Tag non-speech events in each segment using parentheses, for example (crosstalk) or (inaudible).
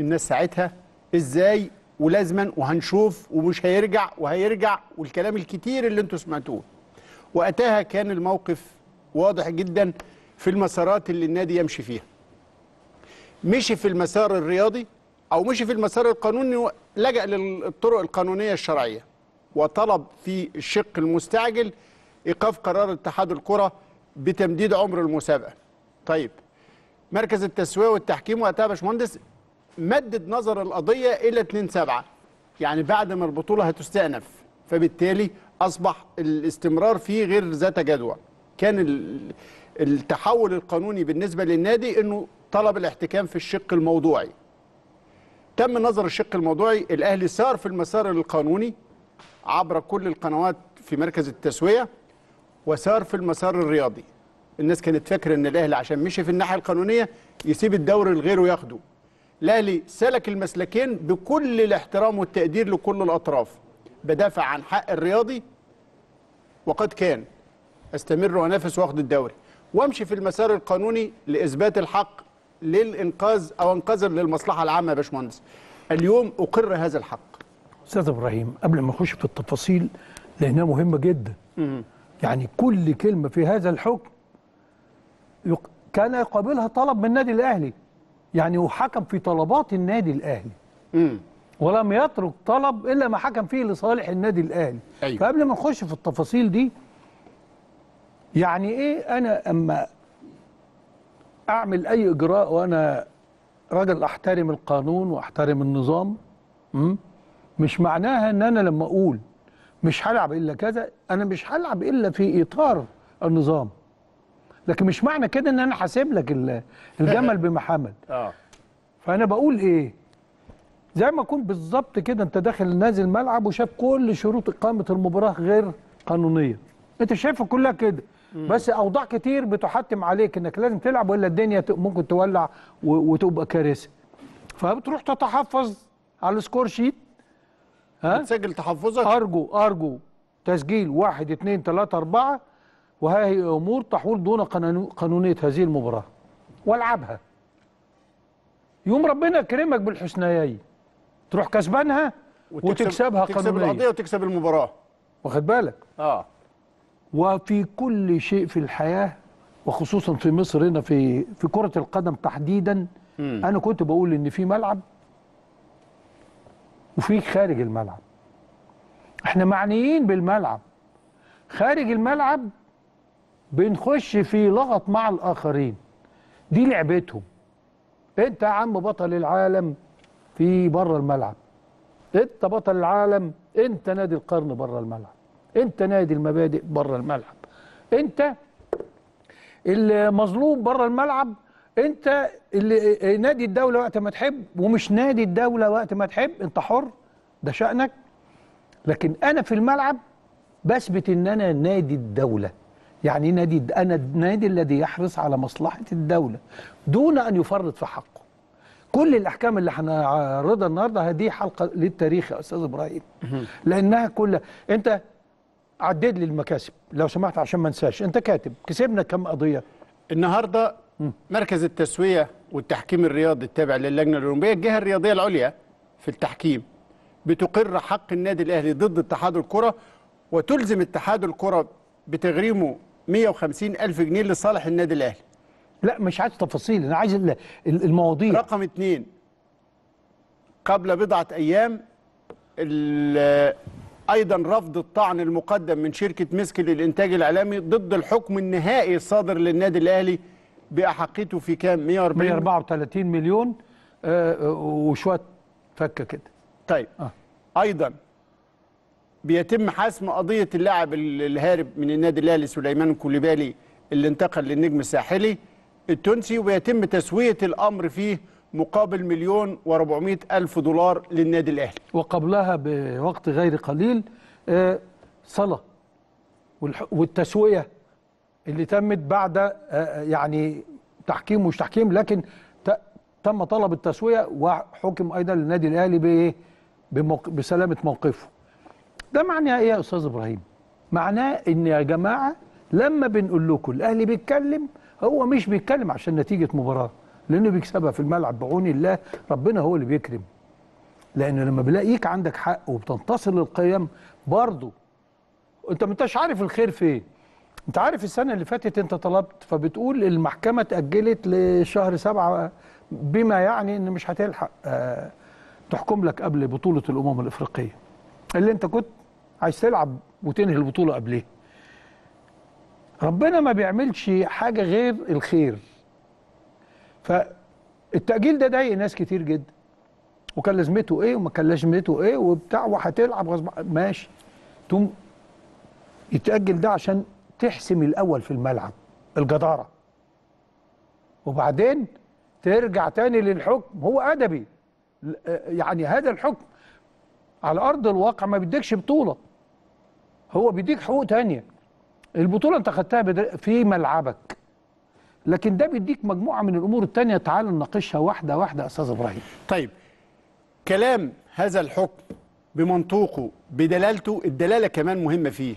الناس ساعتها إزاي ولازما وهنشوف ومش هيرجع وهيرجع والكلام الكتير اللي أنتوا سمعتوه. وقتها كان الموقف واضح جدا في المسارات اللي النادي يمشي فيها. مشي في المسار الرياضي أو مشي في المسار القانوني لجأ للطرق القانونية الشرعية. وطلب في الشق المستعجل إيقاف قرار اتحاد الكرة بتمديد عمر المسابقة. طيب مركز التسوية والتحكيم وقتها باشمهندس مدد نظر القضية إلى 2 7 يعني بعد ما البطولة هتستأنف. فبالتالي أصبح الاستمرار فيه غير ذات جدوى. كان ال- التحول القانوني بالنسبة للنادي إنه طلب الاحتكام في الشق الموضوعي. تم نظر الشق الموضوعي الأهلي سار في المسار القانوني عبر كل القنوات في مركز التسوية وسار في المسار الرياضي. الناس كانت فاكرة إن الأهلي عشان مشي في الناحية القانونية يسيب الدوري لغيره ياخده الاهلي سلك المسلكين بكل الاحترام والتقدير لكل الأطراف. بدافع عن حق الرياضي وقد كان. أستمر وأنافس واخد الدوري. وأمشي في المسار القانوني لإثبات الحق للإنقاذ أو انقاذا للمصلحة العامة يا باشمهندس. اليوم أقر هذا الحق. أستاذ إبراهيم قبل ما نخش في التفاصيل لأنها مهمة جدا. يعني كل كلمة في هذا الحكم كان يقابلها طلب من النادي الأهلي. يعني وحكم في طلبات النادي الأهلي امم ولم يترك طلب إلا ما حكم فيه لصالح النادي الأهلي أيوة. فقبل ما نخش في التفاصيل دي يعني إيه أنا أما أعمل أي إجراء وأنا راجل أحترم القانون وأحترم النظام م? مش معناها إن أنا لما أقول مش هلعب إلا كذا أنا مش هلعب إلا في إطار النظام لكن مش معنى كده إن أنا حاسب لك الجمل (laughs) بمحمد. آه. فأنا بقول إيه؟ زي ما كنت بالظبط كده أنت داخل نازل ملعب وشاف كل شروط إقامة المباراة غير قانونية. أنت شايفها كلها كده. بس أوضاع كتير بتحتم عليك إنك لازم تلعب وإلا الدنيا ممكن تولع وتبقى كارثة. فبتروح تتحفظ على ال score sheet. ها؟ تسجل تحفظك؟ أرجو أرجو تسجيل 1 2 3 4 وها هي أمور تحول دون قانونية هذه المباراة. والعبها. يوم ربنا كرمك بالحسنيين تروح كسبانها وتكسب وتكسبها قانونية. تكسب القضية وتكسب المباراة. واخد بالك؟ آه. وفي كل شيء في الحياة وخصوصا في مصر هنا في في كرة القدم تحديدا مم. أنا كنت بقول إن في ملعب وفي خارج الملعب. إحنا معنيين بالملعب. خارج الملعب بنخش في لغط مع الآخرين. دي لعبتهم. انت يا عم بطل العالم في بره الملعب. انت بطل العالم انت نادي القرن بره الملعب. انت نادي المبادئ بره الملعب. انت المظلوم بره الملعب انت اللي نادي الدولة وقت ما تحب ومش نادي الدولة وقت ما تحب. انت حر ده شأنك. لكن أنا في الملعب بثبت إن أنا نادي الدولة. يعني نادي أنا النادي الذي يحرص على مصلحة الدولة دون أن يفرط في حقه. كل الأحكام اللي هنعرضها النهارده هذه حلقة للتاريخ يا أستاذ إبراهيم. لأنها كلها أنت عدد لي المكاسب لو سمحت عشان ما انساش. أنت كاتب. كسبنا كم قضية؟ النهارده مركز التسوية والتحكيم الرياضي التابع للجنة الأولمبية. الجهة الرياضية العليا في التحكيم. بتقر حق النادي الأهلي ضد اتحاد الكرة وتلزم اتحاد الكرة بتغريمه 150 ألف جنيه لصالح النادي الأهلي. لا مش عايز تفاصيل أنا عايز ال- ال- المواضيع. رقم اثنين قبل بضعة أيام أيضا رفض الطعن المقدم من شركة مسك للإنتاج الإعلامي ضد الحكم النهائي الصادر للنادي الأهلي بأحقيته في كام؟ 140 134 مليون آه، آه، وشوية فكة كده. طيب. آه. أيضا بيتم حسم قضية اللاعب ال- الهارب من النادي الأهلي سليمان كوليبالي اللي انتقل للنجم الساحلي التونسي ويتم تسوية الأمر فيه مقابل مليون و400 ألف دولار للنادي الأهلي وقبلها بوقت غير قليل آه، صلاة والح- والتسوية اللي تمت بعد آه، آه، يعني تحكيم مش تحكيم لكن تم طلب التسوية وحكم أيضا للنادي الأهلي بإيه؟ بموق- بسلامة موقفه ده معناه إيه يا أستاذ إبراهيم؟ معناه إن يا جماعة لما بنقول لكم الأهلي بيتكلم هو مش بيتكلم عشان نتيجة مباراة لأنه بيكسبها في الملعب بعون الله ربنا هو اللي بيكرم. لأن لما بلاقيك عندك حق وبتنتصر للقيم برضه أنت ما أنتش عارف الخير فين. أنت عارف السنة اللي فاتت أنت طلبت فبتقول المحكمة اتأجلت لشهر سبعة بما يعني إن مش هتلحق آه، تحكم لك قبل بطولة الأمم الإفريقية. اللي انت كنت عايز تلعب وتنهي البطولة قبليه ربنا ما بيعملش حاجة غير الخير. فالتأجيل ده ضايق ناس كتير جدا. وكان لازمته إيه وما كان لازمته إيه وبتاع وهتلعب غصب ماشي. تقوم يتأجل ده عشان تحسم الأول في الملعب الجدارة. وبعدين ترجع تاني للحكم. هو أدبي. يعني هذا الحكم. على أرض الواقع ما بيديكش بطولة. هو بيديك حقوق تانية. البطولة أنت خدتها في ملعبك. لكن ده بيديك مجموعة من الأمور التانية. تعال نناقشها واحدة واحدة أستاذ إبراهيم. طيب كلام هذا الحكم بمنطوقه بدلالته الدلالة كمان مهمة فيه.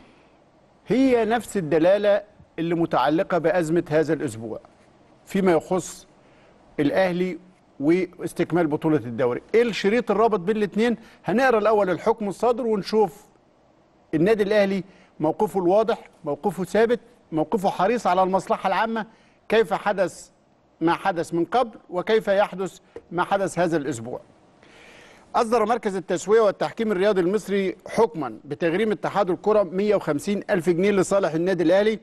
هي نفس الدلالة اللي متعلقة بأزمة هذا الأسبوع. فيما يخص الأهلي واستكمال بطولة الدوري. إيه الشريط الرابط بين الاثنين هنقرأ الأول الحكم الصادر ونشوف النادي الأهلي موقفه الواضح موقفه ثابت موقفه حريص على المصلحة العامة كيف حدث ما حدث من قبل وكيف يحدث ما حدث هذا الأسبوع. أصدر مركز التسوية والتحكيم الرياضي المصري حكما بتغريم اتحاد الكرة 150 ألف جنيه لصالح النادي الأهلي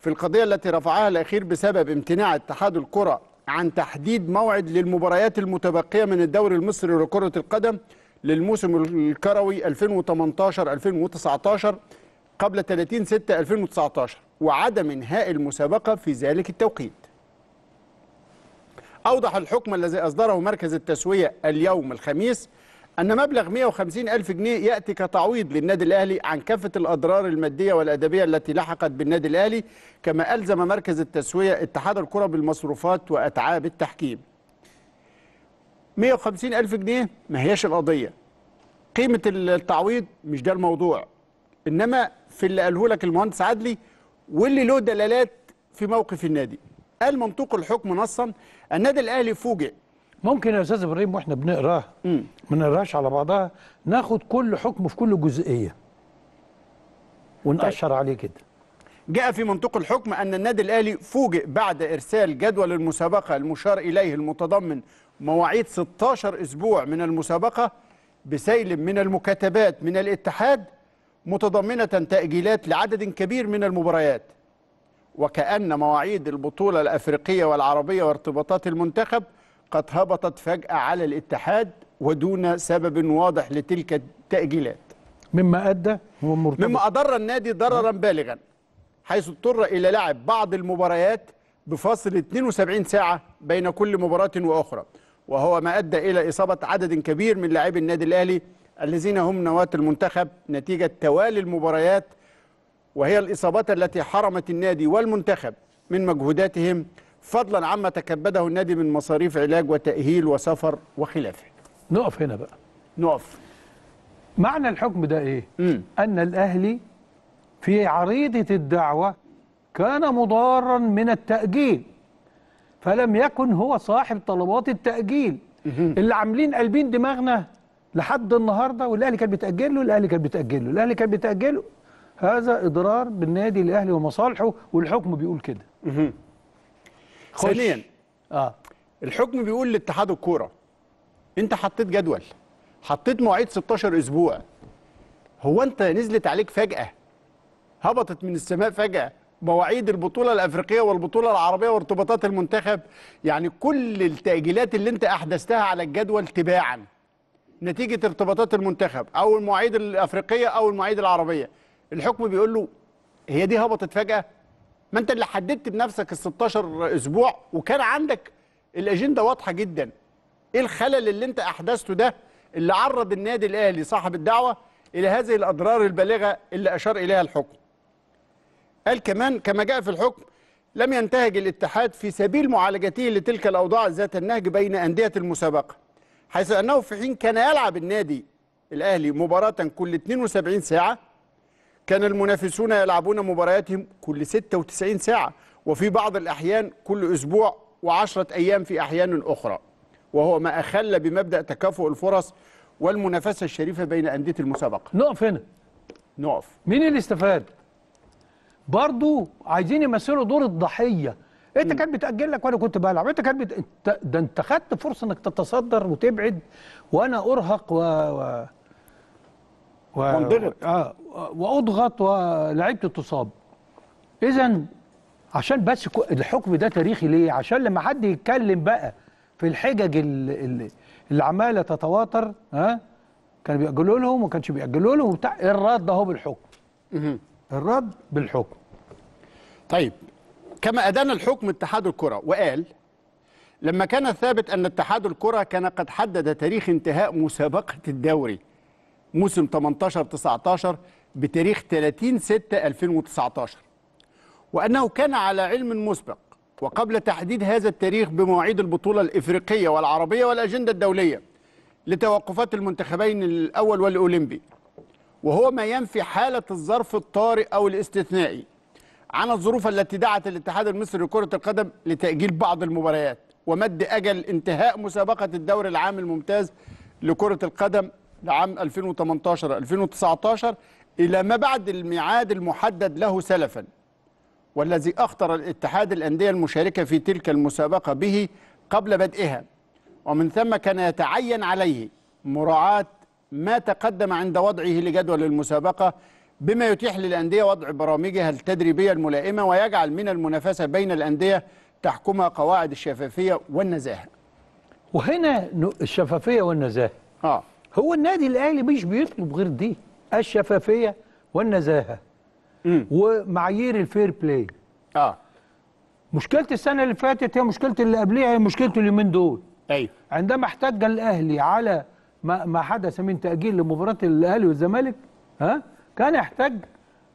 في القضية التي رفعها الأخير بسبب امتناع اتحاد الكرة عن تحديد موعد للمباريات المتبقية من الدوري المصري لكرة القدم للموسم الكروي 2018-2019 قبل 30 6 2019 وعدم إنهاء المسابقة في ذلك التوقيت. أوضح الحكم الذي أصدره مركز التسوية اليوم الخميس أن مبلغ 150 ألف جنيه يأتي كتعويض للنادي الأهلي عن كافة الأضرار المادية والأدبية التي لحقت بالنادي الأهلي كما ألزم مركز التسوية اتحاد الكرة بالمصروفات وأتعاب التحكيم. 150 ألف جنيه ما هياش القضية. قيمة التعويض مش ده الموضوع. إنما في اللي قاله لك المهندس عدلي واللي له دلالات في موقف النادي. قال منطوق الحكم نصا النادي الأهلي فوجئ ممكن يا أستاذ إبراهيم وإحنا بنقراه ما نقراش على بعضها ناخد كل حكم في كل جزئية. ونقشر عليه كده. جاء في منطق الحكم أن النادي الأهلي فوجئ بعد إرسال جدول المسابقة المشار إليه المتضمن مواعيد 16 أسبوع من المسابقة بسيل من المكاتبات من الاتحاد متضمنة تأجيلات لعدد كبير من المباريات. وكأن مواعيد البطولة الأفريقية والعربية وارتباطات المنتخب قد هبطت فجأة على الاتحاد ودون سبب واضح لتلك التأجيلات. مما أدى هو مرتبط. مما أضر النادي ضررا بالغا حيث اضطر إلى لعب بعض المباريات بفاصل 72 ساعة بين كل مباراة وأخرى وهو ما أدى إلى إصابة عدد كبير من لاعبي النادي الأهلي الذين هم نواة المنتخب نتيجة توالي المباريات وهي الإصابات التي حرمت النادي والمنتخب من مجهوداتهم فضلا عما تكبده النادي من مصاريف علاج وتأهيل وسفر وخلافه. نقف هنا بقى. نقف. معنى الحكم ده إيه؟ مم. أن الأهلي في عريضة الدعوة كان مضارا من التأجيل فلم يكن هو صاحب طلبات التأجيل. اللي عاملين قلبين دماغنا لحد النهارده والأهلي كان بيتأجل له الأهلي كان بيتأجل له. الأهلي كان بيتأجل له. هذا إضرار بالنادي الاهلي ومصالحه والحكم بيقول كده. ثانيا آه. الحكم بيقول لاتحاد الكورة انت حطيت جدول حطيت مواعيد 16 أسبوع هو انت نزلت عليك فجأة؟ هبطت من السماء فجأة؟ مواعيد البطولة الأفريقية والبطولة العربية وارتباطات المنتخب؟ يعني كل التأجيلات اللي انت أحدثتها على الجدول تباعا. نتيجة ارتباطات المنتخب أو المواعيد الأفريقية أو المواعيد العربية. الحكم بيقول له هي دي هبطت فجأة؟ ما انت اللي حددت بنفسك ال 16 أسبوع وكان عندك الأجندة واضحة جدا. إيه الخلل اللي انت أحدثته ده اللي عرض النادي الأهلي صاحب الدعوة إلى هذه الأضرار البالغة اللي أشار إليها الحكم؟ قال كمان كما جاء في الحكم لم ينتهج الاتحاد في سبيل معالجته لتلك الأوضاع ذات النهج بين أندية المسابقة حيث أنه في حين كان يلعب النادي الأهلي مباراة كل 72 ساعة كان المنافسون يلعبون مبارياتهم كل 96 ساعة وفي بعض الأحيان كل أسبوع وعشرة أيام في أحيان أخرى. وهو ما أخل بمبدأ تكافؤ الفرص والمنافسة الشريفة بين أندية المسابقة. نقف هنا. نقف. مين اللي استفاد؟ برضو عايزين يمثلوا دور الضحية. انت كان بتأجل لك وأنا كنت بلعب. انت كان بت... ده انت خدت فرصة انك تتصدر وتبعد وأنا أرهق و, و... وانضغط. آه وأضغط ولعيبتي تصاب اذا عشان بس الحكم ده تاريخي ليه؟ عشان لما حد يتكلم بقى في الحجج ال- ال- اللي عماله تتواتر ها؟ كانوا بيأجلوا لهم وما كانش بيأجلوا لهم وبتاع الرد أهو بالحكم. الرد بالحكم. طيب كما أدان الحكم اتحاد الكرة وقال لما كان ثابت أن اتحاد الكرة كان قد حدد تاريخ انتهاء مسابقة الدوري موسم 18-19 بتاريخ 30/6/2019 وأنه كان على علم مسبق وقبل تحديد هذا التاريخ بمواعيد البطولة الإفريقية والعربية والأجندة الدولية لتوقفات المنتخبين الأول والأولمبي. وهو ما ينفي حالة الظرف الطارئ أو الاستثنائي عن الظروف التي دعت الاتحاد المصري لكرة القدم لتأجيل بعض المباريات ومد أجل انتهاء مسابقة الدوري العام الممتاز لكرة القدم لعام 2018-2019 إلى ما بعد الميعاد المحدد له سلفا والذي أخطر الاتحاد الأندية المشاركة في تلك المسابقة به قبل بدئها. ومن ثم كان يتعين عليه مراعاة ما تقدم عند وضعه لجدول المسابقة بما يتيح للأندية وضع برامجها التدريبية الملائمة ويجعل من المنافسة بين الأندية تحكمها قواعد الشفافية والنزاهة. وهنا الشفافية والنزاهة. آه. هو النادي الأهلي مش بيطلب غير دي الشفافية والنزاهة مم. ومعايير ال fair play. آه. مشكلة السنة اللي فاتت هي مشكلة اللي قبلها هي مشكلة اليومين دول. أيوه عندما احتج الأهلي على ما, ما حدث من تأجيل لمباراة الأهلي والزمالك ها كان يحتج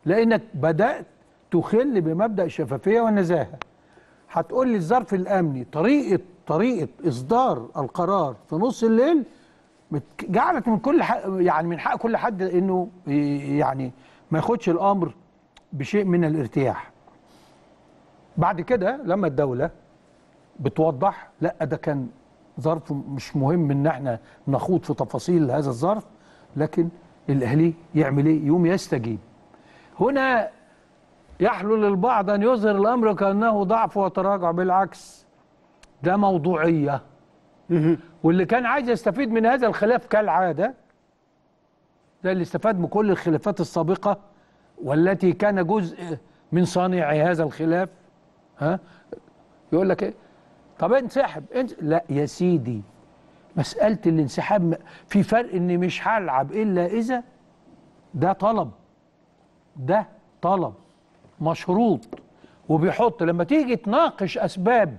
لأنك بدأت تخل بمبدأ الشفافية والنزاهة. هتقول لي الظرف الأمني طريقة طريقة إصدار القرار في نص الليل جعلت من كل حق يعني من حق كل حد إنه يعني ما ياخدش الأمر بشيء من الارتياح. بعد كده لما الدولة بتوضح لا ده كان ظرف مش مهم إن إحنا نخوض في تفاصيل هذا الظرف لكن الأهلي يعمل إيه؟ يوم يستجيب. هنا يحلو للبعض أن يظهر الأمر كأنه ضعف وتراجع بالعكس ده موضوعية. واللي كان عايز يستفيد من هذا الخلاف كالعادة ده اللي استفاد من كل الخلافات السابقة والتي كان جزء من صانع هذا الخلاف. ها؟ يقول لك إيه؟ طب انسحب. انت لا يا سيدي مسألة الانسحاب في فرق اني مش هلعب إلا إذا ده طلب. ده طلب مشروط. وبيحط لما تيجي تناقش أسباب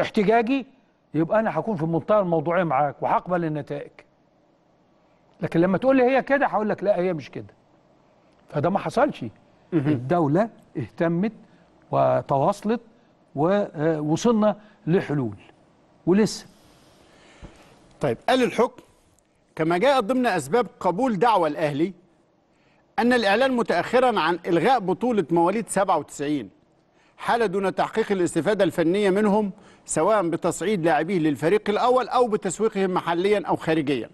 احتجاجي يبقى أنا هكون في منتهى الموضوعية معاك وهقبل النتائج. لكن لما تقول لي هي كده هقول لك لا هي مش كده. فده ما حصلش. الدولة اهتمت وتواصلت ووصلنا لحلول. ولسه. طيب قال الحكم كما جاء ضمن أسباب قبول دعوى الأهلي أن الإعلان متأخرا عن إلغاء بطولة مواليد 97 حال دون تحقيق الاستفادة الفنية منهم سواء بتصعيد لاعبيه للفريق الأول أو بتسويقهم محليا أو خارجيا.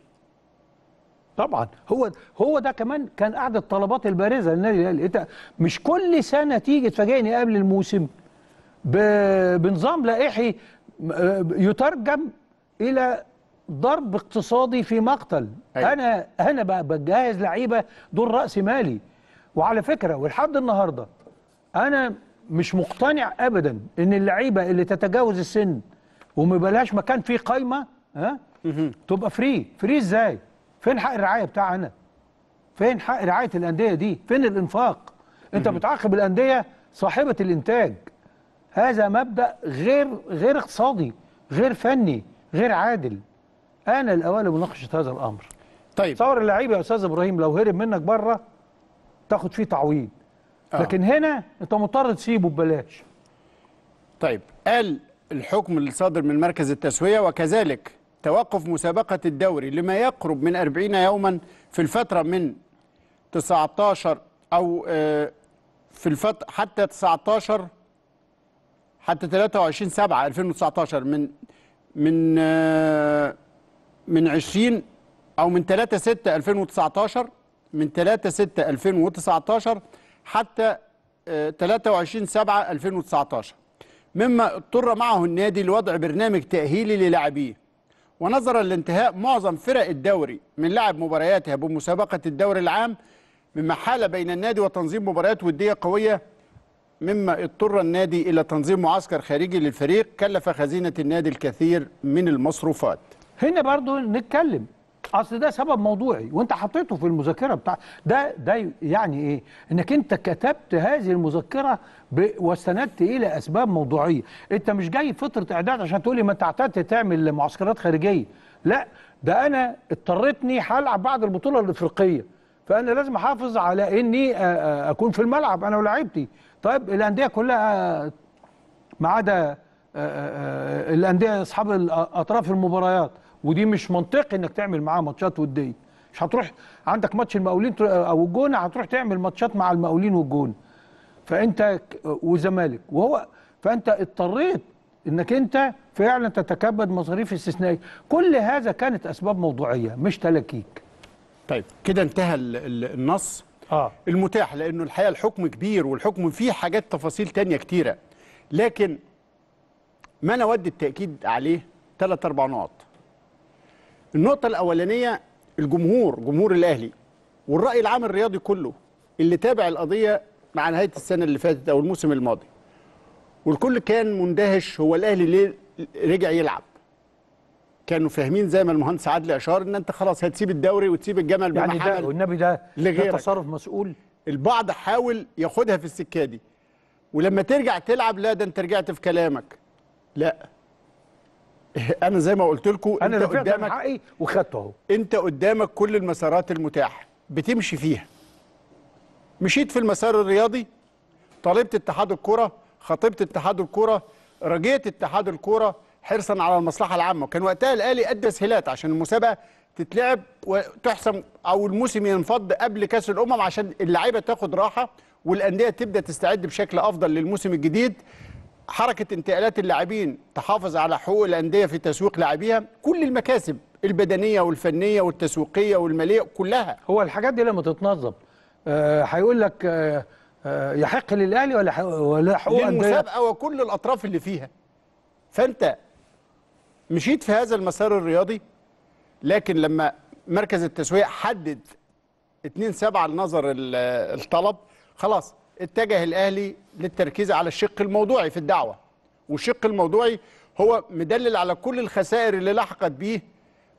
طبعا. هو هو ده كمان كان أحد الطلبات البارزة للنادي الأهلي. إنت مش كل سنة تيجي تفاجئني قبل الموسم بنظام لائحي يترجم إلى ضرب اقتصادي في مقتل. أيوة. أنا أنا بجهز لعيبة دول رأس مالي. وعلى فكرة ولحد النهارده أنا مش مقتنع ابدا إن اللعيبة اللي تتجاوز السن وما بلاش مكان فيه قايمة ها؟ تبقى free free إزاي؟ فين حق الرعاية بتاعنا فين حق رعاية الأندية دي؟ فين الإنفاق؟ أنت بتعاقب الأندية صاحبة الإنتاج. هذا مبدأ غير غير اقتصادي غير فني غير عادل. أنا الأول لمناقشه هذا الأمر. طيب. تصور اللعيب يا أستاذ إبراهيم لو هرب منك بره تاخد فيه تعويض. لكن هنا انت مضطر تسيبه ببلاش. طيب قال الحكم الصادر من مركز التسوية وكذلك توقف مسابقة الدوري لما يقرب من 40 يوما في الفترة من 19 أو آه، في الفترة حتى 19 حتى 23 7 2019 من من آه، من 20 أو من 3 6 2019 من 3 6 2019 حتى آه، 23 7 2019 مما اضطر معه النادي لوضع برنامج تأهيلي للاعبيه. ونظرا لانتهاء معظم فرق الدوري من لعب مبارياتها بمسابقة الدوري العام مما حال بين النادي وتنظيم مباريات ودية قوية مما اضطر النادي إلى تنظيم معسكر خارجي للفريق كلف خزينة النادي الكثير من المصروفات. هنا برضو نتكلم. اصل ده سبب موضوعي وانت حطيته في المذكره بتاع ده ده يعني إيه؟ انك انت كتبت هذه المذكره ب... واستندت إلى اسباب موضوعية. انت مش جاي فترة إعداد عشان تقول لي ما انت اعتدت تعمل معسكرات خارجية. لا ده أنا اضطرتني هلعب بعد البطولة الإفريقية. فأنا لازم أحافظ على إني أكون في الملعب أنا ولاعيبتي طيب الأندية كلها ما عدا الأندية أصحاب أطراف المباريات. ودي مش منطقي إنك تعمل معاها ماتشات وديه مش هتروح عندك ماتش المقاولين أو الجونه هتروح تعمل ماتشات مع المقاولين والجونه فأنت ك- والزمالك وهو فأنت اضطريت إنك أنت فعلا تتكبد مصاريف استثنائية. كل هذا كانت أسباب موضوعية مش تلاكيك. طيب كده انتهى ال- ال- النص. آه. المتاح لأنه الحقيقة الحكم كبير والحكم فيه حاجات تفاصيل تانية كتيرة. لكن ما نود التأكيد عليه ثلاث أربع نقط. النقطة الأولانية الجمهور جمهور الأهلي والرأي العام الرياضي كله اللي تابع القضية مع نهاية السنة اللي فاتت أو الموسم الماضي. والكل كان مندهش هو الأهلي ليه رجع يلعب. كانوا فاهمين زي ما المهندس عادل أشار إن أنت خلاص هتسيب الدوري وتسيب الجمل يعني ده. والنبي ده ده. تصرف مسؤول. البعض حاول ياخدها في السكة دي. ولما ترجع تلعب لا ده أنت رجعت في كلامك. لا. (laughs) أنا زي ما قلت لكم أنا أنت دفعت حقي وخدته أهو. أنت قدامك كل المسارات المتاحة بتمشي فيها. مشيت في المسار الرياضي طالبت اتحاد الكره خطبت اتحاد الكره رجيت اتحاد الكره حرصا على المصلحة العامة. وكان وقتها الأهلي أدى سهيلات عشان المسابقة تتلعب وتحسم أو الموسم ينفض قبل كأس الأمم عشان اللعيبة تاخد راحة والأندية تبدأ تستعد بشكل أفضل للموسم الجديد. حركة انتقالات اللاعبين تحافظ على حقوق الأندية في تسويق لاعبيها؟ كل المكاسب البدنية والفنية والتسويقية والمالية كلها. هو الحاجات دي لما تتنظم آه، هيقول لك آه، آه، يحق للأهلي ولا ولا حقوق؟ للمسابقة وكل الأطراف اللي فيها. فأنت مشيت في هذا المسار الرياضي لكن لما مركز التسويق حدد 2 7 لنظر ال- الطلب خلاص اتجه الأهلي للتركيز على الشق الموضوعي في الدعوة. والشق الموضوعي هو مدلل على كل الخسائر اللي لحقت بيه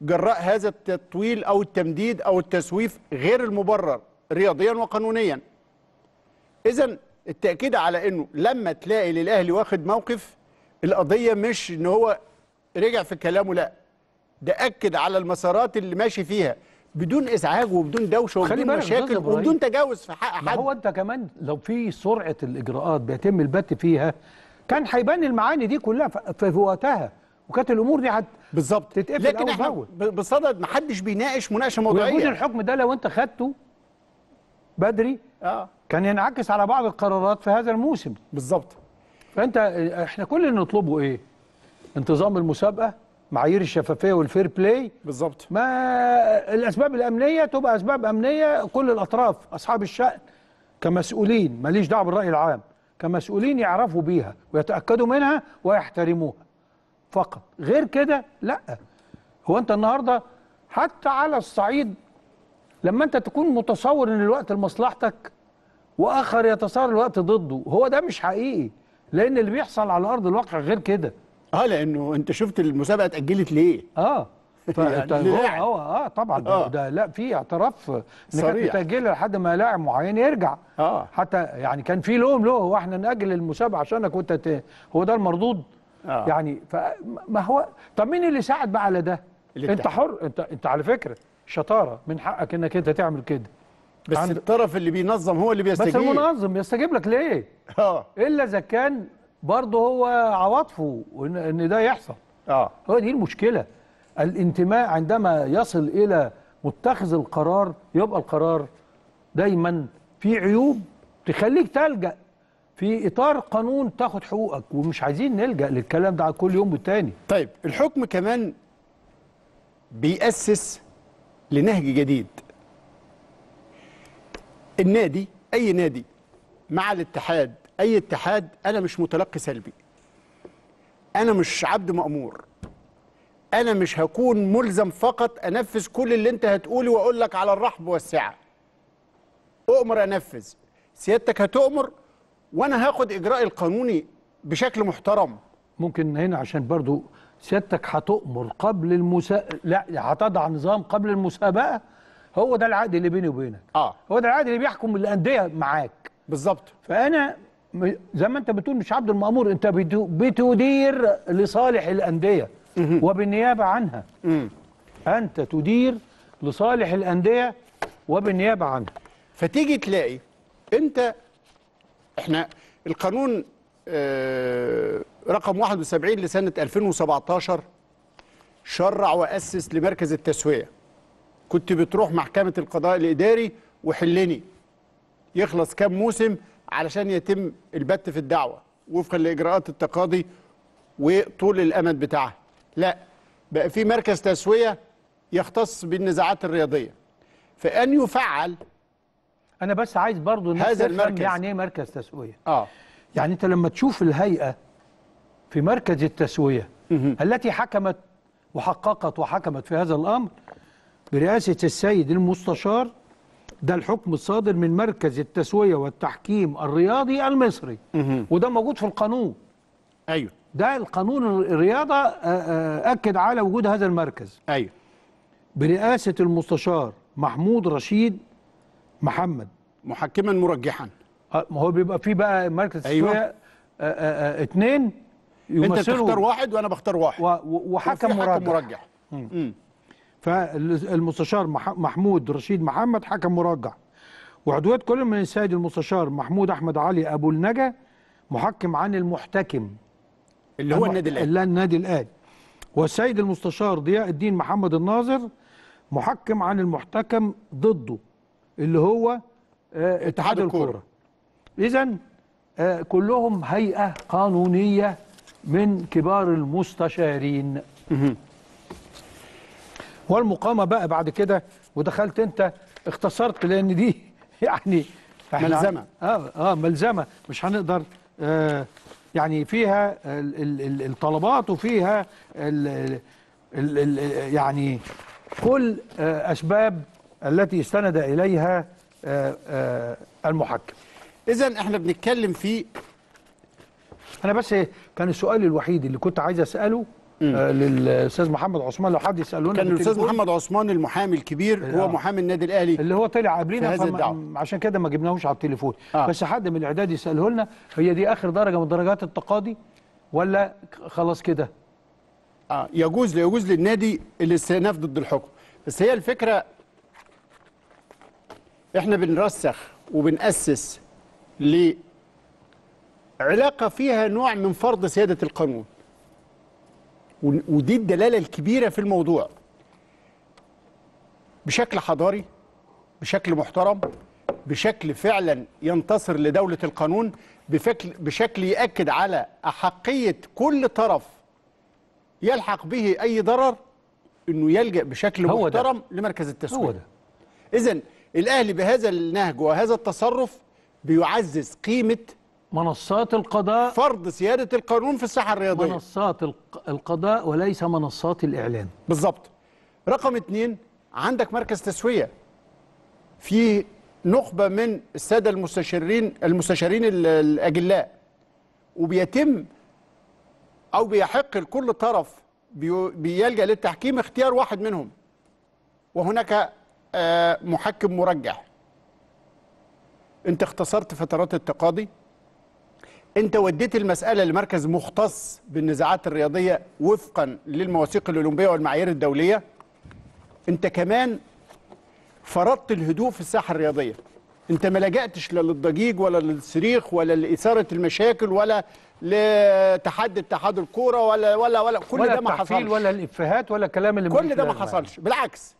جراء هذا التطويل أو التمديد أو التسويف غير المبرر رياضيا وقانونيا. اذا التأكيد على إنه لما تلاقي للأهلي واخد موقف القضية مش إن هو رجع في كلامه لا. ده أكد على المسارات اللي ماشي فيها. بدون إزعاج وبدون دوشة وبدون مشاكل. وبدون تجاوز في حق ما حد. هو أنت كمان لو في سرعة الإجراءات بيتم البت فيها كان هيبان المعاني دي كلها في وقتها وكانت الأمور دي هت بالظبط. تتقفل لكن إحنا بصدد ما حدش بيناقش مناقشة ويجوز موضوعيه الحكم ده لو أنت خدته بدري آه. كان ينعكس على بعض القرارات في هذا الموسم. بالظبط. فأنت إحنا كل اللي نطلبه إيه؟ انتظام المسابقة معايير الشفافية وال fair play بالظبط ما الأسباب الأمنية تبقى أسباب أمنية كل الأطراف أصحاب الشأن كمسؤولين ماليش دعوة بالرأي العام كمسؤولين يعرفوا بيها ويتأكدوا منها ويحترموها. فقط. غير كده لا. هو أنت النهارده حتى على الصعيد لما أنت تكون متصور إن الوقت لمصلحتك وآخر يتصور الوقت ضده هو ده مش حقيقي لأن اللي بيحصل على أرض الواقع غير كده. آه لأنه انت شفت المسابقة اتأجلت ليه آه ف- (laughs) يعني هو. هو آه طبعا ده, آه. ده لا في اعتراف ان كانت صريح. متاجله لحد ما لاعب معين يرجع آه حتى يعني كان في لوم له هو إحنا نأجل المسابقة عشانك وانت ت... هو ده المردود آه. يعني فما هو طب مين اللي ساعد بقى على ده. انت حر انت انت على فكرة شطارة من حقك انك انت تعمل كده بس عند- الطرف اللي بينظم هو اللي بس بيستجيب المنظم يستجيب لك ليه آه إلا إذا كان برضه هو عواطفه ان إن ده يحصل. آه. هو دي المشكلة. الانتماء عندما يصل إلى متخذ القرار يبقى القرار دايما في عيوب تخليك تلجأ في إطار قانون تاخد حقوقك ومش عايزين نلجأ للكلام ده كل يوم والتاني طيب الحكم كمان بيأسس لنهج جديد. النادي أي نادي مع الاتحاد أي اتحاد أنا مش متلقي سلبي. أنا مش عبد مأمور. أنا مش هكون ملزم فقط أنفذ كل اللي أنت هتقولي وأقول لك على الرحب والسعة. أؤمر أنفذ. سيادتك هتؤمر وأنا هاخد إجراء القانوني بشكل محترم. ممكن هنا عشان برضو سيادتك هتؤمر قبل المسا لا هتضع نظام قبل المسابقة. هو ده العقد اللي بيني وبينك. آه. هو ده العقد اللي بيحكم الأندية معاك. بالظبط. فأنا زي ما انت بتقول مش عبد المأمور انت بتدير لصالح الأندية وبالنيابة عنها. انت تدير لصالح الأندية وبالنيابة عنها. فتيجي تلاقي انت إحنا القانون آه، رقم 71 لسنة 2017 شرع وأسس لمركز التسوية. كنت بتروح محكمة القضاء الإداري وحلني. يخلص كام موسم؟ علشان يتم البت في الدعوة وفقا لإجراءات التقاضي وطول الأمد بتاعها. لا بقى في مركز تسوية يختص بالنزاعات الرياضية. فأن يفعل أنا بس عايز برضو الناس هذا المركز. يعني إيه مركز تسوية. آه. يعني أنت لما تشوف الهيئة في مركز التسوية التي حكمت وحققت وحكمت في هذا الأمر برئاسة السيد المستشار ده الحكم الصادر من مركز التسوية والتحكيم الرياضي المصري. وده موجود في القانون. أيوه. ده القانون الرياضة آه، آه، أكد على وجود هذا المركز. أيوه. برئاسة المستشار محمود رشيد محمد. محكما مرجحا. آه، ما هو بيبقى فيه بقى مركز أيوة. تسويه آه، اتنين أنت يمثلوا. تختار واحد وأنا بختار واحد. وحكم مرجح. مرجح. مم. فالمستشار مح- محمود رشيد محمد حكم مرجح وعضوية كل من السيد المستشار محمود أحمد علي أبو النجا محكم عن المحتكم. اللي هو النادي الاهلي اللي النادي الأهلي والسيد المستشار ضياء الدين محمد الناظر محكم عن المحتكم ضده اللي هو آه، اتحاد الكورة. الكورة. إذا كلهم هيئة قانونية من كبار المستشارين. والمقامة بقى بعد كده ودخلت انت اختصرت لأن دي (laughs) يعني ملزمة. آه آه ملزمة مش هنقدر آه يعني فيها ال ال ال الطلبات وفيها ال ال ال يعني كل آه أسباب التي استند إليها آه آه المحكم إذا إحنا بنتكلم في أنا بس كان السؤال الوحيد اللي كنت عايز أسأله للأستاذ محمد عثمان لو حد يساله لنا كان الأستاذ محمد عثمان المحامي الكبير آه. هو محامي النادي الأهلي اللي هو طلع قبلنا. عشان كده ما جبناهوش على التليفون آه. بس حد من الإعداد يسأله لنا هي دي آخر درجة من درجات التقاضي ولا خلاص كده آه يجوز يجوز للنادي الاستئناف ضد الحكم بس هي الفكرة إحنا بنرسخ وبنأسس لعلاقة فيها نوع من فرض سيادة القانون ون- ودي الدلالة الكبيرة في الموضوع. بشكل حضاري بشكل محترم بشكل فعلا ينتصر لدولة القانون بشكل بشكل يأكد على أحقية كل طرف يلحق به أي ضرر إنه يلجأ بشكل هو ده. محترم لمركز التسويه هو ده. اذا الأهلي بهذا النهج وهذا التصرف بيعزز قيمة منصات القضاء فرض سياده القانون في الساحة الرياضية. منصات الق- القضاء وليس منصات الاعلام بالظبط رقم اتنين عندك مركز تسوية. في نخبة من السادة المستشارين المستشارين ال- الأجلاء. وبيتم أو بيحق لكل طرف بي- بيلجأ للتحكيم اختيار واحد منهم. وهناك آه، محكم مرجح. انت اختصرت فترات التقاضي. انت وديت المسألة لمركز مختص بالنزاعات الرياضية وفقا للمواثيق الأولمبية والمعايير الدولية. انت كمان فرضت الهدوء في الساحة الرياضية. انت ما لجأتش لا للضجيج ولا للصريخ ولا لإثارة المشاكل ولا لتحدي اتحاد الكورة ولا ولا ولا كل ولا ده ما حصلش. ولا الإفيهات ولا الكلام اللي كل ده ما. حصلش. بالعكس.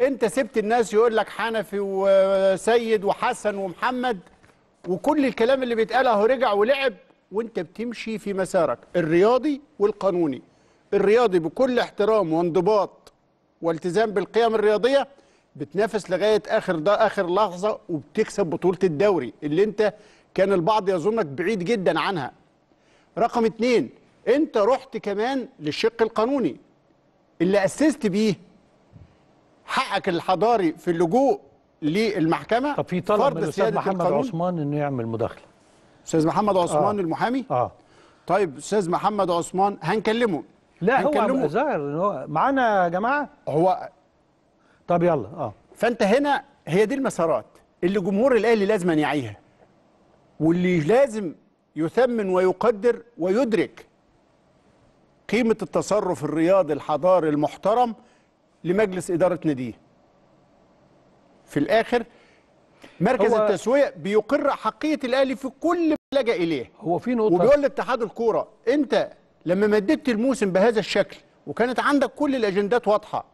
انت سبت الناس يقول لك حنفي وسيد وحسن ومحمد وكل الكلام اللي بيتقال اهو رجع ولعب وانت بتمشي في مسارك الرياضي والقانوني. الرياضي بكل احترام وانضباط والتزام بالقيم الرياضية بتنافس لغاية آخر ده آخر لحظة وبتكسب بطولة الدوري اللي انت كان البعض يظنك بعيد جدا عنها. رقم اتنين انت رحت كمان للشق القانوني. اللي أسست بيه حقك الحضاري في اللجوء للمحكمة طب في طلب فرض من الأستاذ سيادة محمد القانون. عثمان إنه يعمل مداخلة. أستاذ محمد عثمان آه. المحامي؟ آه. طيب أستاذ محمد عثمان هنكلمه. لا هو هنكلمه. ظاهر إن هو معانا يا جماعة؟ هو طب يلا آه. فأنت هنا هي دي المسارات اللي جمهور الأهلي لازم يعيها. واللي لازم يثمن ويقدر ويدرك قيمة التصرف الرياضي الحضاري المحترم لمجلس إدارة ناديه. في الآخر مركز التسوية بيقر حقية الأهلي في كل ما لجا إليه. هو في نقطه وبيقول لاتحاد الكورة أنت لما مددت الموسم بهذا الشكل وكانت عندك كل الأجندات واضحة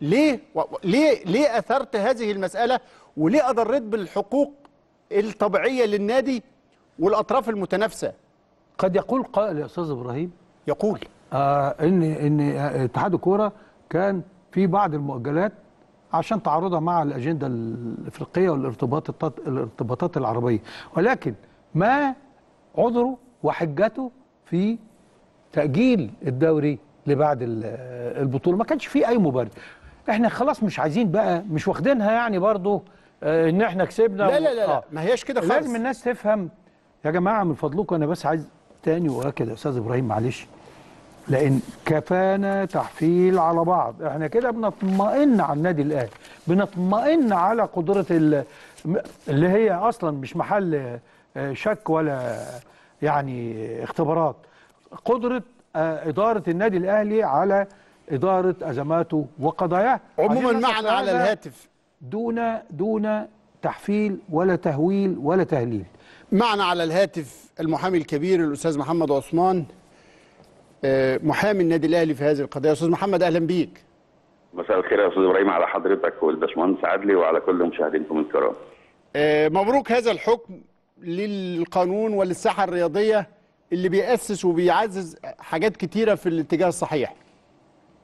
ليه و... ليه ليه أثرت هذه المسألة وليه أضريت بالحقوق الطبيعية للنادي والأطراف المتنافسة؟ قد يقول قائل يا أستاذ إبراهيم. يقول. آه ان إن آه، اتحاد الكورة كان في بعض المؤجلات عشان تعارضها مع الأجندة الإفريقية والارتباطات الارتباطات العربية. ولكن ما عذره وحجته في تأجيل الدوري لبعد ال- البطولة؟ ما كانش فيه أي مبرر. إحنا خلاص مش عايزين بقى مش واخدينها يعني برضو آه، إن إحنا كسبنا لا لا لا, لا. آه. ما هياش كده خالص. لازم الناس تفهم. يا جماعة من فضلكم أنا بس عايز تاني واكد يا أستاذ إبراهيم معلش. لأن كفانا تحفيل على بعض. إحنا كده بنطمئن على النادي الأهلي. بنطمئن على قدرة ال- اللي هي أصلا مش محل آه، شك ولا يعني اختبارات. قدرة آه، إدارة النادي الأهلي على إدارة أزماته وقضاياه. عموما معنا على الهاتف. دون دون تحفيل ولا تهويل ولا تهليل. معنا على الهاتف المحامي الكبير الأستاذ محمد عثمان. محامي النادي الأهلي في هذه القضية. أستاذ محمد أهلا بيك. مساء الخير يا أستاذ إبراهيم. على حضرتك والباشمهندس عدلي وعلى كل مشاهدينكم الكرام. آه، مبروك هذا الحكم للقانون وللساحة الرياضية اللي بيأسس وبيعزز حاجات كتيرة في الاتجاه الصحيح.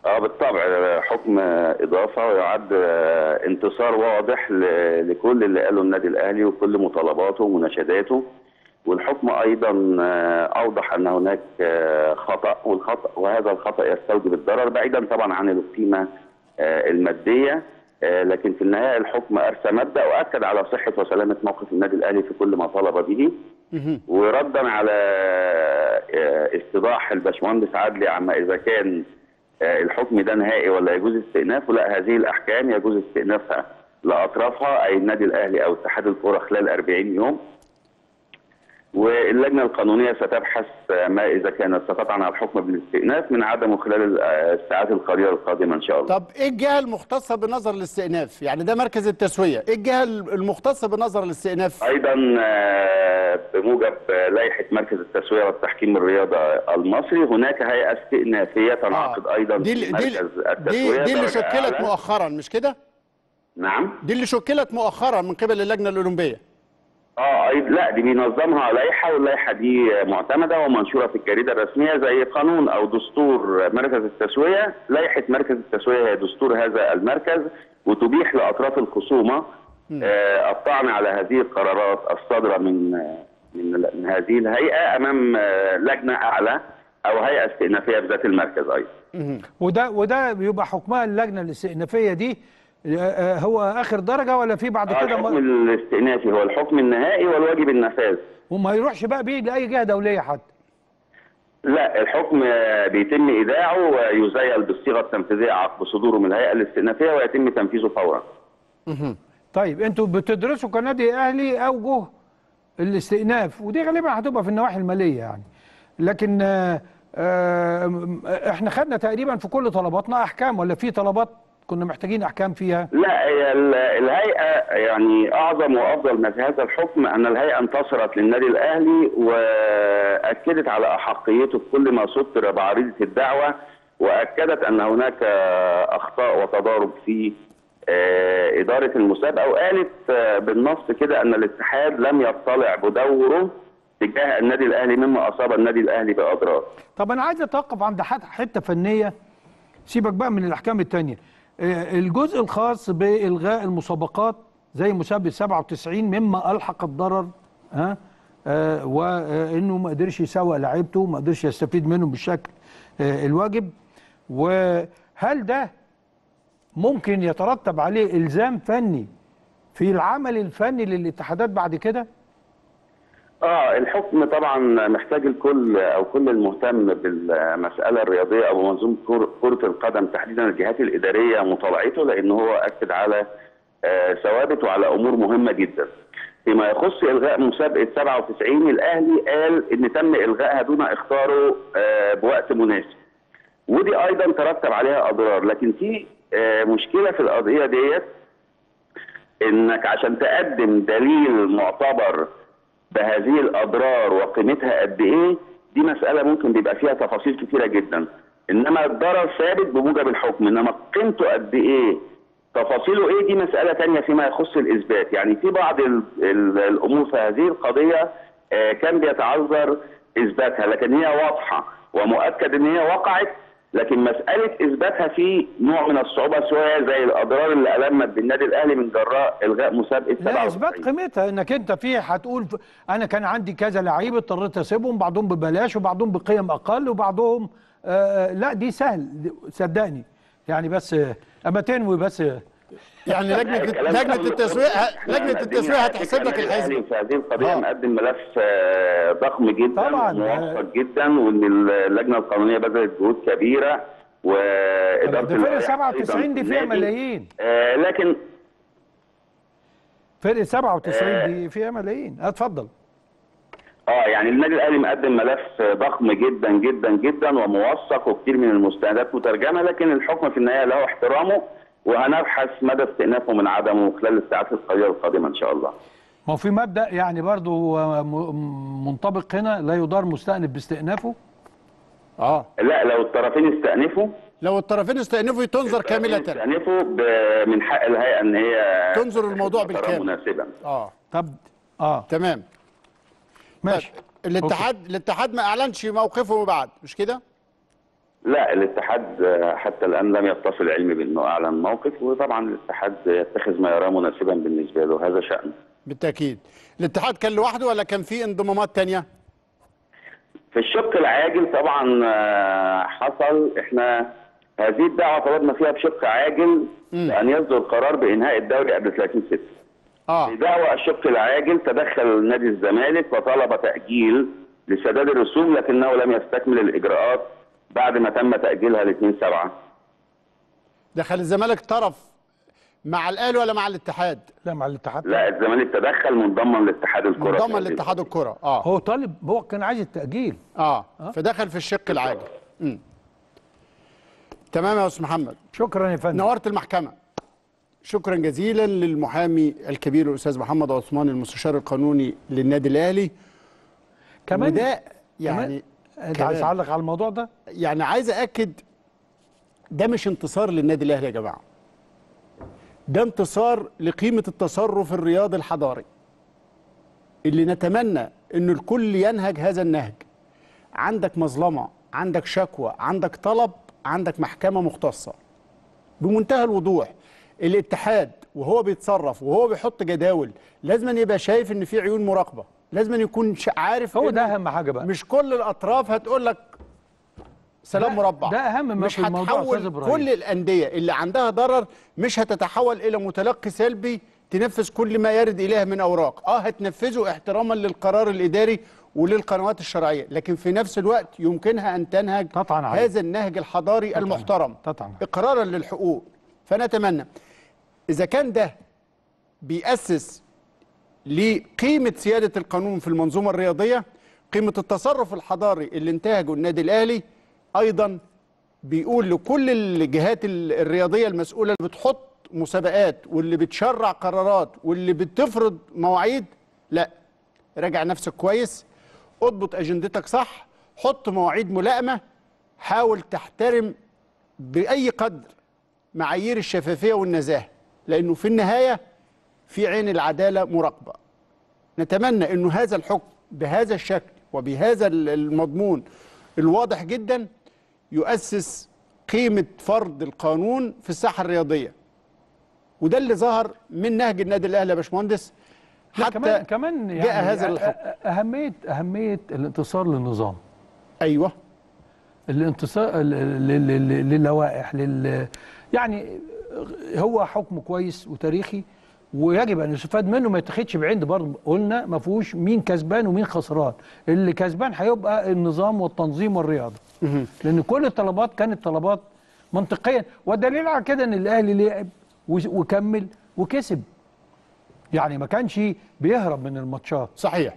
آه بالطبع. آه، حكم آه، إضافة ويعد آه، انتصار واضح لكل اللي قاله النادي الأهلي وكل مطالباته ومناشداته. والحكم أيضا آه، أوضح أن هناك آه، خطأ والخطأ وهذا الخطأ يستوجب الضرر بعيدا طبعا عن القيمة آه، المادية لكن في النهاية الحكم أرسى مبدأ وأكد على صحة وسلامة موقف النادي الأهلي في كل ما طالب به. وردا على استيضاح الباشمهندس عدلي عما إذا كان الحكم ده نهائي ولا يجوز استئنافه لا هذه الأحكام يجوز استئنافها لأطرافها أي النادي الأهلي أو اتحاد الكره خلال 40 يوم. واللجنة القانونية ستبحث آه، ما إذا كانت ستطعن الحكم بالاستئناف من عدمه خلال آه، الساعات القليله القادمة إن شاء الله. طب إيه الجهة المختصة بنظر الاستئناف؟ يعني ده مركز التسوية. إيه الجهة المختصة بنظر الاستئناف؟ أيضا آه، بموجب آه، لائحة مركز التسوية والتحكيم الرياضه المصري هناك هيئة استئنافية تنعقد أيضا دي في دي مركز دي, التسوية دي اللي درجة شكلت. مؤخرا مش كده؟ نعم. دي اللي شكلت مؤخرا من قبل اللجنة الأولمبية. آه لا دي بينظمها لائحة واللائحة دي معتمدة ومنشورة في الجريدة الرسمية زي قانون أو دستور مركز التسوية. لائحة مركز التسوية هي دستور هذا المركز وتبيح لأطراف الخصومة. آه، الطعن على هذه القرارات الصادرة من من هذه الهيئة أمام آه، لجنة أعلى أو هيئة استئنافية بذات المركز أيضا. وده وده بيبقى حكمها اللجنة الاستئنافية دي هو آخر درجة ولا في بعد آه، كده الحكم الاستئنافي هو الحكم النهائي والواجب النفاذ. وما يروحش بقى بيه لأي جهة دولية حتى. لا الحكم آه، بيتم إيداعه ويزيل بالصيغة التنفيذية عقب صدوره من الهيئة الاستئنافية ويتم تنفيذه فورا. طيب أنتوا بتدرسوا كنادي أهلي اوجه الاستئناف؟ ودي غالبا هتبقى في النواحي المالية يعني. لكن آه، آه، إحنا خدنا تقريبا في كل طلباتنا أحكام ولا في طلبات كنا محتاجين أحكام فيها؟ لا هي ال- الهيئة يعني أعظم وأفضل ما في هذا الحكم أن الهيئة انتصرت للنادي الأهلي وأكدت على أحقيته في كل ما سطر بعريضة الدعوة وأكدت أن هناك أخطاء وتضارب في آه، إدارة المسابقه وقالت آه، بالنص كده أن الاتحاد لم يطلع بدوره تجاه النادي الأهلي مما أصاب النادي الأهلي بأضرار. طب أنا عايز أتوقف عند حت- حتة فنية. سيبك بقى من الأحكام التانية. آه، الجزء الخاص بإلغاء المسابقات زي مسابقة 97 مما ألحق الضرر ها؟ آه، وإنه ما قدرش يسوق لعيبته ما قدرش يستفيد منهم بالشكل آه، الواجب. وهل ده ممكن يترتب عليه إلزام فني في العمل الفني للاتحادات بعد كده؟ آه الحكم طبعا محتاج الكل أو كل المهتم بالمسألة الرياضية أو منظومه كر- كرة القدم تحديدا الجهات الإدارية مطالعته لأن هو أكد على آه، ثوابت وعلى أمور مهمة جدا. فيما يخص إلغاء مسابقة 97 الأهلي قال إن تم إلغائها دون اختاره آه، بوقت مناسب. ودي أيضا ترتب عليها أضرار لكن في آه، مشكلة في القضية ديت إنك عشان تقدم دليل معتبر بهذه الأضرار وقيمتها قد إيه دي مسألة ممكن بيبقى فيها تفاصيل كتيرة جدا. إنما الضرر ثابت بموجب الحكم إنما قيمته قد إيه تفاصيله إيه دي مسألة تانية فيما يخص الإثبات. يعني في بعض ال ال الأمور في هذه القضية آه، كان بيتعذر إثباتها لكن هي واضحة ومؤكد إن هي وقعت لكن مسألة إثباتها في نوع من الصعوبة شوية زي الأضرار اللي ألمت بالنادي الأهلي من جراء إلغاء مسابقة لا إثبات 97 قيمتها إنك أنت في هتقول أنا كان عندي كذا لعيب اضطريت أسيبهم بعضهم ببلاش وبعضهم بقيم أقل وبعضهم آه لا دي سهل صدقني. يعني بس آه، اما تنوي بس آه، يعني (laughs) لجنة لجنة التسويق لجنة مقدمين التسويق هتحسب لك هذه القضية آه. مقدم ملف آه، ضخم جدا طبعاً. موفق جدا وإن اللجنة القانونية بذلت جهود كبيرة وإدارة اللوائح 97 أيضاً دي في فيها. ملايين آه، لكن فرقه 97 دي فيها ملايين اتفضل آه يعني النادي الأهلي مقدم ملف ضخم جدا جدا جدا وموثق وكثير من المستندات مترجمة لكن الحكم في النهاية له احترامه وهنبحث مدى استئنافه من عدمه خلال الساعات القليله القادمة إن شاء الله. ما هو في مبدأ يعني برضو م- منطبق هنا لا يدار مستأنف باستئنافه؟ آه. لا لو الطرفين استأنفوا. لو الطرفين استأنفوا تنظر كاملة. استأنفوا من حق الهيئة إن هي تنظر الموضوع بالكامل. مناسبا. آه. طب آه. تمام. ماشي. طيب الاتحاد الاتحاد ما أعلنش موقفه بعد مش كده؟ لا الاتحاد حتى الآن لم يتصل علمي بأنه اعلن موقف وطبعا الاتحاد يتخذ ما يراه مناسبا بالنسبة له. هذا شأنه. بالتأكيد. الاتحاد كان لوحده ولا كان في انضمامات تانية؟ في الشق العاجل طبعا آه، حصل. إحنا هذه الدعوة طلبنا فيها بشق عاجل ان يصدر قرار بإنهاء الدوري قبل 30 6 آه. في دعوى الشق العاجل تدخل نادي الزمالك وطلب تأجيل لسداد الرسوم لكنه لم يستكمل الإجراءات. بعد ما تم تأجيلها ل 2 7 دخل الزمالك طرف مع الأهلي ولا مع الاتحاد؟ لا مع الاتحاد. لا الزمالك تدخل منضما لاتحاد الكرة. منضم لاتحاد الكرة آه. هو طالب هو كان عايز التأجيل. آه فدخل في الشق العاجل. تمام يا أستاذ محمد. شكرا يا فندم. نورت المحكمة. شكرا جزيلا للمحامي الكبير الأستاذ محمد عثمان المستشار القانوني للنادي الأهلي. كمان وده يعني انت عايز كمان. تعلق على الموضوع ده؟ يعني عايز أأكد ده مش انتصار للنادي الأهلي يا جماعة. ده انتصار لقيمة التصرف الرياضي الحضاري. اللي نتمنى أن الكل ينهج هذا النهج. عندك مظلمة عندك شكوى عندك طلب عندك محكمة مختصة. بمنتهى الوضوح الاتحاد وهو بيتصرف وهو بيحط جداول لازم يبقى شايف إن في عيون مراقبة. لازم يكون عارف هو ده أهم حاجة بقى مش كل الأطراف هتقول لك سلام لا، مربع ده أهم ما مش في هتحول. كل الأندية اللي عندها ضرر مش هتتحول إلى متلقي سلبي تنفذ كل ما يرد اليها من أوراق آه هتنفذه احتراما للقرار الإداري وللقنوات الشرعية لكن في نفس الوقت يمكنها أن تنهج عليه. هذا النهج الحضاري المحترم قطعاً. إقرارا للحقوق فنتمنى إذا كان ده بيأسس لقيمة سيادة القانون في المنظومة الرياضية قيمة التصرف الحضاري اللي انتهجه النادي الأهلي أيضا بيقول لكل الجهات ال- الرياضية المسؤولة اللي بتحط مسابقات واللي بتشرع قرارات واللي بتفرض مواعيد لا راجع نفسك كويس اضبط أجندتك صح حط مواعيد ملائمة حاول تحترم بأي قدر معايير الشفافية والنزاهة لأنه في النهاية في عين العدالة مراقبة. نتمنى إنه هذا الحكم بهذا الشكل وبهذا ال- المضمون الواضح جدا يؤسس قيمة فرض القانون في الساحة الرياضية. وده اللي ظهر من نهج النادي الأهلي يا باشمهندس. حتى كمان كمان يعني جاء هذا الحكم أ- اهميه أهمية الانتصار للنظام. أيوه. الانتصار للوائح لل يعني هو حكم كويس وتاريخي ويجب أن يستفاد منه ما يتاخدش بعند برضه. قلنا ما فيهوش مين كسبان ومين خسران. اللي كسبان هيبقى النظام والتنظيم والرياضة. لأن كل الطلبات كانت طلبات منطقيا. والدليل على كده إن الأهلي لعب وكمل وكسب. يعني ما كانش بيهرب من الماتشات. صحيح.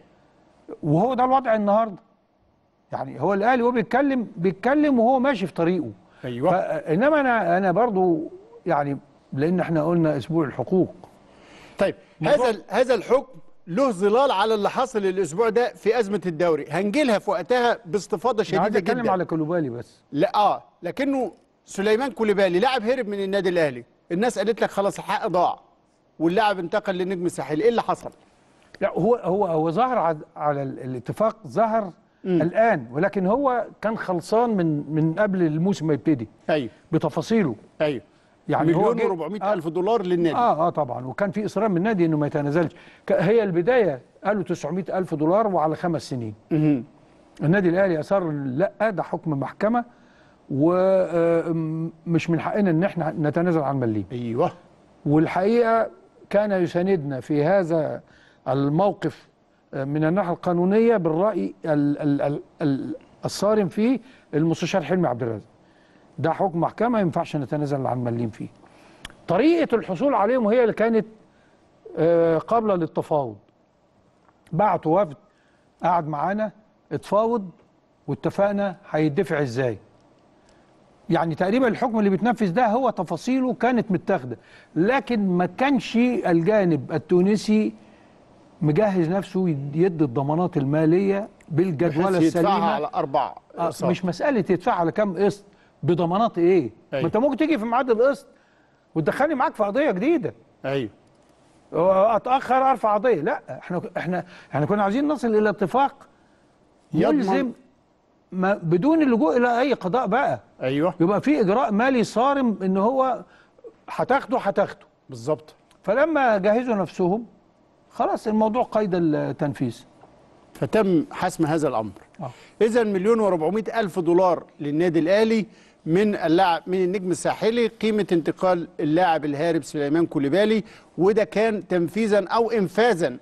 وهو ده الوضع النهارده. يعني هو الأهلي وهو بيتكلم بيتكلم وهو ماشي في طريقه. أيوه. انما أنا أنا برضو يعني لأن إحنا قلنا أسبوع الحقوق. طيب هذا هذا الحكم له ظلال على اللي حصل الأسبوع ده في أزمة الدوري. هنجيلها في وقتها باستفاضة عايز شديدة أتكلم جدا. على كلوبالي بس. لا آه لكنه سليمان كوليبالي لاعب هرب من النادي الأهلي. الناس قالت لك خلاص الحق ضاع واللاعب انتقل للنجم الساحلي إيه اللي حصل؟ لا هو هو هو ظهر على, على ال- الاتفاق ظهر الآن ولكن هو كان خلصان من من قبل الموسم ما يبتدي. أيوه. بتفاصيله. أيوه. يعني مليون جه- و400 آه. الف دولار للنادي. آه آه طبعا. وكان في إصرار من النادي إنه ما يتنازلش. هي البداية قالوا 900 ألف دولار وعلى خمس سنين. النادي الأهلي أصر لا ده حكم محكمة ومش من حقنا إن إحنا نتنازل عن مليم أيوه. والحقيقة كان يساندنا في هذا الموقف من الناحية القانونية بالرأي ال ال ال ال الصارم فيه المستشار حلمي عبد الرازق. ده حكم محكمة ما ينفعش نتنازل عن مليم فيه. طريقة الحصول عليهم هي اللي كانت آه، قابلة للتفاوض. بعتوا وفد قعد معانا اتفاوض واتفقنا هيدفع إزاي. يعني تقريبا الحكم اللي بيتنفذ ده هو تفاصيله كانت متاخدة. لكن ما كانش الجانب التونسي مجهز نفسه يد- يدي الضمانات المالية بالجدولة السليمة. على أربع آه،. مش مسألة يدفع على كام قسط. بضمانات إيه؟ أيوة. ما أنت ممكن تيجي في ميعاد القسط وتدخلني معاك في قضية جديدة. أيوه. أتأخر أرفع قضية. لا إحنا إحنا إحنا كنا عايزين نصل إلى اتفاق ملزم ما بدون اللجوء إلى أي قضاء بقى. أيوه. يبقى في إجراء مالي صارم إن هو هتاخده هتاخده. بالظبط فلما جهزوا نفسهم خلاص الموضوع قيد التنفيذ. فتم حسم هذا الأمر. آه. اذا مليون و400 ألف دولار للنادي الأهلي من اللاعب من النجم الساحلي قيمة انتقال اللاعب الهارب سليمان كوليبالي وده كان تنفيذا أو انفاذا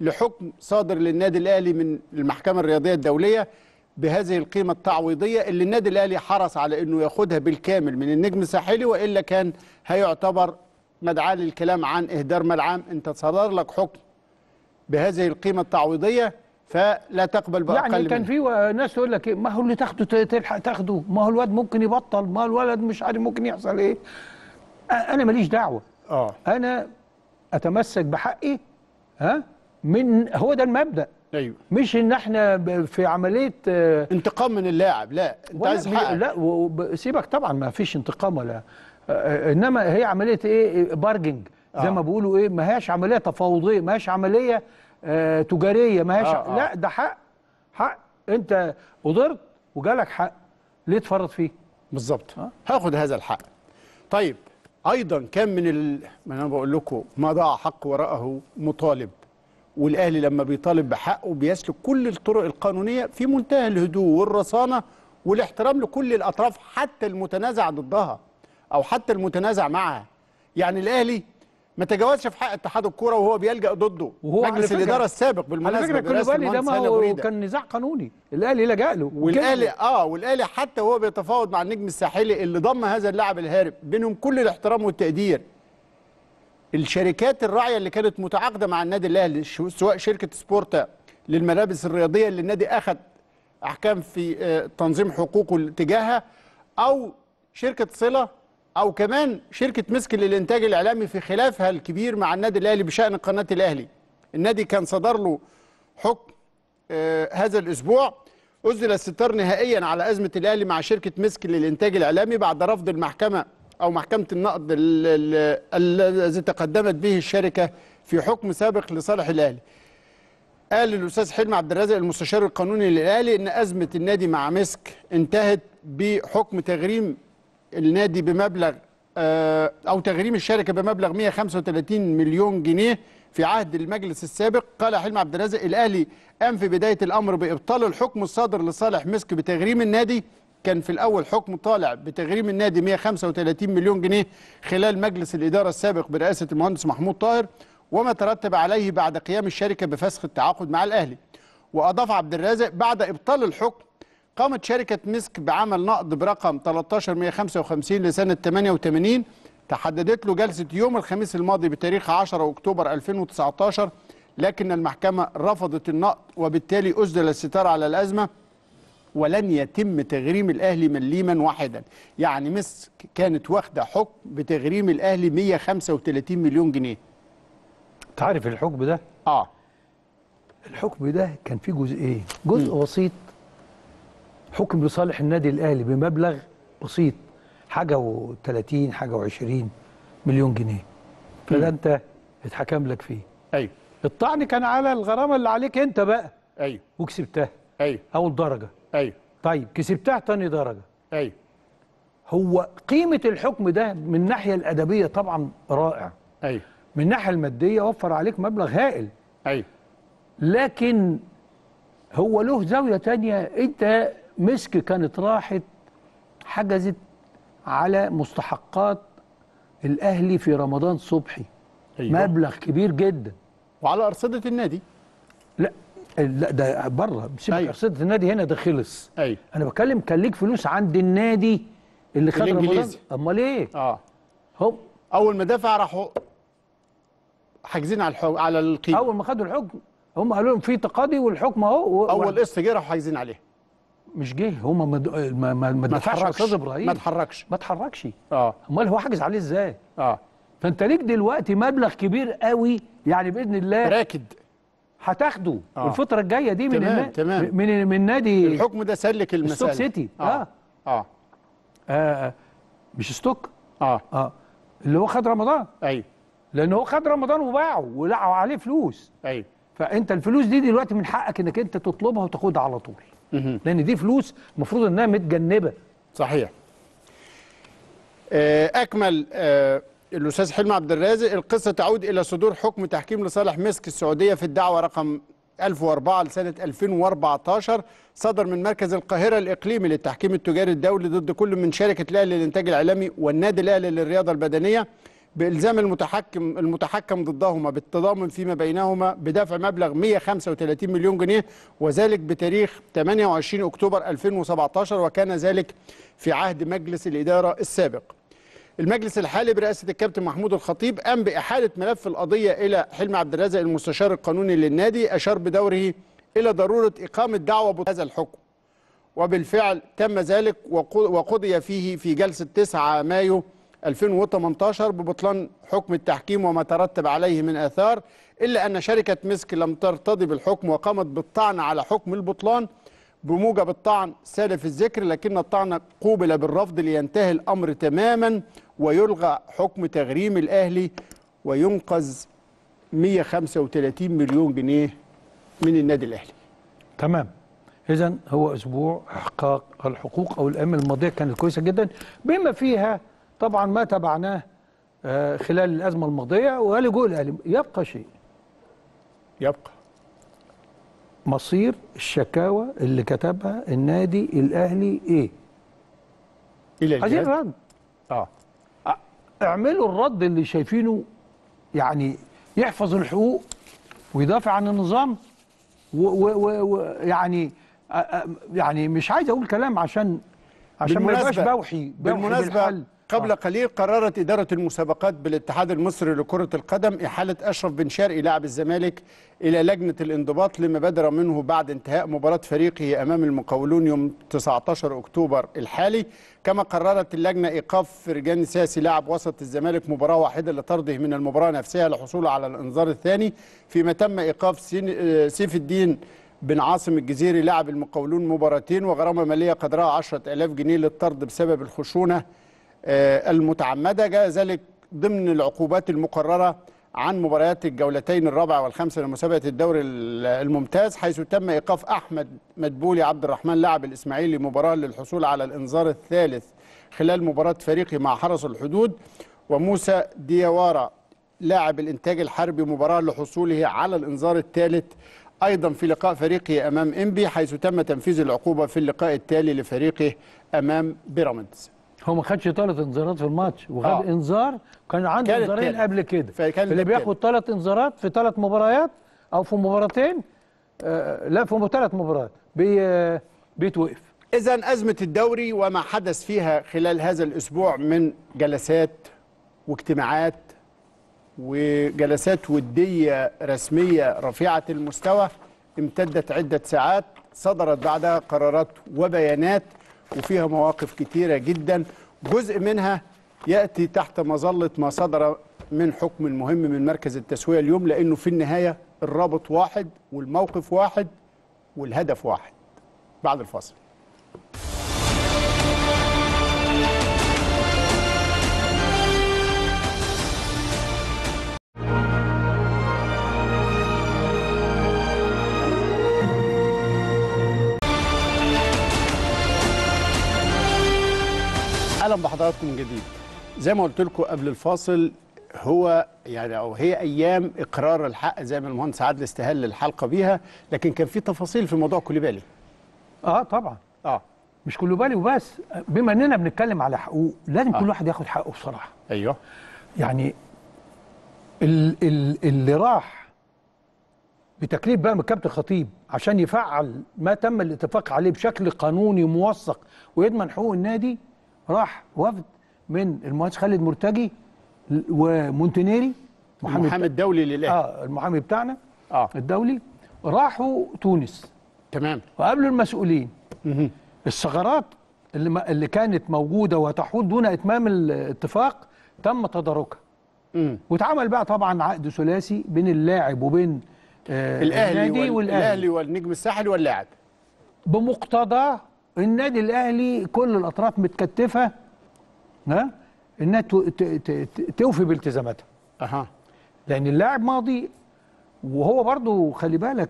لحكم صادر للنادي الأهلي من المحكمة الرياضية الدولية بهذه القيمة التعويضية اللي النادي الأهلي حرص على إنه ياخدها بالكامل من النجم الساحلي وإلا كان هيعتبر مدعاة للكلام عن إهدار ملعام أنت صدر لك حكم بهذه القيمة التعويضية. فلا تقبل بأقل يعني كان. في ناس تقول لك إيه ما هو اللي تاخده تلحق تاخده؟ ما هو الواد ممكن يبطل؟ ما هو الولد مش عارف ممكن يحصل إيه؟ أنا ماليش دعوة. آه. أنا أتمسك بحقي ها؟ من هو ده المبدأ. أيوه. مش إن إحنا في عملية آه، انتقام من اللاعب لا أنت عايز حقك. لا سيبك طبعا ما فيش انتقام ولا آه، إنما هي عملية إيه؟ بارجنج زي آه. ما بيقولوا إيه؟ ما هياش عملية تفاوضية ما هياش عملية آه، تجارية ما هياش آه، آه. لا ده حق حق. انت قدرت وجالك حق ليه تفرط فيه؟ بالظبط. هاخد هذا الحق. طيب أيضا كان من ال... ما أنا بقول لكم ما ضاع حق وراءه مطالب والأهلي لما بيطالب بحقه بيسلك كل الطرق القانونية في منتهى الهدوء والرصانة والاحترام لكل الأطراف حتى المتنازع ضدها أو حتى المتنازع معها. يعني الأهلي ما تجاوزش في حق اتحاد الكورة وهو بيلجأ ضده. وهو على مجلس الإدارة السابق على بالمناسبه فكرة برئاسة كل بالي ده ما هو. كان نزاع قانوني. الأهلي لجأ له والاهلي آه والأهلي حتى وهو بيتفاوض مع النجم الساحلي اللي ضم هذا اللاعب الهارب. بينهم كل الاحترام والتقدير. الشركات الراعية اللي كانت متعاقدة مع النادي الأهلي سواء شركة سبورتا للملابس الرياضية اللي النادي أخذ أحكام في آه، تنظيم حقوقه تجاهها أو شركة صلة أو كمان شركة مسك للإنتاج الإعلامي في خلافها الكبير مع النادي الأهلي بشأن قناة الأهلي. النادي كان صدر له حكم آه، هذا الأسبوع أزل الستار نهائيا على أزمة الأهلي مع شركة مسك للإنتاج الإعلامي بعد رفض المحكمة أو محكمة النقد ال- ال- ال- الذي تقدمت به الشركة في حكم سابق لصالح الأهلي. قال الأستاذ حلمي عبد الرازق المستشار القانوني للأهلي إن أزمة النادي مع مسك انتهت بحكم تغريم النادي بمبلغ آه، أو تغريم الشركة بمبلغ 135 مليون جنيه في عهد المجلس السابق. قال حلمي عبد الرازق الأهلي قام في بداية الأمر بإبطال الحكم الصادر لصالح مسك بتغريم النادي. كان في الأول حكم طالع بتغريم النادي 135 مليون جنيه خلال مجلس الإدارة السابق برئاسة المهندس محمود طاهر وما ترتب عليه بعد قيام الشركة بفسخ التعاقد مع الأهلي. وأضاف عبد الرازق بعد إبطال الحكم قامت شركة مسك بعمل نقد برقم 13155 لسنة 88 تحددت له جلسة يوم الخميس الماضي بتاريخ 10 أكتوبر 2019 لكن المحكمة رفضت النقد وبالتالي أسدل الستار على الأزمة ولن يتم تغريم الأهلي مليما واحدا. يعني مسك كانت واخدة حكم بتغريم الأهلي 135 مليون جنيه. تعرف الحكم ده؟ آه. الحكم ده كان فيه جزئين. جزء بسيط حكم لصالح النادي الأهلي بمبلغ بسيط حاجة و30 حاجة و20 مليون جنيه. فده أنت اتحكم لك فيه. أيوه. الطعن كان على الغرامة اللي عليك أنت بقى. أيوه. وكسبتها. أيوه. أول درجة. أيوه. طيب كسبتها تاني درجة. أيوه. هو قيمة الحكم ده من الناحيه الأدبية طبعا رائع أيوه. من الناحيه المادية وفر عليك مبلغ هائل. أيوه. لكن هو له زاوية تانية. أنت مسك كانت راحت حجزت على مستحقات الأهلي في رمضان صبحي. أيوه. مبلغ كبير جدا. وعلى أرصدة النادي. لا لا ده بره. سيبك أيوه. أرصدة النادي هنا ده خلص. أيوه. أنا بتكلم كان ليك فلوس عند النادي اللي خد رمضان. أمال إيه؟ آه. هم أول ما دفع راحوا حاجزين على الحو... على القيمة. أول ما خدوا الحكم هم قالوا لهم في تقاضي والحكم أهو و- أول قسط جه راحوا حاجزين عليه. مش جه. هم ما ما ما, ما دفعش اتحركش. أستاذ إبراهيم. ما اتحركش. ما اتحركش. آه. أمال هو حاجز عليه إزاي؟ آه. فأنت ليك دلوقتي مبلغ كبير قوي يعني بإذن الله راكد. هتاخده. آه. الفترة الجاية دي من تمام، تمام. من من نادي الحكم ده سلك المسألة. ستوك سيتي. آه. آه, آه, آه. مش ستوك؟ آه. آه. اللي هو خد رمضان. أيوه لأن هو خد رمضان وباعه ولقوا عليه فلوس. أيوه فأنت الفلوس دي دلوقتي من حقك إنك أنت تطلبها وتاخدها على طول. لأن دي فلوس المفروض إنها متجنبة. صحيح. آه، أكمل آه، الأستاذ حلمي عبد الرازق القصة تعود إلى صدور حكم تحكيم لصالح مسك السعودية في الدعوة رقم 1004 لسنة 2014 صدر من مركز القاهرة الإقليمي للتحكيم التجاري الدولي ضد كل من شركه الأهلي للإنتاج الاعلامي والنادي الأهلي للرياضة البدنية. بإلزام المتحكم المتحكم ضدهما بالتضامن فيما بينهما بدفع مبلغ 135 مليون جنيه وذلك بتاريخ 28 أكتوبر 2017 وكان ذلك في عهد مجلس الإدارة السابق. المجلس الحالي برئاسة الكابتن محمود الخطيب قام بإحالة ملف القضية إلى حلمي عبد الرازق المستشار القانوني للنادي أشار بدوره إلى ضرورة إقامة دعوة بهذا الحكم. وبالفعل تم ذلك وق- وقضي فيه في جلسة 9 مايو 2018 ببطلان حكم التحكيم وما ترتب عليه من آثار إلا أن شركة مسك لم ترتضي بالحكم وقامت بالطعن على حكم البطلان بموجب الطعن سالف الذكر لكن الطعن قوبل بالرفض لينتهي الأمر تماما ويلغى حكم تغريم الأهلي وينقذ 135 مليون جنيه من النادي الأهلي. تمام. اذا هو أسبوع إحقاق الحقوق أو الأيام الماضية كانت كويسة جدا بما فيها طبعا ما تبعناه آه، خلال الأزمة الماضية ولجوء الاهلي يبقى شيء. يبقى. مصير الشكاوى اللي كتبها النادي الأهلي إيه؟ إلى عايزين رد آه. اعملوا الرد اللي شايفينه يعني يحفظ الحقوق ويدافع عن النظام ويعني يعني مش عايز أقول كلام عشان عشان ما يبقاش بوحي بوحي بالمناسبة بالحل. قبل آه. قليل قررت إدارة المسابقات بالاتحاد المصري لكرة القدم إحالة أشرف بن شرقي لاعب الزمالك إلى لجنة الانضباط لما بدر منه بعد انتهاء مباراة فريقه أمام المقاولون يوم 19 أكتوبر الحالي كما قررت اللجنة إيقاف فرجان ساسي لاعب وسط الزمالك مباراة واحدة لطرده من المباراة نفسها لحصوله على الإنذار الثاني فيما تم إيقاف آه، سيف الدين بن عاصم الجزيري لاعب المقاولون مباراتين وغرامة مالية قدرها 10000 جنيه للطرد بسبب الخشونة المتعمدة جاء ذلك ضمن العقوبات المقررة عن مباريات الجولتين الرابعة والخامسة لمسابقة الدوري ال- الممتاز حيث تم إيقاف أحمد مدبولي عبد الرحمن لاعب الإسماعيلي مباراة للحصول على الإنذار الثالث خلال مباراة فريقه مع حرس الحدود وموسى ديوارا لاعب الإنتاج الحربي مباراة لحصوله على الإنذار الثالث أيضا في لقاء فريقه أمام إنبي حيث تم تنفيذ العقوبة في اللقاء التالي لفريقه أمام بيراميدز. هو ما خدش ثلاث انذارات في الماتش وخد آه. انذار كان عنده انذارين. قبل كده اللي. بياخد ثلاث انذارات في ثلاث مباريات أو في مباراتين آه لا في ثلاث مباريات بي آه بيتوقف إذا أزمة الدوري وما حدث فيها خلال هذا الأسبوع من جلسات واجتماعات وجلسات ودية رسمية رفيعة المستوى امتدت عدة ساعات صدرت بعدها قرارات وبيانات وفيها مواقف كتيرة جدا. جزء منها يأتي تحت مظلة ما صدر من حكم المهم من مركز التسوية اليوم لأنه في النهاية الرابط واحد والموقف واحد والهدف واحد. بعد الفاصل. أهلا بحضراتكم من جديد. زي ما قلت لكم قبل الفاصل هو يعني أو هي أيام إقرار الحق زي ما المهندس عادل استهل الحلقة بيها لكن كان في تفاصيل في موضوع كوليبالي. آه طبعا. آه. مش كله بالي وبس. بما إننا بنتكلم على حقوق لازم آه. كل واحد ياخد حقه بصراحه أيوه. يعني ال ال اللي راح بتكليف بقى من كابتن خطيب عشان يفعل ما تم الاتفاق عليه بشكل قانوني موثق ويضمن حقوق النادي راح وفد من المهندس خالد مرتجي ومونتينيري محامي محامي الدولي للاهلي آه المحامي بتاعنا آه. الدولي. راحوا تونس. تمام. وقابلوا المسؤولين. الثغرات اللي اللي كانت موجودة وتحول دون إتمام الاتفاق تم تداركها. واتعمل بقى طبعا عقد ثلاثي بين اللاعب وبين آه الأهلي والأهلي. الأهلي والنجم الساحلي واللاعب. بمقتضى النادي الأهلي كل الأطراف متكتفة ها؟ إنها توفي بالتزاماتها. أها. لأن اللاعب ماضي وهو برضو خلي بالك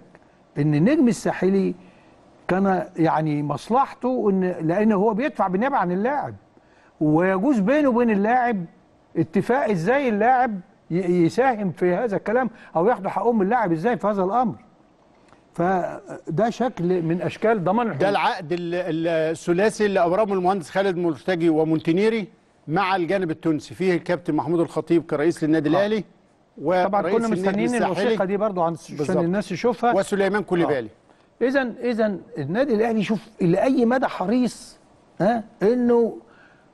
إن النجم الساحلي كان يعني مصلحته إن لأن هو بيدفع بالنيابه عن اللاعب. ويجوز بينه وبين اللاعب اتفاق إزاي اللاعب يساهم في هذا الكلام أو ياخدوا حقهم اللاعب إزاي في هذا الأمر. فده شكل من أشكال ضمان ده الحقوق العقد ال- ال- الثلاثي اللي أبرمه المهندس خالد مرتجي ومونتينيري مع الجانب التونسي. فيه الكابتن محمود الخطيب كرئيس للنادي الأهلي طبعا كنا مستنيين الوثيقه دي برضو عشان. الناس تشوفها وسليمان كوليبالي. اذا اذا النادي الأهلي شوف لاي مدى حريص ها إنه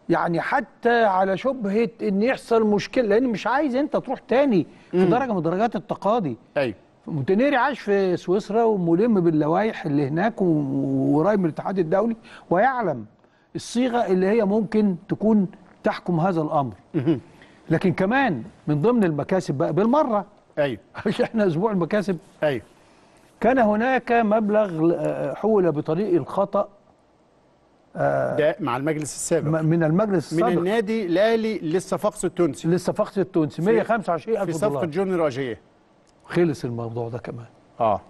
يعني حتى على شبهة إن يحصل مشكلة لأن مش عايز أنت تروح تاني في درجة من درجات التقاضي. أيوه. مونتينيري عاش في سويسرا وملم باللوائح اللي هناك وقريب من الاتحاد الدولي ويعلم الصيغة اللي هي ممكن تكون تحكم هذا الأمر. لكن كمان من ضمن المكاسب بقى بالمرة. أيوه. مش (laughs) إحنا أسبوع المكاسب. أيوه. كان هناك مبلغ آه، حول بطريق الخطأ ده مع المجلس السابق. من المجلس من السابق. النادي الاهلي للصفاقس التونسي. للصفاقس التونسي 125 في ألف صفقة دولار. جونيور اجيه خلص الموضوع ده كمان. آه.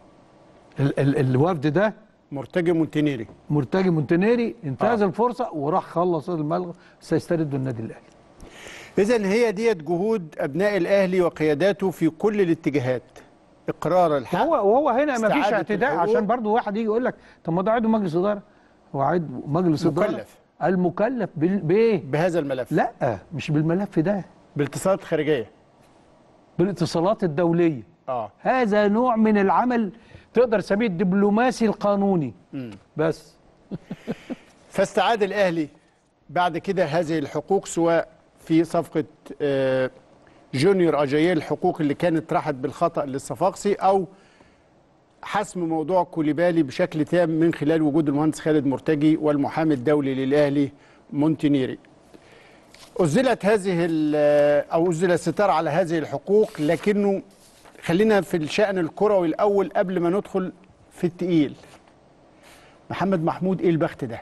ال ال الوفد ده مرتجي مونتينيري. مرتجي مونتينيري انتهز آه. الفرصة وراح خلص المبلغ سيسترد النادي الأهلي. اذا هي ديت جهود أبناء الأهلي وقياداته في كل الاتجاهات. إقرار الحق وهو وهو هنا ما فيش اعتداء الحقوق. عشان برضو واحد يجي يقول لك طب ما ده عضو مجلس إدارة. هو عضو مجلس إدارة مكلف. المكلف بال- بإيه؟ بهذا الملف. لا مش بالملف ده. بالاتصالات الخارجية. بالاتصالات الدولية. آه. هذا نوع من العمل تقدر تسميه الدبلوماسي القانوني. بس. (laughs) فاستعاد الأهلي بعد كده هذه الحقوق سواء في صفقة آه، جونيور اجاييه الحقوق اللي كانت راحت بالخطأ للصفاقسي أو حسم موضوع كوليبالي بشكل تام من خلال وجود المهندس خالد مرتجي والمحامي الدولي للأهلي مونتينيري. أزلت هذه ال- أو أزل الستار على هذه الحقوق لكنه خلينا في الشأن الكروي الأول قبل ما ندخل في التقيل. محمد محمود إيه البخت ده؟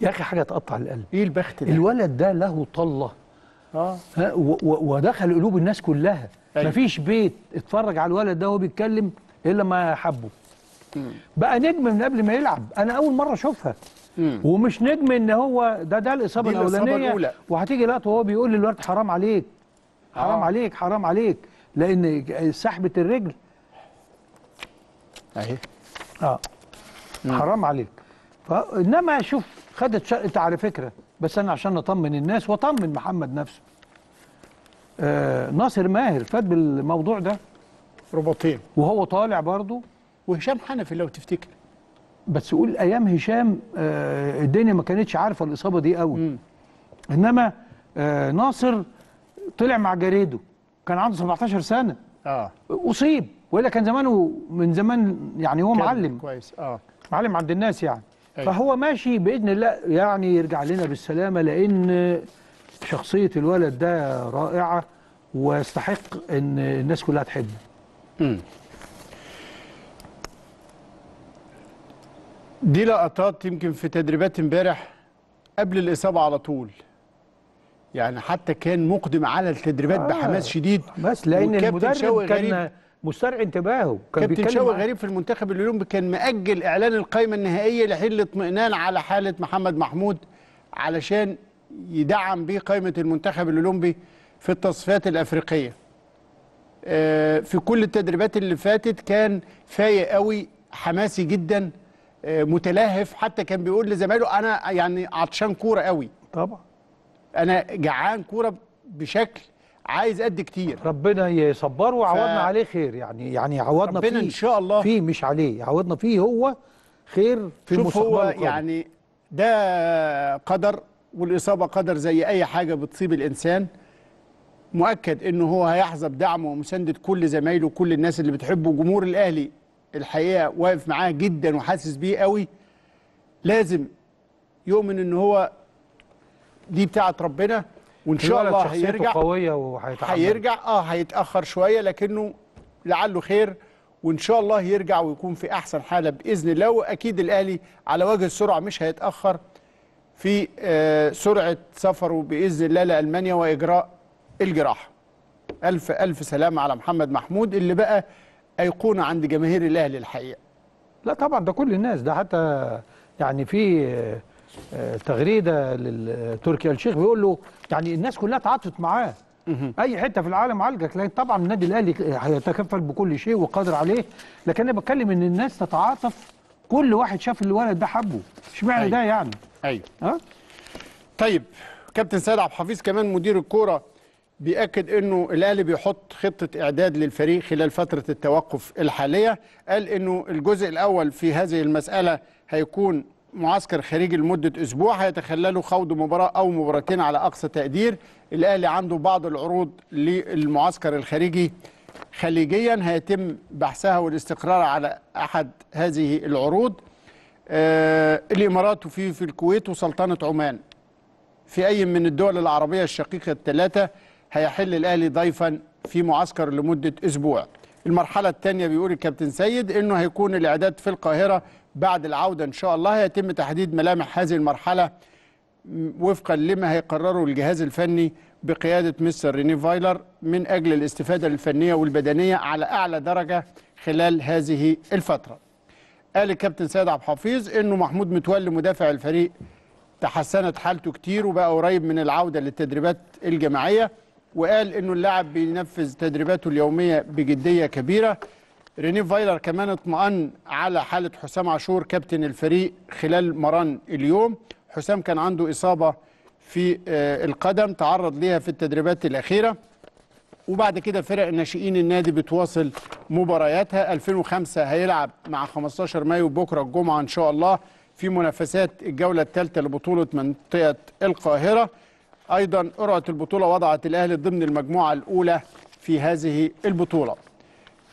يا أخي حاجة تقطع القلب. إيه البخت ده؟ الولد ده له و- و- ودخل قلوب الناس كلها. أيوة. مفيش بيت اتفرج على الولد ده وهو بيتكلم إلا ما حبه بقى نجم من قبل ما يلعب. أنا أول مرة أشوفها. مم. ومش نجم إن هو ده ده الإصابة الأولانية. الأولى. وهتيجي لقطة وهو بيقول للولد حرام عليك. حرام آه. عليك حرام عليك. لأن سحبة الرجل. اهي. آه. حرام عليك. فإنما شوف خدت شقة على فكرة بس أنا عشان أطمن الناس وأطمن محمد نفسه. آه ناصر ماهر فات بالموضوع ده. رباطين وهو طالع برضه. وهشام حنفي لو تفتكر. بس قول أيام هشام آه الدنيا ما كانتش عارفة الإصابة دي قوي مم. إنما آه ناصر طلع مع جاريدو كان عنده 17 سنة. آه. أصيب وإلا كان زمانه من زمان يعني هو معلم. كويس آه. معلم عند الناس يعني. أيوة. فهو ماشي بإذن الله يعني يرجع لنا بالسلامة لأن شخصية الولد ده رائعة ويستحق إن الناس كلها تحبه. مم. دي لقطات يمكن في تدريبات امبارح قبل الإصابة على طول. يعني حتى كان مقدم على التدريبات آه. بحماس شديد بس لأن المدرب كان مسترعي انتباهه كان كابتن شوقي. غريب في المنتخب الاولمبي كان مأجل إعلان القائمة النهائية لحين الاطمئنان على حالة محمد محمود علشان يدعم بيه قائمة المنتخب الاولمبي في التصفيات الأفريقية. آه، في كل التدريبات اللي فاتت كان فايق قوي حماسي جدا آه، متلهف حتى كان بيقول لزمايله أنا يعني عطشان كورة قوي طبعا أنا جعان كورة بشكل عايز قد كتير. ربنا يصبره ويعوضنا عليه خير. يعني يعني يعوضنا ربنا فيه. إن شاء الله. فيه مش عليه. يعوضنا فيه هو خير في شوف هو القادم. يعني ده قدر والإصابة قدر زي أي حاجة بتصيب الإنسان. مؤكد إنه هو هيحظى بدعم ومساندة كل زمايله وكل الناس اللي بتحبه. جمهور الأهلي الحقيقة واقف معاه جدا وحاسس بيه قوي. لازم يؤمن إن هو دي بتاعت ربنا وإن شاء الله هيرجع قوية وهيتحمل هيرجع آه هيتأخر شوية لكنه لعله خير وإن شاء الله يرجع ويكون في أحسن حالة بإذن الله وأكيد الأهلي على وجه السرعة مش هيتأخر في آه سرعة سفره بإذن الله لألمانيا وإجراء الجراحه. ألف ألف سلامة على محمد محمود اللي بقى أيقونة عند جماهير الأهلي الحقيقة. لا طبعا ده كل الناس ده حتى يعني في تغريدة لتركي آل الشيخ بيقول له يعني الناس كلها تعاطفت معاه. أي حتة في العالم عالجك لكن طبعا النادي الأهلي هيتكفل بكل شيء وقادر عليه لكن أنا بتكلم إن الناس تتعاطف كل واحد شاف الولد ده حبه. اشمعنى أيوة. ده يعني؟ أيوه ها؟ طيب كابتن سيد عبد الحفيظ كمان مدير الكورة بيأكد إنه الأهلي بيحط خطة إعداد للفريق خلال فترة التوقف الحالية. قال إنه الجزء الأول في هذه المسألة هيكون معسكر خارجي لمدة أسبوع هيتخلله خوض مباراة أو مباراتين على أقصى تقدير. الأهلي عنده بعض العروض للمعسكر الخارجي. خليجيا هيتم بحثها والاستقرار على أحد هذه العروض. آه الإمارات وفي في الكويت وسلطنة عمان. في أي من الدول العربية الشقيقة الثلاثة هيحل الأهلي ضيفا في معسكر لمدة أسبوع. المرحلة الثانية بيقول الكابتن سيد أنه هيكون الإعداد في القاهرة بعد العودة إن شاء الله. هيتم تحديد ملامح هذه المرحلة وفقا لما هيقرره الجهاز الفني بقيادة مستر ريني فايلر من أجل الاستفادة الفنية والبدنية على أعلى درجة خلال هذه الفترة. قال الكابتن سيد عبد الحفيظ إنه محمود متولي مدافع الفريق تحسنت حالته كتير وبقى قريب من العودة للتدريبات الجماعية وقال إنه اللاعب بينفذ تدريباته اليومية بجدية كبيرة ريني فايلر كمان اطمأن على حالة حسام عاشور كابتن الفريق خلال مران اليوم. حسام كان عنده إصابة في آه، القدم تعرض ليها في التدريبات الأخيرة. وبعد كده فرق ناشئين النادي بتواصل مبارياتها. 2005 هيلعب مع 15 مايو بكرة الجمعة إن شاء الله في منافسات الجولة الثالثة لبطولة منطقة القاهرة. أيضا قرعه البطولة وضعت الأهلي ضمن المجموعة الأولى في هذه البطولة.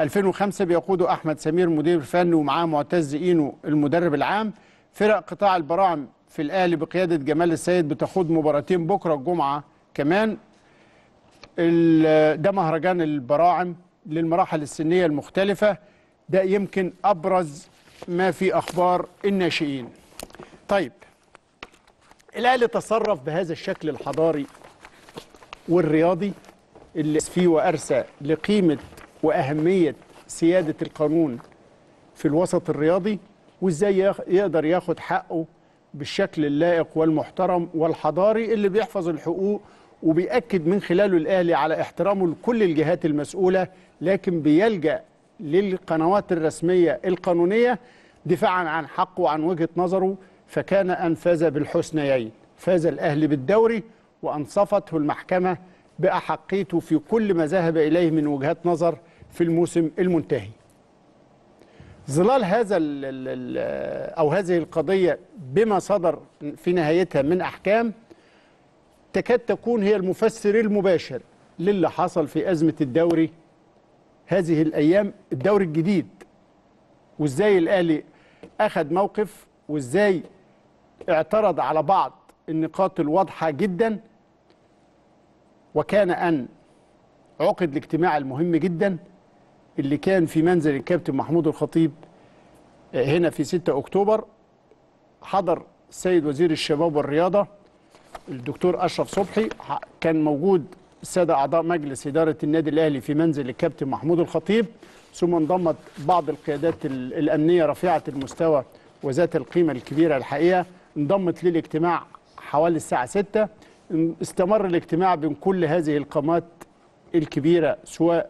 2005 بيقوده أحمد سمير مدير فني ومعاه معتز إينو المدرب العام. فرق قطاع البراعم في الاهلي بقيادة جمال السيد بتخوض مباراتين بكرة الجمعة كمان. ده مهرجان البراعم للمراحل السنية المختلفة. ده يمكن أبرز ما في أخبار الناشئين. طيب. الاهلي تصرف بهذا الشكل الحضاري والرياضي اللي فيه وأرسى لقيمة وأهمية سيادة القانون في الوسط الرياضي وإزاي يقدر ياخد حقه بالشكل اللائق والمحترم والحضاري اللي بيحفظ الحقوق وبيأكد من خلاله الأهلي على احترامه لكل الجهات المسؤولة لكن بيلجأ للقنوات الرسمية القانونية دفاعا عن حقه وعن وجهة نظره فكان أن فاز بالحسنيين. فاز الأهلي بالدوري وأنصفته المحكمة بأحقيته في كل ما ذهب إليه من وجهات نظر في الموسم المنتهي. ظلال هذا ال ال أو هذه القضية بما صدر في نهايتها من أحكام تكاد تكون هي المفسر المباشر للي حصل في أزمة الدوري هذه الأيام الدوري الجديد وإزاي الأهلي أخذ موقف وإزاي اعترض على بعض النقاط الواضحة جدا وكان أن عقد الاجتماع المهم جدا اللي كان في منزل الكابتن محمود الخطيب آه، هنا في 6 أكتوبر حضر السيد وزير الشباب والرياضة الدكتور أشرف صبحي كان موجود الساده أعضاء مجلس إدارة النادي الأهلي في منزل الكابتن محمود الخطيب ثم انضمت بعض القيادات ال- الأمنية رفيعة المستوى وذات القيمة الكبيرة الحقيقة انضمت للاجتماع حوالي الساعة 6 استمر الاجتماع بين كل هذه القامات الكبيرة سواء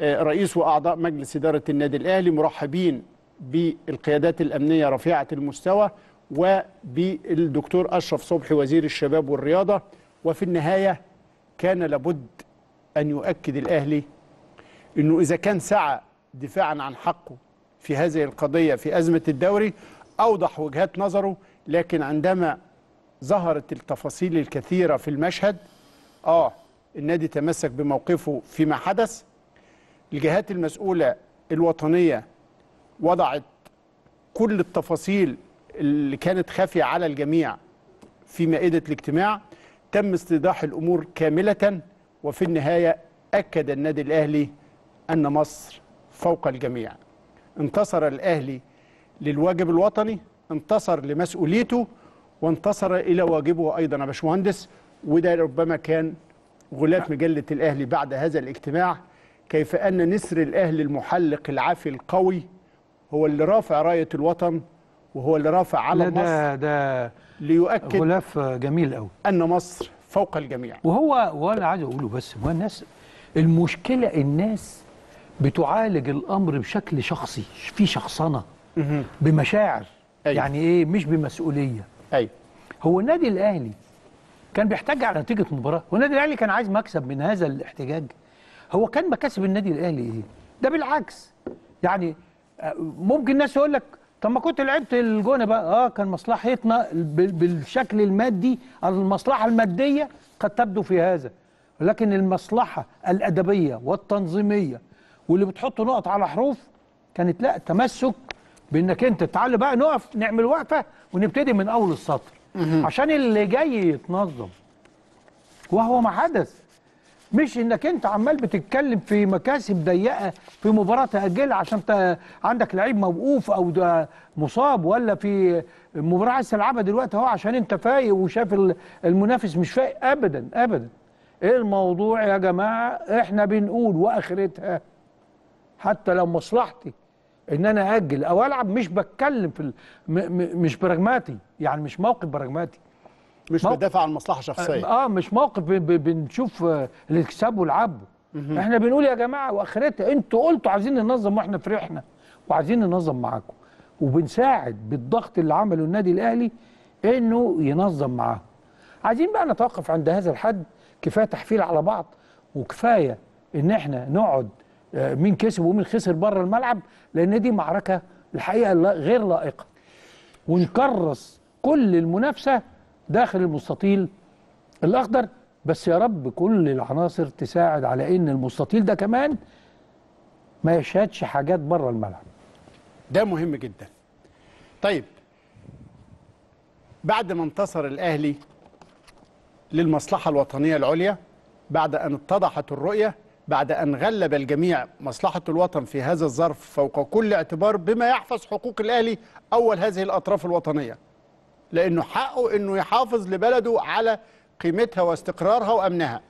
رئيس وأعضاء مجلس إدارة النادي الأهلي مرحبين بالقيادات الأمنية رفيعة المستوى وبالدكتور أشرف صبحي وزير الشباب والرياضة. وفي النهاية كان لابد أن يؤكد الأهلي إنه إذا كان سعى دفاعا عن حقه في هذه القضية في أزمة الدوري أوضح وجهات نظره. لكن عندما ظهرت التفاصيل الكثيرة في المشهد آه النادي تمسك بموقفه فيما حدث. الجهات المسؤولة الوطنية وضعت كل التفاصيل اللي كانت خافية على الجميع في مائدة الاجتماع تم استيضاح الأمور كاملة وفي النهاية أكد النادي الأهلي أن مصر فوق الجميع. انتصر الأهلي للواجب الوطني انتصر لمسؤوليته وانتصر إلى واجبه أيضا يا باشمهندس وده ربما كان غلاف مجلة الأهلي بعد هذا الاجتماع. كيف أن نسر الأهلي المحلق العافي القوي هو اللي رافع راية الوطن وهو اللي رافع لا علم مصر ده ده ليؤكد غلاف جميل قوي أن مصر فوق الجميع. وهو وأنا عايز أقوله بس هو الناس المشكلة الناس بتعالج الأمر بشكل شخصي في شخصنة بمشاعر أيوة. يعني إيه؟ مش بمسؤولية. أيوة. هو النادي الأهلي كان بيحتاج على نتيجة مباراة هو النادي الأهلي كان عايز مكسب من هذا الاحتجاج. هو كان مكاسب النادي الأهلي إيه؟ ده بالعكس. يعني آه، ممكن ناس يقول لك طب ما كنت لعبت الجونه بقى. آه كان مصلحتنا بال- بالشكل المادي المصلحة المادية قد تبدو في هذا. لكن المصلحة الأدبية والتنظيمية واللي بتحط نقط على حروف كانت لا تمسك بإنك أنت تعالى بقى نقف نعمل وقفة ونبتدي من أول السطر. عشان اللي جاي يتنظم وهو ما حدث. مش إنك أنت عمال بتتكلم في مكاسب ضيقة في مباراة تاجلها عشان انت عندك لعيب موقوف أو ده مصاب ولا في مباراة عايز تلعبها دلوقتي أهو عشان أنت فايق وشاف ال- المنافس مش فايق. ابدا ابدا. إيه الموضوع يا جماعة؟ إحنا بنقول وآخرتها حتى لو مصلحتي إن أنا أجل أو ألعب مش بتكلم في. مش براجماتي يعني مش موقف براجماتي مش موقف- بدافع عن مصلحة شخصية. آه مش موقف بنشوف آه، اللي يكسبوا يلعبوا إحنا بنقول يا جماعة وآخرتها أنتوا قلتوا عايزين ننظم وإحنا فرحنا وعايزين ننظم معاكم. وبنساعد بالضغط اللي عمله النادي الأهلي إنه ينظم معاهم. عايزين بقى نتوقف عند هذا الحد كفاية تحفيل على بعض وكفاية إن إحنا نقعد آه، مين كسب ومين خسر بره الملعب لأن دي معركة الحقيقة غير لائقة. ونكرس كل المنافسة داخل المستطيل الأخضر. بس يا رب كل العناصر تساعد على إن المستطيل ده كمان ما يشهدش حاجات بره الملعب. ده مهم جدا. طيب بعد ما انتصر الأهلي للمصلحة الوطنية العليا بعد أن اتضحت الرؤية بعد أن غلب الجميع مصلحة الوطن في هذا الظرف فوق كل اعتبار بما يحفظ حقوق الأهلي أول هذه الأطراف الوطنية لأنه حقه إنه يحافظ لبلده على قيمتها واستقرارها وأمنها.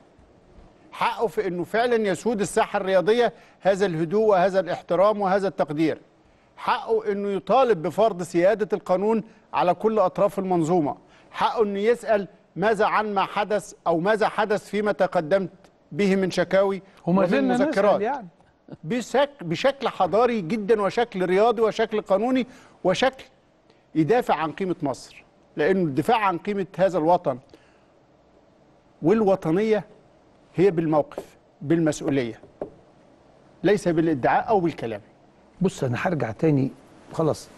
حقه في إنه فعلا يسود الساحة الرياضية هذا الهدوء وهذا الاحترام وهذا التقدير. حقه إنه يطالب بفرض سيادة القانون على كل أطراف المنظومة. حقه إنه يسأل ماذا عن ما حدث أو ماذا حدث فيما تقدمت به من شكاوي وما ومن زلنا مذكرات. يعني. بشك بشكل حضاري جدا وشكل رياضي وشكل قانوني وشكل يدافع عن قيمة مصر. لأنه الدفاع عن قيمة هذا الوطن والوطنية هي بالموقف بالمسؤولية ليس بالادعاء أو بالكلام. بص أنا هرجع تاني. خلاص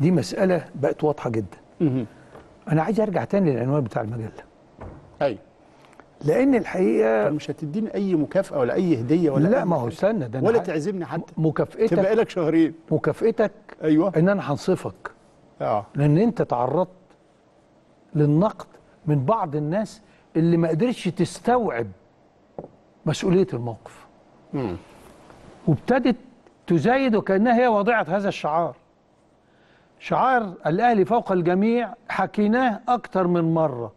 دي مسألة بقت واضحة جدا. أنا عايز أرجع تاني للعنوان بتاع المجلة. أي. لأن الحقيقة مش هتديني أي مكافأة ولا أي هدية ولا لا ما هو. استنى ده أنا ولا تعزمني حتى. مكافئتك تبقى لك شهرين. مكافئتك أيوه. إن أنا هنصفك. آه. لأن أنت تعرضت للنقد من بعض الناس اللي ما قدرتش تستوعب مسؤولية الموقف. مم. وابتدت تزايد وكأنها هي واضعه هذا الشعار. شعار الأهلي فوق الجميع حكيناه أكتر من مرة.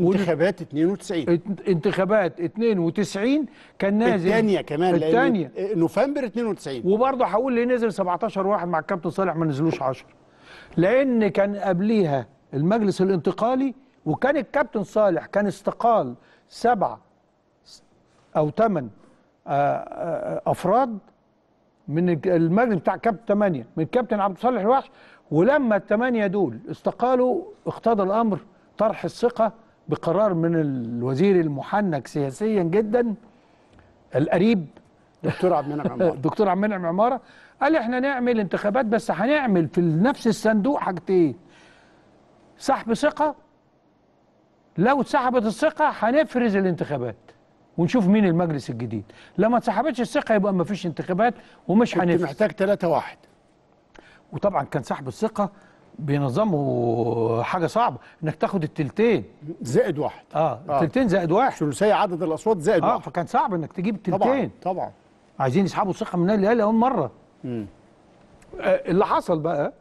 انتخابات 92 ات- انتخابات 92 كان نازل الثانية كمان الثانية نوفمبر 92 وبرضه هقول ليه نزل 17 واحد مع الكابتن صالح ما نزلوش 10 لأن كان قبليها المجلس الانتقالي وكان الكابتن صالح كان استقال سبع أو ثمان أفراد من المجلس بتاع كابتن ثمانية من الكابتن عبد الصالح الوحش. ولما الثمانية دول استقالوا اقتضى الأمر طرح الثقة بقرار من الوزير المحنك سياسيا جدا القريب دكتور عبد المنعم عمار الدكتور (laughs) عبد المنعم عمارة قال إحنا نعمل انتخابات بس هنعمل في نفس الصندوق حاجتين. سحب ثقه لو اتسحبت الثقة هنفرز الانتخابات ونشوف مين المجلس الجديد. لما اتسحبتش الثقة يبقى ما فيش انتخابات ومش هنفرز. محتاج 3 واحد. وطبعا كان سحب الثقة بينظموا حاجة صعبة إنك تاخد التلتين. زائد واحد. آه آه. التلتين زائد واحد. ثلثية عدد الأصوات زائد آه واحد. فكان صعب إنك تجيب طبعا التلتين طبعا. عايزين يسحبوا الثقة من الاهلي أول مرة. مم. آه، اللي حصل بقى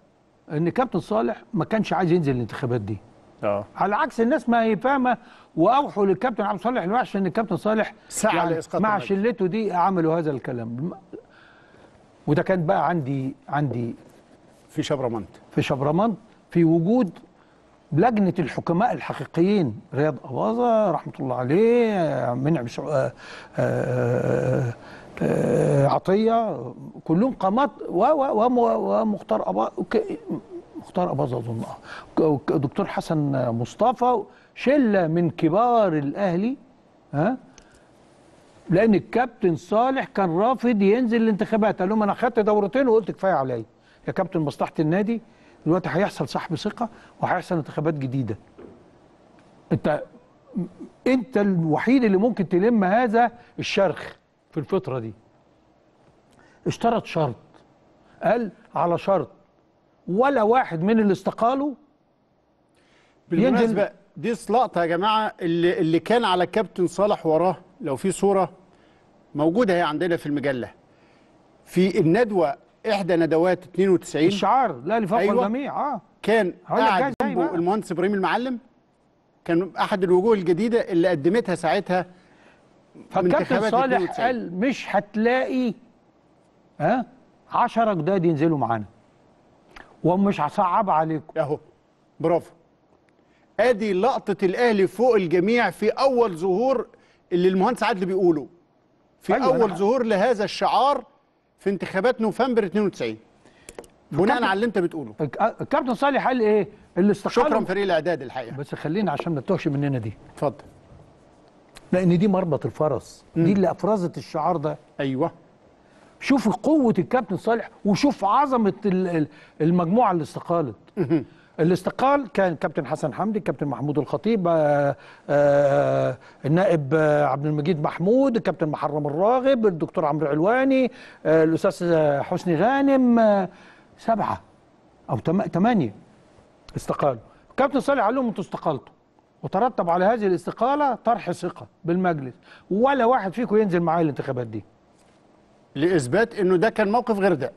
إن كابتن صالح ما كانش عايز ينزل الانتخابات دي. آه. على عكس الناس ما هي فاهمة وأوحوا للكابتن عبد الصالح الوحش ان الكابتن صالح سعى لإسقاط مع. شلته دي عملوا هذا الكلام. وده كان بقى عندي عندي في شبرمنت. في شبرمان في وجود لجنة الحكماء الحقيقيين. رياض أباظة رحمة الله عليه آه، منعم آه، عطية كلهم قامات ومختار أبا ك- مختار آه. ك- دكتور حسن مصطفى شلة من كبار الأهلي ها؟ لأن الكابتن صالح كان رافض ينزل الانتخابات. قال لهم أنا خدت دورتين وقلت كفاية عليا. يا كابتن مصلحة النادي دلوقتي هيحصل سحب ثقة وهيحصل انتخابات جديدة. أنت أنت الوحيد اللي ممكن تلم هذا الشرخ. في الفترة دي. اشترط شرط. قال على شرط. ولا واحد من اللي استقالوا بالمناسبة دي لقطة يا جماعة اللي, اللي كان على الكابتن صالح وراه لو في صورة موجودة هي عندنا في المجلة. في الندوة إحدى ندوات 92 الشعار لا لفوق أيوة. الجميع آه. كان قاعد جنبه. المهندس إبراهيم المعلم. كان أحد الوجوه الجديدة اللي قدمتها ساعتها فالكابتن صالح 92. قال مش هتلاقي ها؟ 10 جداد ينزلوا معانا. ومش هصعب عليكم. أهو برافو. آدي لقطة الأهلي فوق الجميع في أول ظهور اللي المهندس عادل بيقوله. في أيوة، أول أنا- ظهور لهذا الشعار في انتخابات نوفمبر 92 بناء على اللي أنت بتقوله. الك- الكابتن صالح قال إيه؟ اللي استقالوا شكرا فريق الأعداد الحقيقة. بس خلينا عشان ما تتوهش مننا دي. اتفضل. لأن دي مربط الفرس. دي اللي أفرزت الشعار ده. أيوه. شوف قوة الكابتن صالح وشوف عظمة ال- ال- المجموعة اللي استقالت. اللي استقال كان كابتن حسن حمدي كابتن محمود الخطيب آه، آه، النائب آه، عبد المجيد محمود الكابتن محرم الراغب الدكتور عمرو علواني الأستاذ آه، حسني غانم سبعة أو تم- ثمانية استقالوا. كابتن صالح قال لهم أنتوا استقالتوا. وترتب على هذه الاستقالة طرح ثقة بالمجلس ولا واحد فيكم ينزل معايا الانتخابات دي. لإثبات إنه ده كان موقف غير ده.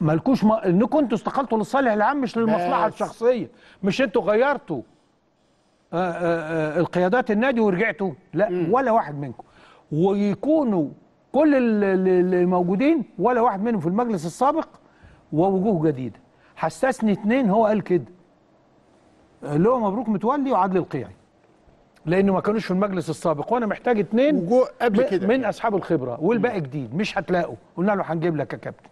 مالكوش ما... إنكم أنتوا استقلتوا للصالح العام مش للمصلحة بس. الشخصية مش أنتوا غيرتوا آه، آه، آه، القيادات النادي ورجعتوا لا ولا واحد منكم. ويكونوا كل ال- ال- اللي موجودين ولا واحد منهم في المجلس السابق ووجوه جديدة. حسسني اتنين هو قال كده. اللي هو مبروك متولي وعادل القيعي لأنه ما كانوش في المجلس السابق وأنا محتاج اتنين وجوه قبل كده. من أصحاب الخبرة والباقي جديد مش هتلاقوا قلنا له هنجيب لك يا كابتن.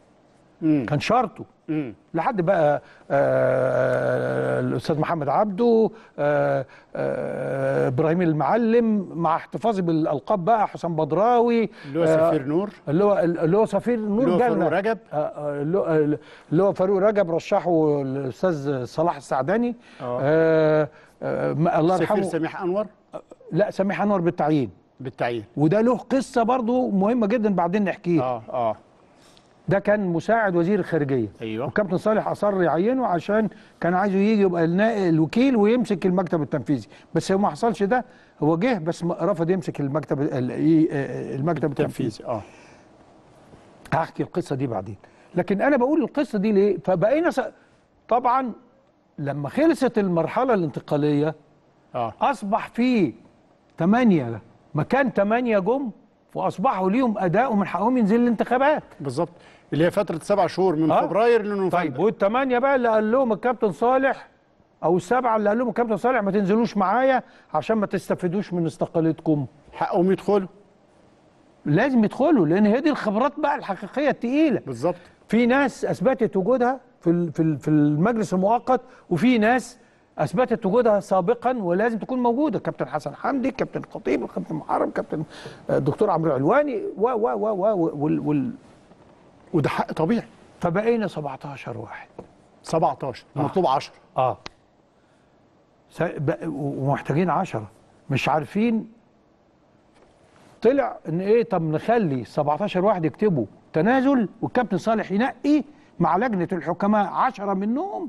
كان شرطه مم. لحد بقى آه، الأستاذ محمد عبده آه، آه، إبراهيم المعلم مع احتفاظي بالألقاب بقى حسام بدراوي اللي هو آه، سفير نور. اللي هو اللي هو سفير نور اللي هو فاروق رجب. آه، آه، اللي هو- فاروق رجب رشحه الأستاذ صلاح السعداني. آه. آه، آه، الله سفير يرحمه. سميح أنور. لا سميح أنور بالتعيين. بالتعيين. وده له قصة برضو مهمة جدا بعدين نحكيها. آه آه. ده كان مساعد وزير الخارجيه أيوة. وكابتن صالح أصر يعينه عشان كان عايزه يجي يبقى النا- الوكيل ويمسك المكتب التنفيذي. بس هو ما حصلش ده هو جه بس رفض يمسك المكتب آه، المكتب التنفيذي تنفيذي آه. هحكي القصة دي بعدين. لكن أنا بقول القصة دي ليه؟ فبقينا س... طبعا لما خلصت المرحلة الانتقالية آه. أصبح في ثمانيه مكان ثمانيه جم وأصبحوا ليهم أداء ومن حقهم ينزلوا الانتخابات. بالظبط. اللي هي فترة سبع شهور من آه. فبراير لنوفمبر. طيب والثمانيه بقى اللي قال لهم الكابتن صالح أو السبعه اللي قال لهم الكابتن صالح ما تنزلوش معايا عشان ما تستفيدوش من استقالتكم. حقهم يدخلوا. لازم يدخلوا لأن هي دي الخبرات بقى الحقيقية التقيلة. بالظبط. في ناس أثبتت وجودها في في في المجلس المؤقت وفي ناس أثبتت وجودها سابقا ولازم تكون موجودة. كابتن حسن حمدي كابتن خطيب كابتن محرم كابتن آه، دكتور عمرو علواني و و و و وال- وال وده حق طبيعي. فبقينا 17 واحد. 17 مطلوب 10 آه. س- ب- ومحتاجين عشرة. مش عارفين. طلع إن إيه طب نخلي 17 واحد يكتبوا تنازل والكابتن صالح ينقي مع لجنة الحكماء 10 منهم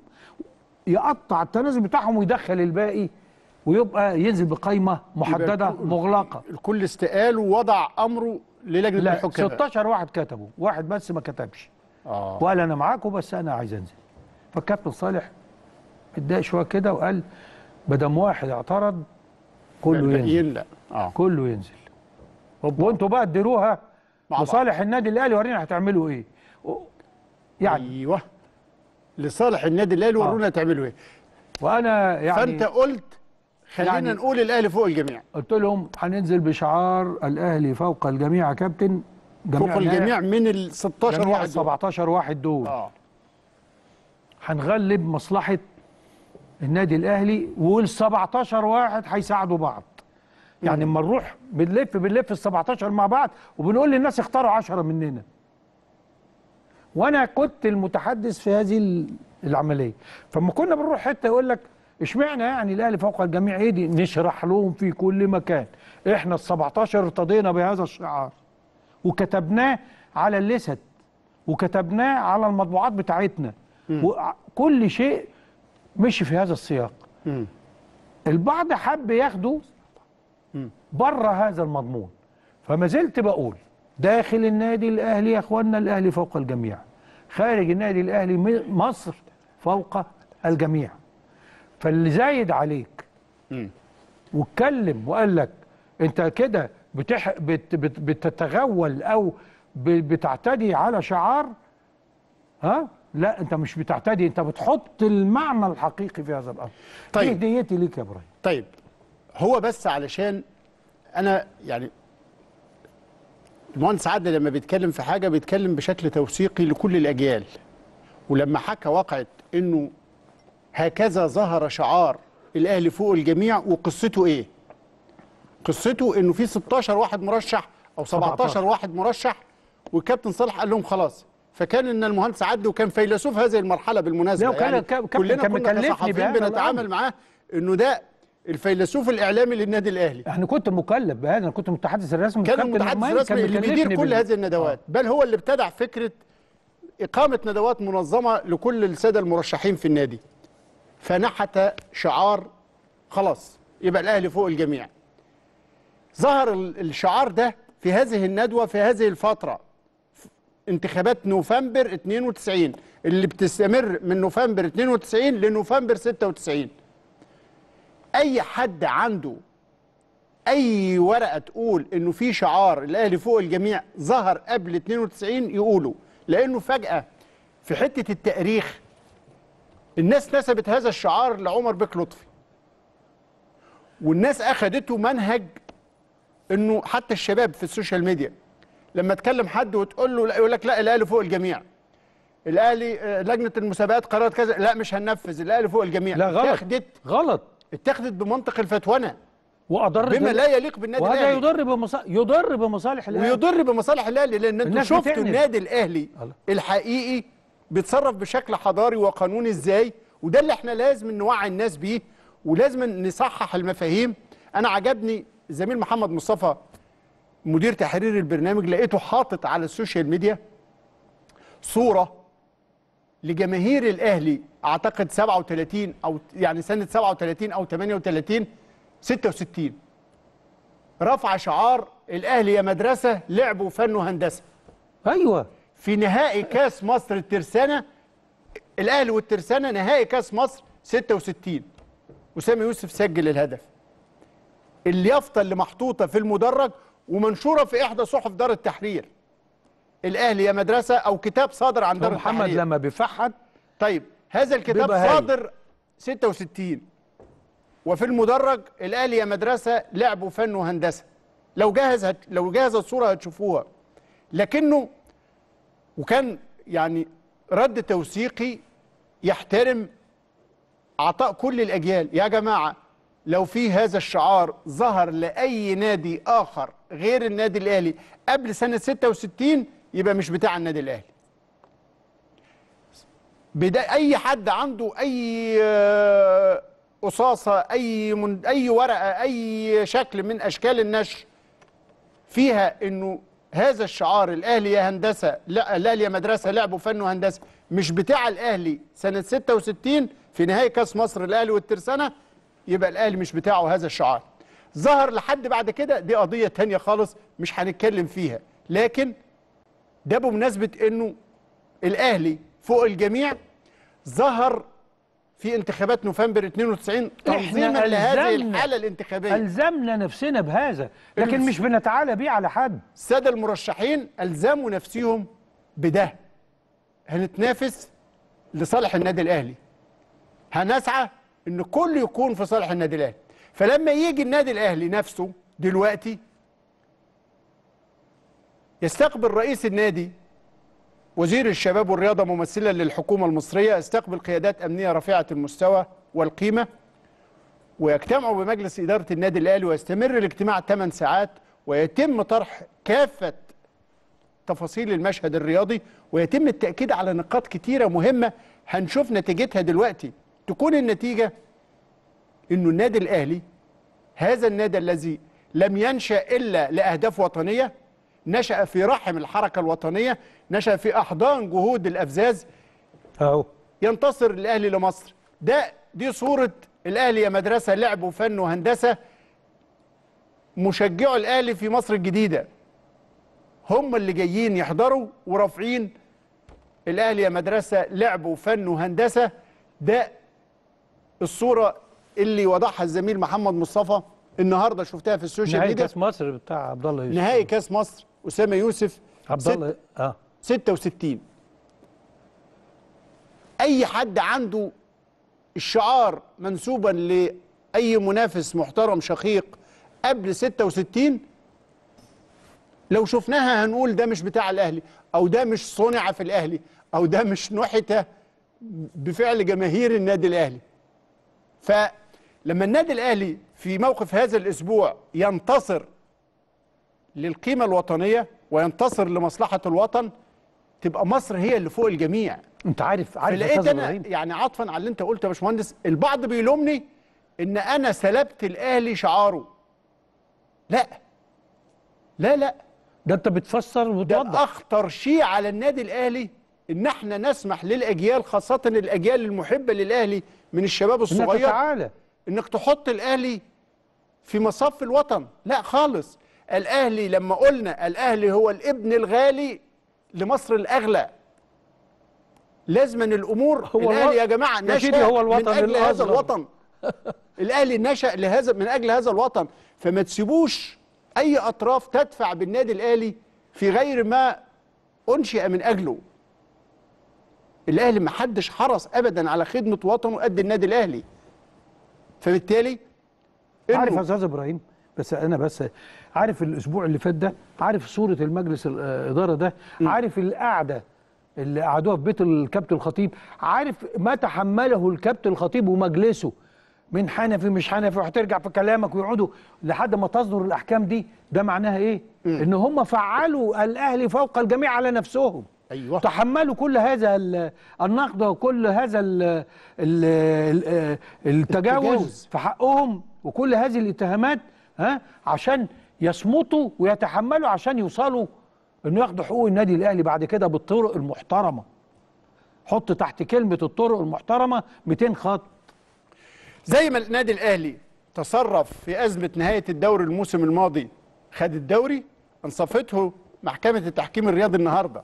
يقطع التنازل بتاعهم ويدخل الباقي ويبقى ينزل بقائمه محددة مغلقة. الكل استقال ووضع أمره للجنه لا الحكام 16 واحد كتبوا. واحد بس ما كتبش. آه. وقال أنا معاكم بس أنا عايز أنزل. فالكابتن صالح اتضايق شوية كده وقال بدم واحد اعترض كله ينزل. لا آه. كله ينزل. وأنتوا بقى اديروها. لصالح النادي الأهلي ورينا هتعملوا إيه. يعني أيوه. لصالح النادي الأهلي آه. ورونا تعملوا إيه. وأنا يعني فأنت قلت خلينا يعني- نقول الأهلي فوق الجميع. قلت لهم هننزل بشعار الأهلي فوق الجميع يا كابتن. فوق جميع الجميع من ال 16 جميع واحد ال دول. 17 واحد دول. آه. هنغلب مصلحة النادي الأهلي وال 17 واحد هيساعدوا بعض. يعني اما نروح بنلف بنلف ال 17 مع بعض وبنقول للناس اختاروا 10 مننا. وأنا كنت المتحدث في هذه ال- العملية. فما كنا بنروح حتة يقول لك اشمعنى يعني الأهلي فوق الجميع إيه دي نشرح لهم في كل مكان؟ إحنا ال 17 ارتضينا بهذا الشعار وكتبناه على الليست وكتبناه على المطبوعات بتاعتنا وكل شيء مشي في هذا السياق. البعض حب ياخده بره هذا المضمون. فما زلت بقول داخل النادي الأهلي يا اخوانا الأهلي فوق الجميع. خارج النادي الأهلي مصر فوق الجميع. فاللي زايد عليك مم. واتكلم وقال لك انت كده بتح... بت... بت... بتتغول أو ب... بتعتدي على شعار ها؟ لا انت مش بتعتدي انت بتحط المعنى الحقيقي في هذا الأمر. طيب. دي هديتي ليك يا إبراهيم. طيب. هو بس علشان أنا يعني المهندس عادل لما بيتكلم في حاجة بيتكلم بشكل توثيقي لكل الأجيال. ولما حكى واقعه إنه هكذا ظهر شعار الأهلي فوق الجميع وقصته إيه؟ قصته إنه في 16 واحد مرشح أو 17 17 واحد مرشح والكابتن صالح قال لهم خلاص. فكان إن المهندس عادل وكان فيلسوف هذه المرحلة بالمناسبة. يعني كلنا كان كنا كصحفيين بنتعامل. معاه إنه ده الفيلسوف الإعلامي للنادي الأهلي. أنا كنت مكلف بهذا أنا كنت المتحدث الرسمي كان المتحدث الرسمي اللي بيدير كل هذه الندوات. بل هو اللي ابتدع فكرة إقامة ندوات منظمة لكل السادة المرشحين في النادي. فنحت شعار خلاص يبقى الأهلي فوق الجميع. ظهر ال- الشعار ده في هذه الندوة في هذه الفترة انتخابات نوفمبر 92 اللي بتستمر من نوفمبر 92 لنوفمبر 96 أي حد عنده أي ورقة تقول إنه في شعار الأهلي فوق الجميع ظهر قبل 92 يقولوا لأنه فجأة في حتة التأريخ الناس نسبت هذا الشعار لعمر بك لطفي. والناس اخذته منهج إنه حتى الشباب في السوشيال ميديا لما تكلم حد وتقول له لا يقول لك لا الأهلي فوق الجميع. الأهلي آه، لجنة المسابقات قررت كذا لا مش هننفذ الأهلي فوق الجميع. لا غلط. اتاخدت. غلط. اتاخدت بمنطق الفتونة. واضر بما لا يليق بالنادي وهذا الأهلي. يضر بمصالح يضر بمصالح الأهلي. ويضر بمصالح الأهلي لأن شفتوا بتعند. النادي الأهلي. الحقيقي بيتصرف بشكل حضاري وقانوني إزاي؟ وده اللي إحنا لازم نوعي الناس بيه ولازم نصحح المفاهيم. أنا عجبني زميل محمد مصطفى مدير تحرير البرنامج لقيته حاطط على السوشيال ميديا صورة لجماهير الأهلي أعتقد 37 أو يعني سنة 37 أو 38 66 رفع شعار الأهلي يا مدرسة لعب وفن وهندسه أيوه. في نهائي كاس مصر الترسانة الأهلي والترسانة نهائي كاس مصر 66 اسامه يوسف سجل الهدف. اليافطة اللي محطوطة في المدرج ومنشورة في إحدى صحف دار التحرير. الأهلي يا مدرسة أو كتاب صادر عن دار محمد التحرير. لما بيفحت طيب هذا الكتاب. صادر 66 وفي المدرج الأهلي يا مدرسة لعب وفن وهندسة. لو جهز هت... لو جهز الصورة هتشوفوها. لكنه وكان يعني رد توثيقي يحترم عطاء كل الأجيال. يا جماعة لو في هذا الشعار ظهر لأي نادي آخر غير النادي الأهلي قبل سنة 66 يبقى مش بتاع النادي الأهلي. بدا أي حد عنده أي آه، قصاصة أي من أي ورقة أي شكل من أشكال النشر فيها إنه هذا الشعار الأهلي يا هندسة لا الاهلي يا مدرسة لعب وفن وهندسة مش بتاع الأهلي. سنة 66 في نهائي كأس مصر الأهلي والترسانة يبقى الأهلي مش بتاعه هذا الشعار. ظهر لحد بعد كده دي قضية تانية خالص مش هنتكلم فيها. لكن ده بمناسبة إنه الأهلي فوق الجميع ظهر في انتخابات نوفمبر 92 تنظيما لهذه الحالة الانتخابية. ألزمنا نفسنا بهذا لكن مش بنتعالى بيه على حد. السادة المرشحين ألزموا نفسهم بده. هنتنافس لصالح النادي الأهلي. هنسعى إن كل يكون في صالح النادي الأهلي. فلما يجي النادي الأهلي نفسه دلوقتي يستقبل رئيس النادي وزير الشباب والرياضة ممثلا للحكومة المصرية يستقبل قيادات أمنية رفيعة المستوى والقيمة ويجتمعوا بمجلس إدارة النادي الأهلي ويستمر الاجتماع 8 ساعات ويتم طرح كافة تفاصيل المشهد الرياضي ويتم التأكيد على نقاط كتيرة مهمة هنشوف نتيجتها دلوقتي. تكون النتيجة إنه النادي الأهلي هذا النادي الذي لم ينشأ إلا لأهداف وطنية نشأ في رحم الحركة الوطنية نشأ في أحضان جهود الأفزاز. أهو. ينتصر الأهلي لمصر. ده دي صورة الأهلي يا مدرسة لعب وفن وهندسة. مشجعوا الأهلي في مصر الجديدة. هم اللي جايين يحضروا ورافعين الأهلي يا مدرسة لعب وفن وهندسة. ده الصورة اللي وضعها الزميل محمد مصطفى النهارده شفتها في ال social نهائي ميديا. كاس مصر بتاع عبد الله يوسف. نهائي كاس مصر. أسامة يوسف. عبد الله آه. 66 أي حد عنده الشعار منسوبا لأي منافس محترم شقيق قبل 66 لو شفناها هنقول ده مش بتاع الأهلي أو ده مش صنع في الأهلي أو ده مش نحت بفعل جماهير النادي الأهلي. فلما النادي الأهلي في موقف هذا الأسبوع ينتصر للقيمة الوطنية وينتصر لمصلحة الوطن تبقى مصر هي اللي فوق الجميع. انت عارف عارف أستاذ أنا؟ يعني عطفا على اللي أنت قلته يا باشمهندس البعض بيلومني إن أنا سلبت الأهلي شعاره. لا. لا لا. ده أنت بتفسر ده وتوضح أخطر شيء على النادي الأهلي إن إحنا نسمح للأجيال خاصة الأجيال المحبة للأهلي من الشباب إنك الصغير تعالى. إنك تحط الأهلي في مصف الوطن. لا خالص. الأهلي لما قلنا الأهلي هو الابن الغالي لمصر الأغلى. لازما الأمور هو الأهلي يا جماعة نشأ هو الوطن من أجل هذا. الوطن. (laughs) الأهلي نشأ لهذا من أجل هذا الوطن. فما تسيبوش أي أطراف تدفع بالنادي الأهلي في غير ما أنشئ من أجله. الأهلي ما حدش حرص ابدا على خدمة وطنه قد النادي الأهلي. فبالتالي عارف يا أستاذ إبراهيم بس أنا بس عارف الأسبوع اللي فات ده؟ عارف صورة المجلس الاداره ده؟ عارف القعدة اللي قعدوها في بيت الكابتن الخطيب؟ عارف ما تحمله الكابتن الخطيب ومجلسه من حنفي مش حنفي وهترجع في كلامك ويقعدوا لحد ما تصدر الأحكام دي؟ ده معناها إيه؟ إن هم فعلوا الاهلي فوق الجميع على نفسهم. أيوة. تحملوا كل هذا ال- النقد وكل هذا ال ال التجاوز التجاوز. في حقهم وكل هذه الاتهامات ها؟ عشان يصمتوا ويتحملوا عشان يوصلوا إنه ياخدوا حقوق النادي الأهلي بعد كده بالطرق المحترمة. حط تحت كلمة الطرق المحترمة 200 خط. زي ما النادي الأهلي تصرف في أزمة نهاية الدوري الموسم الماضي خد الدوري انصفته محكمة التحكيم الرياضي النهارده.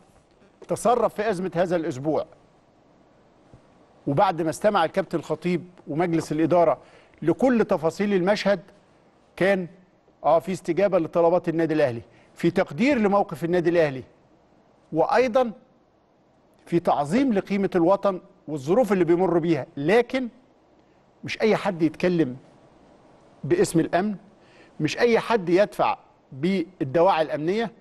تصرف في أزمة هذا الأسبوع. وبعد ما استمع الكابتن الخطيب ومجلس الإدارة لكل تفاصيل المشهد كان آه في استجابة لطلبات النادي الأهلي في تقدير لموقف النادي الأهلي وأيضا في تعظيم لقيمة الوطن والظروف اللي بيمر بيها لكن مش أي حد يتكلم باسم الأمن مش أي حد يدفع بالدواعي الأمنية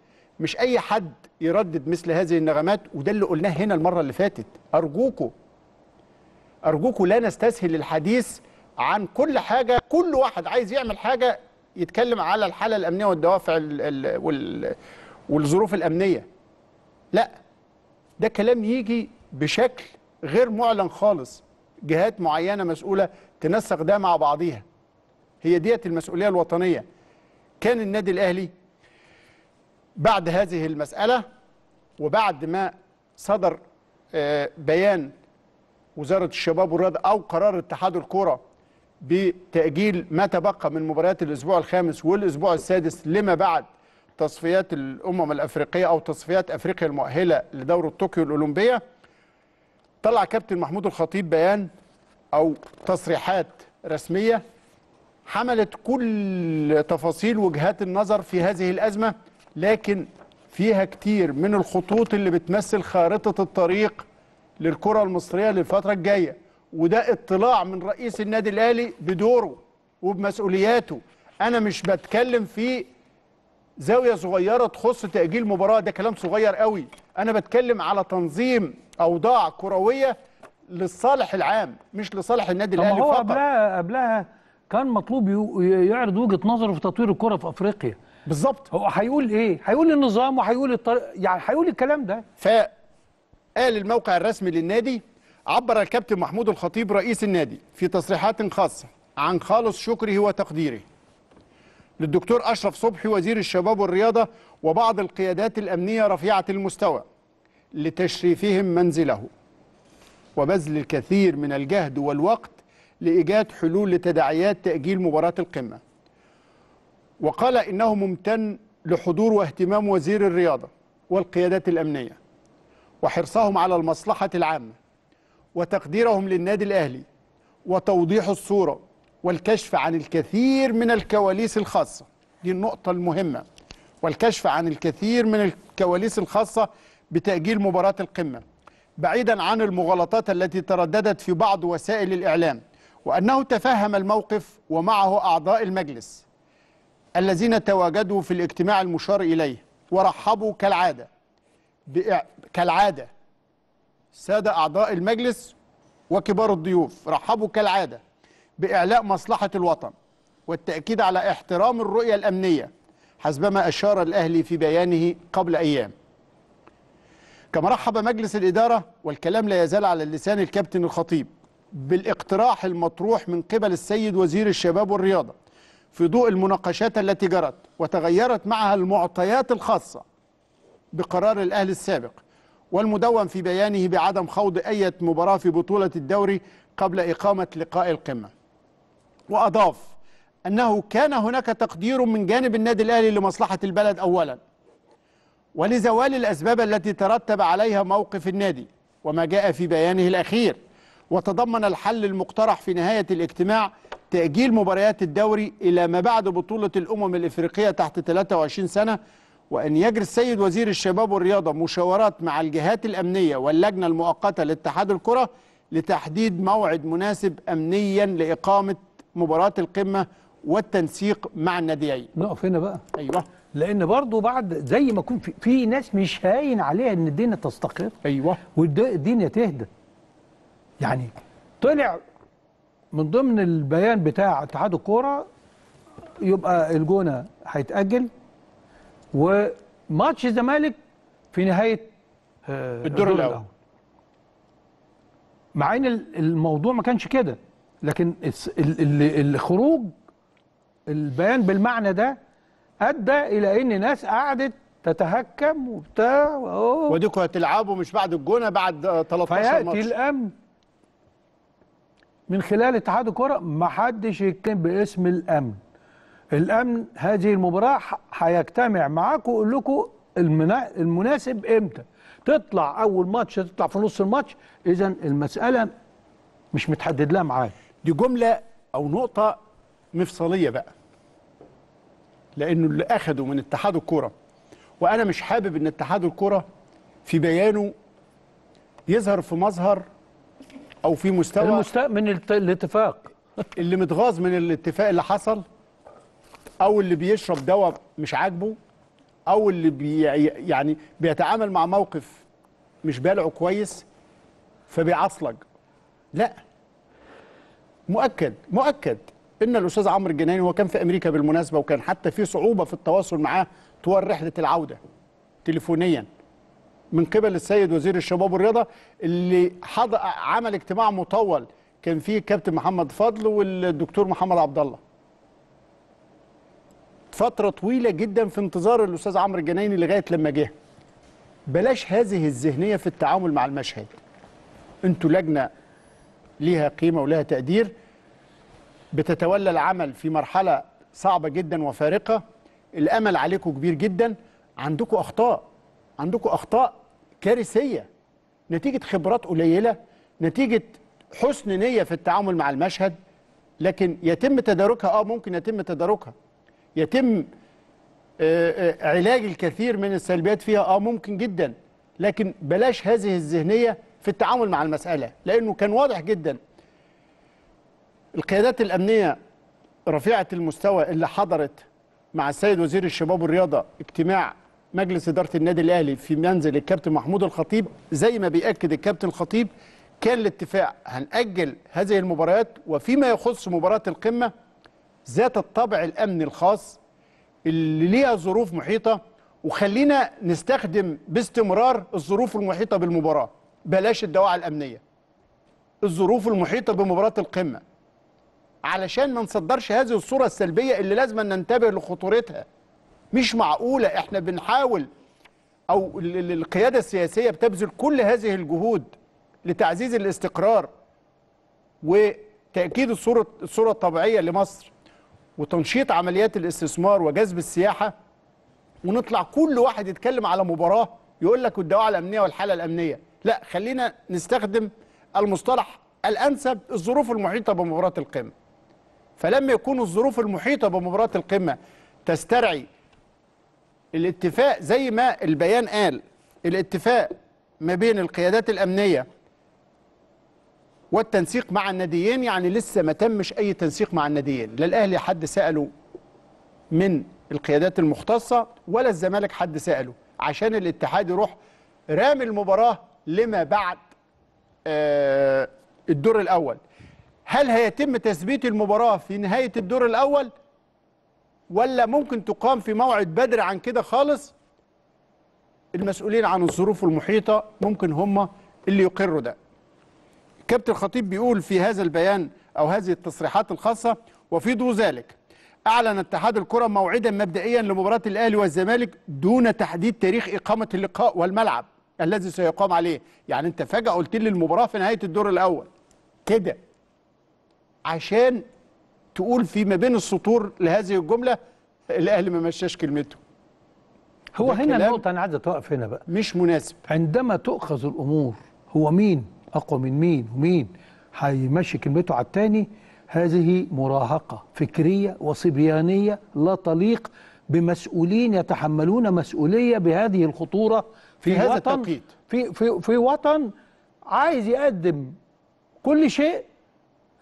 مش أي حد يردد مثل هذه النغمات وده اللي قلناه هنا المرة اللي فاتت. أرجوكوا أرجوكوا لا نستسهل الحديث عن كل حاجة كل واحد عايز يعمل حاجة يتكلم على الحالة الأمنية والدوافع ال ال وال والظروف الأمنية. لا ده كلام يجي بشكل غير معلن خالص. جهات معينة مسؤولة تنسق ده مع بعضيها. هي ديت المسؤولية الوطنية. كان النادي الأهلي بعد هذه المسألة وبعد ما صدر آه، بيان وزارة الشباب والرياضة أو قرار اتحاد الكره بتأجيل ما تبقى من مباريات الأسبوع الخامس والأسبوع السادس لما بعد تصفيات الأمم الأفريقية أو تصفيات أفريقيا المؤهلة لدوره طوكيو الأولمبية. طلع كابتن محمود الخطيب بيان أو تصريحات رسمية حملت كل تفاصيل وجهات النظر في هذه الأزمة لكن فيها كتير من الخطوط اللي بتمثل خارطة الطريق للكرة المصرية للفترة الجاية. وده اطلاع من رئيس النادي الأهلي بدوره وبمسؤولياته. أنا مش بتكلم في زاوية صغيرة تخص تأجيل مباراة ده كلام صغير قوي. أنا بتكلم على تنظيم أوضاع كروية للصالح العام مش لصالح النادي الأهلي هو فقط. قبلها قبلها كان مطلوب يعرض وجهة نظره في تطوير الكرة في أفريقيا. بالظبط. هو هيقول إيه؟ هيقول النظام وهيقول الطريق يعني هيقول الكلام ده. فقال الموقع الرسمي للنادي عبر الكابتن محمود الخطيب رئيس النادي في تصريحات خاصة عن خالص شكره وتقديره. للدكتور أشرف صبحي وزير الشباب والرياضة وبعض القيادات الأمنية رفيعة المستوى لتشريفهم منزله. وبذل الكثير من الجهد والوقت لإيجاد حلول لتداعيات تأجيل مباراة القمة. وقال إنه ممتن لحضور واهتمام وزير الرياضة والقيادات الأمنية وحرصهم على المصلحة العامة. وتقديرهم للنادي الأهلي وتوضيح الصورة والكشف عن الكثير من الكواليس الخاصة دي النقطة المهمة والكشف عن الكثير من الكواليس الخاصة بتأجيل مباراة القمة بعيدا عن المغالطات التي ترددت في بعض وسائل الإعلام وأنه تفهم الموقف ومعه أعضاء المجلس الذين تواجدوا في الاجتماع المشار إليه ورحبوا كالعادة. كالعادة السادة أعضاء المجلس وكبار الضيوف رحبوا كالعادة بإعلاء مصلحة الوطن والتأكيد على احترام الرؤية الأمنية حسبما أشار الأهلي في بيانه قبل أيام. كما رحب مجلس الإدارة والكلام لا يزال على لسان الكابتن الخطيب بالاقتراح المطروح من قبل السيد وزير الشباب والرياضة في ضوء المناقشات التي جرت وتغيرت معها المعطيات الخاصة بقرار الأهلي السابق. والمدون في بيانه بعدم خوض أي مباراة في بطولة الدوري قبل إقامة لقاء القمة. وأضاف أنه كان هناك تقدير من جانب النادي الأهلي لمصلحة البلد أولا ولزوال الأسباب التي ترتب عليها موقف النادي وما جاء في بيانه الأخير. وتضمن الحل المقترح في نهاية الاجتماع تأجيل مباريات الدوري إلى ما بعد بطولة الأمم الإفريقية تحت 23 سنة وأن يجري السيد وزير الشباب والرياضة مشاورات مع الجهات الأمنية واللجنة المؤقتة لاتحاد الكرة لتحديد موعد مناسب أمنيا لإقامة مباراة القمة والتنسيق مع الناديين نقف هنا بقى. أيوه. لأن برضو بعد زي ما يكون في, في ناس مش هاين عليها إن الدنيا تستقر. أيوه. والدنيا تهدى يعني طلع من ضمن البيان بتاع اتحاد الكورة يبقى الجونة هيتأجل. وماتش الزمالك في نهاية آه، الدور الأول. مع إن ال- الموضوع ما كانش كده لكن الخروج البيان بالمعنى ده أدى إلى إن ناس قعدت تتهكم وبتاع. وديكوا هتلعبوا مش بعد الجونة بعد آه، 13 فيأتي ماتش الأمن من خلال اتحاد الكرة ما حدش يتكلم باسم الأمن الأمن هذه المباراة هيجتمع معاكم ويقول لكم المنا- المناسب إمتى؟ تطلع أول ماتش تطلع في نص الماتش. إذا المسألة مش متحدد لها ميعاد دي جملة أو نقطة مفصلية بقى. لأنه اللي أخده من اتحاد الكرة وأنا مش حابب إن اتحاد الكرة في بيانه يظهر في مظهر أو في مستوى المست... من الاتفاق. اللي متغاظ من الاتفاق اللي حصل. أو اللي بيشرب دواء مش عاجبه أو اللي بي يعني بيتعامل مع موقف مش بالعه كويس فبيعصلج. لا. مؤكد مؤكد إن الأستاذ عمرو الجناني هو كان في أمريكا بالمناسبة وكان حتى في صعوبة في التواصل معاه طوال رحلة العودة تليفونيا من قبل السيد وزير الشباب والرياضة اللي حضر عمل اجتماع مطول كان فيه الكابتن محمد فضل والدكتور محمد عبد الله. فترة طويلة جدا في انتظار الأستاذ عمرو الجناني لغاية لما جه. بلاش هذه الذهنية في التعامل مع المشهد. أنتوا لجنة ليها قيمة ولها تقدير. بتتولى العمل في مرحلة صعبة جدا وفارقة. الأمل عليكم كبير جدا. عندكم أخطاء. عندكم أخطاء كارثية. نتيجة خبرات قليلة. نتيجة حسن نية في التعامل مع المشهد. لكن يتم تداركها. آه ممكن يتم تداركها. يتم آه، آه، علاج الكثير من السلبيات فيها آه ممكن جدا لكن بلاش هذه الذهنية في التعامل مع المسألة لأنه كان واضح جدا. القيادات الأمنية رفيعة المستوى اللي حضرت مع السيد وزير الشباب والرياضة اجتماع مجلس إدارة النادي الأهلي في منزل الكابتن محمود الخطيب زي ما بيأكد الكابتن الخطيب كان الاتفاق هنأجل هذه المباريات وفيما يخص مباراة القمة ذات الطابع الأمني الخاص اللي ليها ظروف محيطة وخلينا نستخدم باستمرار الظروف المحيطة بالمباراة. بلاش الدواعي الأمنية. الظروف المحيطة بمباراة القمة. علشان ما نصدرش هذه الصورة السلبية اللي لازم ننتبه لخطورتها. مش معقولة إحنا بنحاول أو ال- ال- القيادة السياسية بتبذل كل هذه الجهود لتعزيز الاستقرار وتأكيد الصورة الصورة الطبيعية لمصر. وتنشيط عمليات الاستثمار وجذب السياحة ونطلع كل واحد يتكلم على مباراة يقول لك الدواعي الأمنية والحالة الأمنية. لا خلينا نستخدم المصطلح الأنسب الظروف المحيطة بمباراة القمة. فلما يكون الظروف المحيطة بمباراة القمة تسترعي الاتفاق زي ما البيان قال الاتفاق ما بين القيادات الأمنية والتنسيق مع الناديين يعني لسه ما تمش أي تنسيق مع الناديين. لا الأهلي حد سأله من القيادات المختصة ولا الزمالك حد سأله. عشان الاتحاد يروح رامي المباراة لما بعد آه، الدور الأول. هل هيتم تثبيت المباراة في نهاية الدور الأول؟ ولا ممكن تقام في موعد بدري عن كده خالص؟ المسؤولين عن الظروف المحيطة ممكن هم اللي يقروا ده. كابتن الخطيب بيقول في هذا البيان أو هذه التصريحات الخاصة وفي ضوء ذلك أعلن اتحاد الكرة موعدا مبدئيا لمباراة الأهلي والزمالك دون تحديد تاريخ إقامة اللقاء والملعب الذي سيقام عليه. يعني أنت فجأة قلت لي المباراة في نهاية الدور الأول. كده. عشان تقول في ما بين السطور لهذه الجملة الأهلي ما مشاش كلمته. هو هنا كلام النقطة أنا عايز اتوقف هنا بقى. مش مناسب. عندما تؤخذ الأمور هو مين؟ أقوى من مين ومين هيمشي كلمته على التاني هذه مراهقة فكرية وصبيانية لا تليق بمسؤولين يتحملون مسؤولية بهذه الخطورة في, في هذا وطن التوقيت. في في في وطن عايز يقدم كل شيء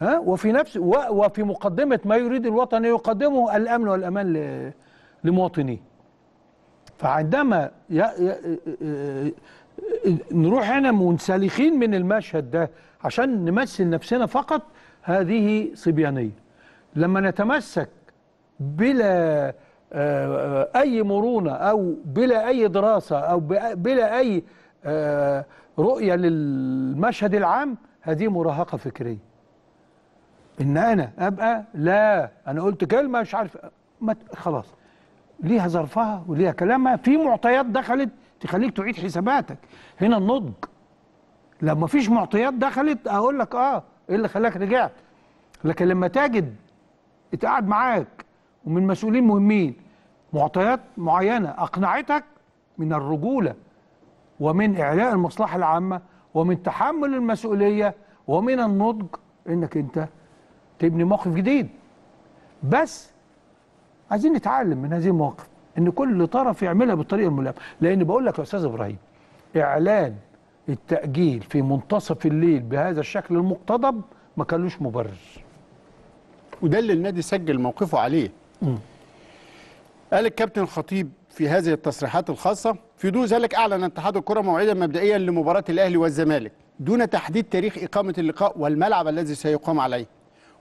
ها وفي نفس وفي مقدمة ما يريد الوطن يقدمه الأمن والأمان ل- لمواطنيه فعندما. نروح هنا منسلخين من المشهد ده عشان نمثل نفسنا فقط هذه صبيانية. لما نتمسك بلا آه، أي مرونة أو بلا أي دراسة أو بلا أي آه، رؤية للمشهد العام هذه مراهقة فكرية. إن أنا أبقى لا أنا قلت كلمة مش عارف خلاص ليها ظرفها وليها كلامها في معطيات دخلت تخليك تعيد حساباتك. هنا النضج. لما فيش معطيات دخلت أقول لك آه إيه اللي خلاك رجعت؟ لكن لما تجد اتقعد معاك ومن مسؤولين مهمين معطيات معينة أقنعتك من الرجولة ومن إعلاء المصلحة العامة ومن تحمل المسؤولية ومن النضج إنك أنت تبني موقف جديد. بس عايزين نتعلم من هذه المواقف. إن كل طرف يعملها بالطريقة الملائمة. لأن بقول لك يا أستاذ إبراهيم إعلان التأجيل في منتصف الليل بهذا الشكل المقتضب ما كانلوش مبرر. وده اللي النادي سجل موقفه عليه. قال الكابتن الخطيب في هذه التصريحات الخاصة في ضوء ذلك أعلن اتحاد الكرة موعدا مبدئيا لمباراة الأهلي والزمالك دون تحديد تاريخ إقامة اللقاء والملعب الذي سيقام عليه.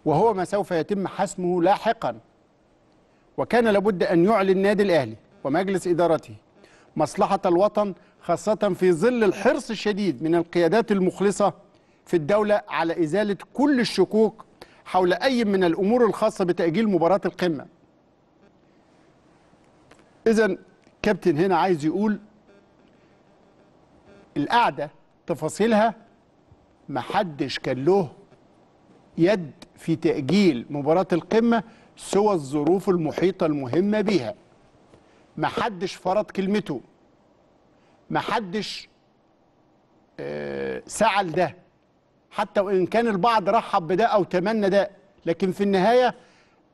وهو ما سوف يتم حسمه لاحقا وكان لابد أن يعلن النادي الأهلي ومجلس إدارته مصلحة الوطن خاصة في ظل الحرص الشديد من القيادات المخلصة في الدولة على إزالة كل الشكوك حول أي من الأمور الخاصة بتأجيل مباراة القمة. إذا كابتن هنا عايز يقول القعدة تفاصيلها محدش كان له يد في تأجيل مباراة القمة سوى الظروف المحيطة المهمة بيها. محدش فرض كلمته. محدش آه، سعى لده. حتى وإن كان البعض رحب بده أو تمنى ده. لكن في النهاية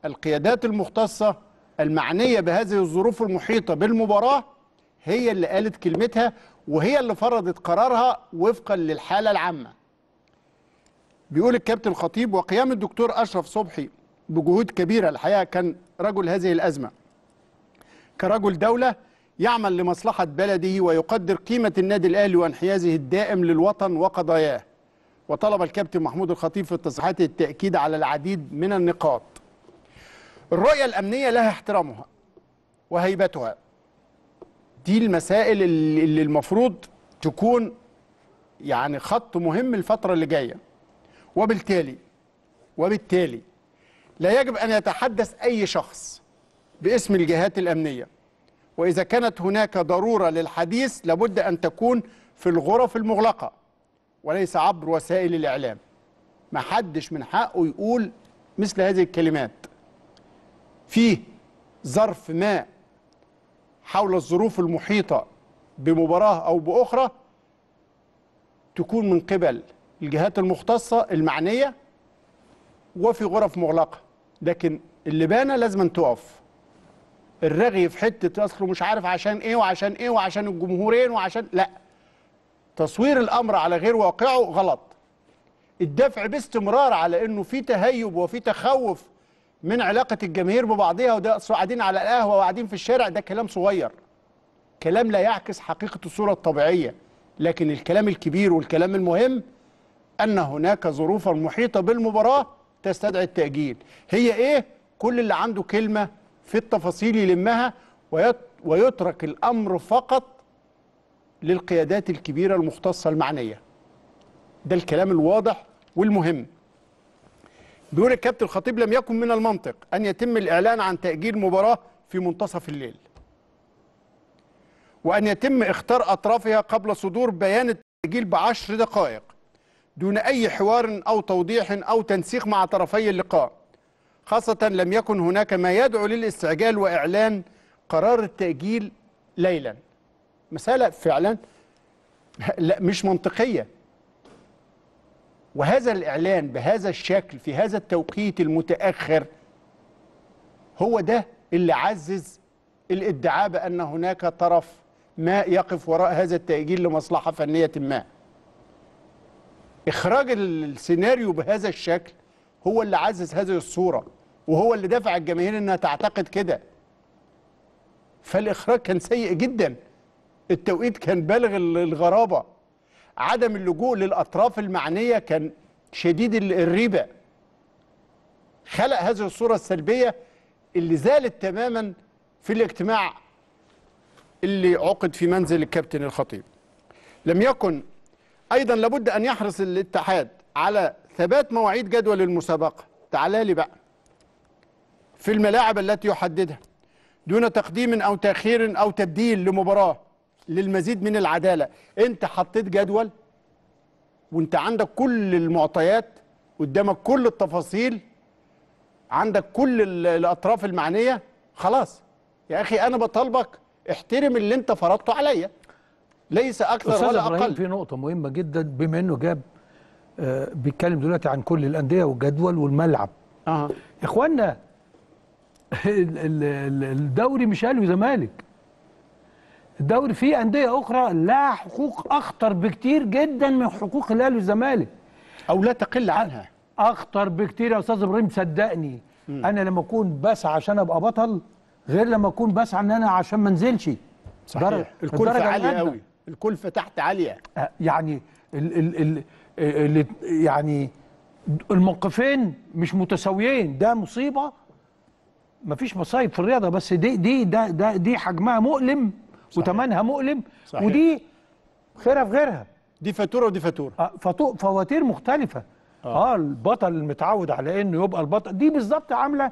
القيادات المختصة المعنية بهذه الظروف المحيطة بالمباراة هي اللي قالت كلمتها وهي اللي فرضت قرارها وفقا للحالة العامة. بيقول الكابتن الخطيب وقيام الدكتور أشرف صبحي بجهود كبيرة. الحقيقة كان رجل هذه الأزمة كرجل دولة يعمل لمصلحة بلده ويقدر قيمة النادي الأهلي وانحيازه الدائم للوطن وقضاياه. وطلب الكابتن محمود الخطيب في التصريحات التأكيد على العديد من النقاط. الرؤية الأمنية لها احترامها وهيبتها. دي المسائل اللي المفروض تكون يعني خط مهم الفترة اللي جاية. وبالتالي وبالتالي لا يجب أن يتحدث أي شخص باسم الجهات الأمنية. وإذا كانت هناك ضرورة للحديث لابد أن تكون في الغرف المغلقة وليس عبر وسائل الإعلام. ما حدش من حقه يقول مثل هذه الكلمات. فيه ظرف ما حول الظروف المحيطة بمباراة أو بأخرى تكون من قبل الجهات المختصة المعنية وفي غرف مغلقة. لكن اللبانة لازم تقف. الرغي في حتة أصله مش عارف عشان إيه وعشان إيه وعشان الجمهورين وعشان لا. تصوير الأمر على غير واقعه غلط. الدفع باستمرار على إنه في تهيب وفي تخوف من علاقة الجماهير ببعضها وده قاعدين على القهوة وقاعدين في الشارع ده كلام صغير. كلام لا يعكس حقيقة الصورة الطبيعية. لكن الكلام الكبير والكلام المهم أن هناك ظروفا محيطة بالمباراة تستدعي التأجيل. هي إيه؟ كل اللي عنده كلمة في التفاصيل يلمها ويت- ويترك الأمر فقط للقيادات الكبيرة المختصة المعنية. ده الكلام الواضح والمهم. بيقول الكابتن الخطيب لم يكن من المنطق أن يتم الإعلان عن تأجيل مباراة في منتصف الليل. وأن يتم اختار أطرافها قبل صدور بيان التأجيل بعشر دقائق. دون أي حوار أو توضيح أو تنسيق مع طرفي اللقاء. خاصة لم يكن هناك ما يدعو للاستعجال وإعلان قرار التأجيل ليلا. مسألة فعلا (laughs) لا مش منطقية. وهذا الإعلان بهذا الشكل في هذا التوقيت المتأخر هو ده اللي عزز الإدعاء بأن هناك طرف ما يقف وراء هذا التأجيل لمصلحة فنية ما. إخراج السيناريو بهذا الشكل هو اللي عزز هذه الصورة وهو اللي دفع الجماهير إنها تعتقد كده. فالإخراج كان سيء جدا. التوقيت كان بالغ ال- الغرابة. عدم اللجوء للأطراف المعنية كان شديد ال- الريبة. خلق هذه الصورة السلبية اللي زالت تماما في الاجتماع اللي عقد في منزل الكابتن الخطيب. لم يكن أيضا لابد أن يحرص الاتحاد على ثبات مواعيد جدول المسابقة. تعالى لي بقى في الملاعب التي يحددها. دون تقديم أو تأخير أو تبديل لمباراة للمزيد من العدالة أنت حطيت جدول وأنت عندك كل المعطيات قدامك كل التفاصيل عندك كل ال- الأطراف المعنية خلاص. يا أخي أنا بطالبك احترم اللي أنت فرضته عليا. ليس أكثر ولا أقل. في نقطة مهمة جدا بما إنه جاب آه بيتكلم دلوقتي عن كل الأندية والجدول والملعب. آه يا اخوانا ال- ال- ال- الدوري مش أهلي وزمالك. الدوري فيه أندية أخرى لها حقوق أخطر بكتير جدا من حقوق الأهلي والزمالك. أو لا تقل عنها. أخطر بكتير يا أستاذ إبراهيم صدقني. أنا لما أكون بسعى عشان أبقى بطل غير لما أكون بسعى ان أنا عشان ما أنزلش. صحيح. الكلفه عاليه الأدنى. قوي الكلفه تحت عالية. آه، يعني ال ال ال ال يعني الموقفين مش متساويين. ده مصيبة. مفيش مصايب في الرياضة بس دي دي ده ده دي حجمها مؤلم وثمنها مؤلم صحيح. ودي خيرها في غيرها. دي فاتورة ودي فاتورة. آه، فاتو- فواتير مختلفة. آه. البطل المتعود على إنه يبقى البطل. دي بالظبط عاملة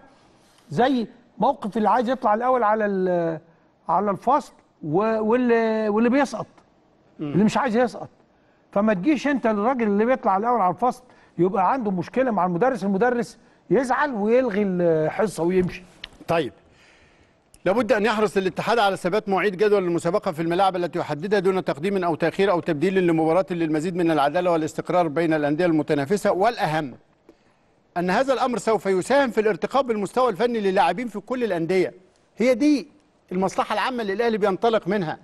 زي موقف اللي عايز يطلع الأول على على الفصل واللي واللي بيسقط. اللي مش عايز يسقط. فما تجيش انت الراجل اللي بيطلع الأول على الفصل يبقى عنده مشكلة مع المدرس المدرس يزعل ويلغي الحصة ويمشي. طيب. لابد أن يحرص الاتحاد على ثبات مواعيد جدول المسابقة في الملاعب التي يحددها دون تقديم أو تأخير أو تبديل لمباراة للمزيد من العدالة والاستقرار بين الأندية المتنافسة. والأهم أن هذا الأمر سوف يساهم في الارتقاء بالمستوى الفني للاعبين في كل الأندية. هي دي المصلحة العامة اللي الاهلي بينطلق منها.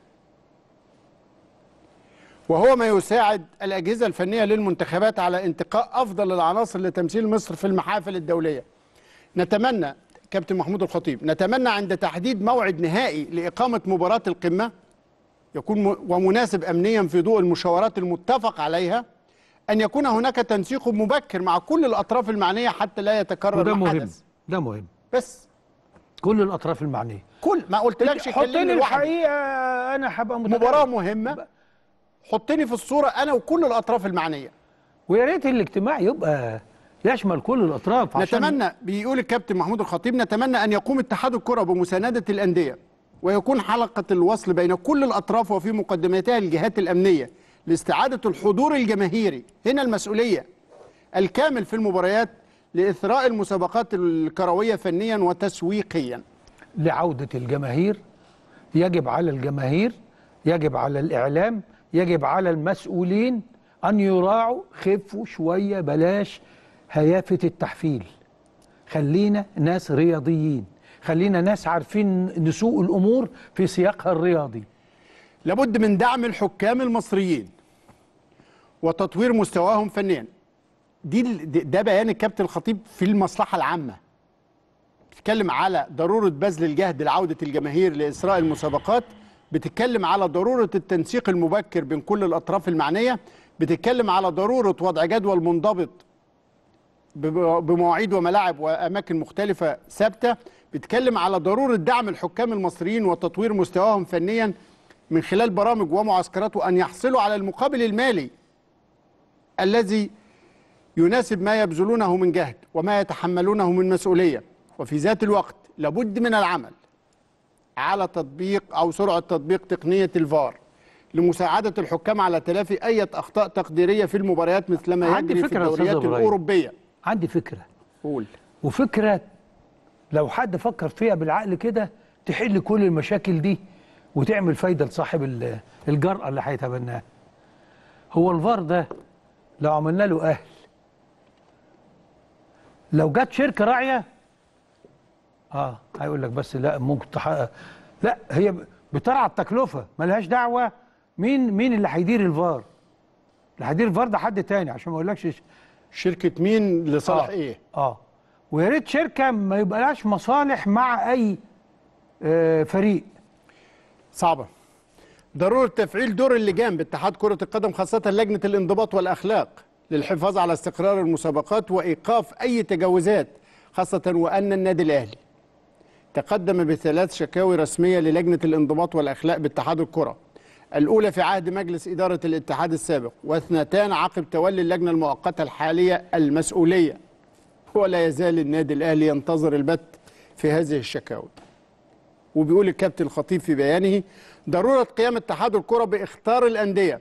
وهو ما يساعد الأجهزة الفنية للمنتخبات على انتقاء أفضل العناصر لتمثيل مصر في المحافل الدولية. نتمنى كابتن محمود الخطيب نتمنى عند تحديد موعد نهائي لإقامة مباراة القمة يكون ومناسب أمنيا في ضوء المشاورات المتفق عليها أن يكون هناك تنسيق مبكر مع كل الأطراف المعنية حتى لا يتكرر وده مهم حدث ده مهم. بس. كل الأطراف المعنية. كل ما قلتلكش حط لي الحقيقة أنا هبقى متكلم. مباراة مهمة. حطني في الصورة أنا وكل الأطراف المعنية. ويا ريت الاجتماع يبقى يشمل كل الأطراف عشان نتمنى بيقول الكابتن محمود الخطيب نتمنى أن يقوم اتحاد الكرة بمساندة الأندية ويكون حلقة الوصل بين كل الأطراف وفي مقدمتها الجهات الأمنية لاستعادة الحضور الجماهيري. هنا المسؤولية الكامل في المباريات لإثراء المسابقات الكروية فنيا وتسويقيا. لعودة الجماهير يجب على الجماهير يجب على الإعلام يجب على المسؤولين أن يراعوا خفوا شوية بلاش هيافة التحفيل. خلينا ناس رياضيين. خلينا ناس عارفين نسوق الأمور في سياقها الرياضي. لابد من دعم الحكام المصريين وتطوير مستواهم فنيا. دي ده بيان الكابتن الخطيب في المصلحة العامة. بتتكلم على ضرورة بذل الجهد لعودة الجماهير لإسراء المسابقات بتتكلم على ضرورة التنسيق المبكر بين كل الأطراف المعنية بتتكلم على ضرورة وضع جدول منضبط بم- بمواعيد وملاعب وأماكن مختلفة ثابتة بتتكلم على ضرورة دعم الحكام المصريين وتطوير مستواهم فنيا من خلال برامج ومعسكرات وان يحصلوا على المقابل المالي الذي يناسب ما يبذلونه من جهد وما يتحملونه من مسؤولية. وفي ذات الوقت لابد من العمل. على تطبيق أو سرعة تطبيق تقنية الفار لمساعدة الحكام على تلافي أي أخطاء تقديرية في المباريات مثلما يجري في الدوريات. الأوروبية. عندي فكرة. قول. وفكرة لو حد فكر فيها بالعقل كده تحل كل المشاكل دي وتعمل فايدة لصاحب ال- الجرأة اللي هيتبناها. هو الفار ده لو عملنا له أهل لو جت شركة راعية آه هيقول لك بس لا ممكن تحقق لا هي بترعى التكلفة ملهاش دعوة مين مين اللي هيدير الفار. اللي هيدير الفار ده حد تاني عشان ما اقولكش شركة مين لصالح آه. إيه؟ آه. ويا ريت شركة ما يبقاش مصالح مع أي آه فريق. صعبة. ضرورة تفعيل دور اللجان باتحاد كرة القدم خاصة لجنة الانضباط والأخلاق للحفاظ على استقرار المسابقات وإيقاف أي تجاوزات خاصة وأن النادي الأهلي. تقدم بثلاث شكاوي رسمية للجنة الانضباط والأخلاق باتحاد الكرة. الأولى في عهد مجلس إدارة الاتحاد السابق واثنتان عقب تولي اللجنة المؤقتة الحالية المسؤولية. ولا يزال النادي الأهلي ينتظر البت في هذه الشكاوي. وبيقول الكابتن الخطيب في بيانه ضرورة قيام اتحاد الكرة باختار الأندية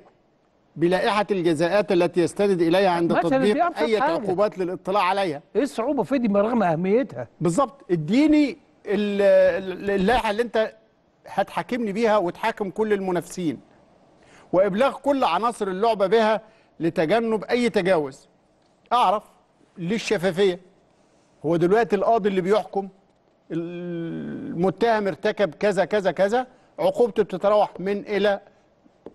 بلائحة الجزاءات التي يستند إليها عند تطبيق أي. عقوبات للاطلاع عليها. إيه الصعوبة في دي؟ رغم أهميتها. بالظبط اديني ال- ال- اللائحة اللي أنت هتحاكمني بيها وتحاكم كل المنافسين. وإبلاغ كل عناصر اللعبة بها لتجنب أي تجاوز. أعرف ليه الشفافية هو دلوقتي القاضي اللي بيحكم المتهم ارتكب كذا كذا كذا عقوبته بتتراوح من إلى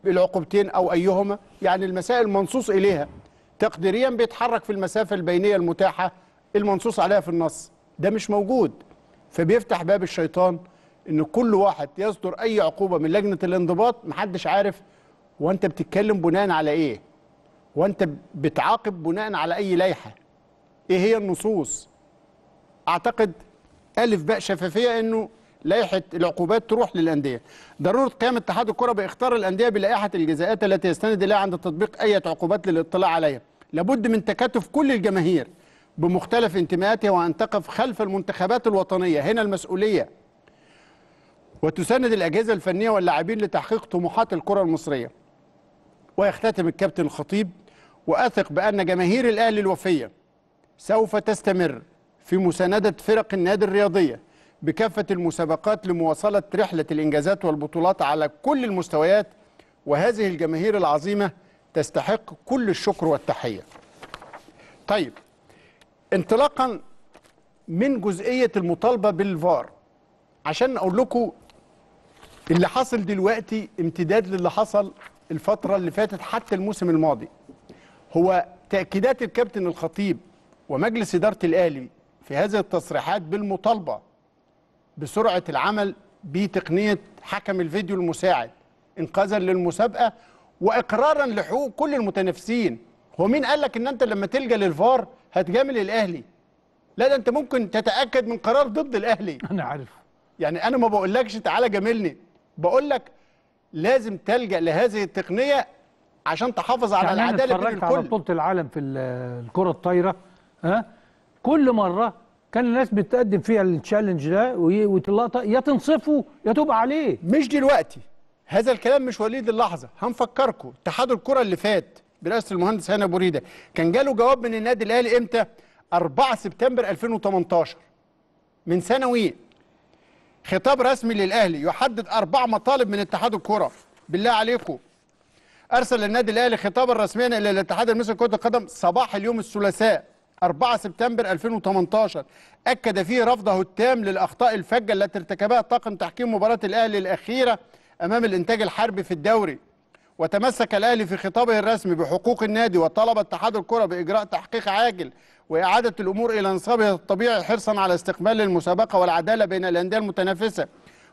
العقوبتين أو أيهما. يعني المسائل منصوص إليها. تقديريا بيتحرك في المسافة البينية المتاحة المنصوص عليها في النص. ده مش موجود. فبيفتح باب الشيطان إن كل واحد يصدر أي عقوبة من لجنة الانضباط محدش عارف وأنت بتتكلم بناء على إيه؟ وأنت بتعاقب بناء على أي لائحة. إيه هي النصوص؟ أعتقد ألف باء شفافية إنه لائحة العقوبات تروح للأندية. ضرورة قيام اتحاد الكرة باختار الأندية بلائحة الجزاءات التي يستند إليها عند تطبيق أي عقوبات للاطلاع عليها. لابد من تكاتف كل الجماهير. بمختلف انتماءاتها وأن تقف خلف المنتخبات الوطنية. هنا المسؤولية. وتساند الأجهزة الفنية واللاعبين لتحقيق طموحات الكرة المصرية. ويختتم الكابتن الخطيب وأثق بأن جماهير الأهلي الوفية سوف تستمر في مساندة فرق النادي الرياضية بكافة المسابقات لمواصلة رحلة الإنجازات والبطولات على كل المستويات. وهذه الجماهير العظيمة تستحق كل الشكر والتحية. طيب انطلاقا من جزئية المطالبة بالفار. عشان أقول لكم اللي حصل دلوقتي امتداد للي حصل الفترة اللي فاتت حتى الموسم الماضي. هو تأكيدات الكابتن الخطيب ومجلس إدارة الأهلي في هذه التصريحات بالمطالبة بسرعة العمل بتقنية حكم الفيديو المساعد إنقاذا للمسابقة وإقرارا لحقوق كل المتنافسين. هو مين قال لك إن أنت لما تلجأ للفار هتجامل الأهلي. لا ده أنت ممكن تتأكد من قرار ضد الأهلي. أنا عارف. يعني أنا ما بقولكش تعالى جاملني. بقول لك لازم تلجأ لهذه التقنية عشان تحافظ على يعني العدالة بين اتفرجت على الكل. بطولة العالم في ال- الكرة الطايرة ها؟ كل مرة كان الناس بتقدم فيها التشالنج ده وتلاقي يا تنصفه يا تبقى عليه. مش دلوقتي. هذا الكلام مش وليد اللحظة. هنفكركم اتحاد الكرة اللي فات برئاسه المهندس هاني أبو ريدة كان جاله جواب من النادي الأهلي إمتى؟ 4 سبتمبر 2018 من سنوين خطاب رسمي للأهلي يحدد أربع مطالب من اتحاد الكرة. بالله عليكم. أرسل النادي الأهلي خطابا رسميا إلى الاتحاد المصري لكرة القدم صباح اليوم الثلاثاء 4 سبتمبر 2018 أكد فيه رفضه التام للأخطاء الفجة التي ارتكبها طاقم تحكيم مباراة الأهلي الأخيرة أمام الإنتاج الحربي في الدوري. وتمسك الأهلي في خطابه الرسمي بحقوق النادي وطلب اتحاد الكرة بإجراء تحقيق عاجل وإعادة الأمور إلى نصابها الطبيعي حرصا على استقبال المسابقة والعدالة بين الأندية المتنافسة.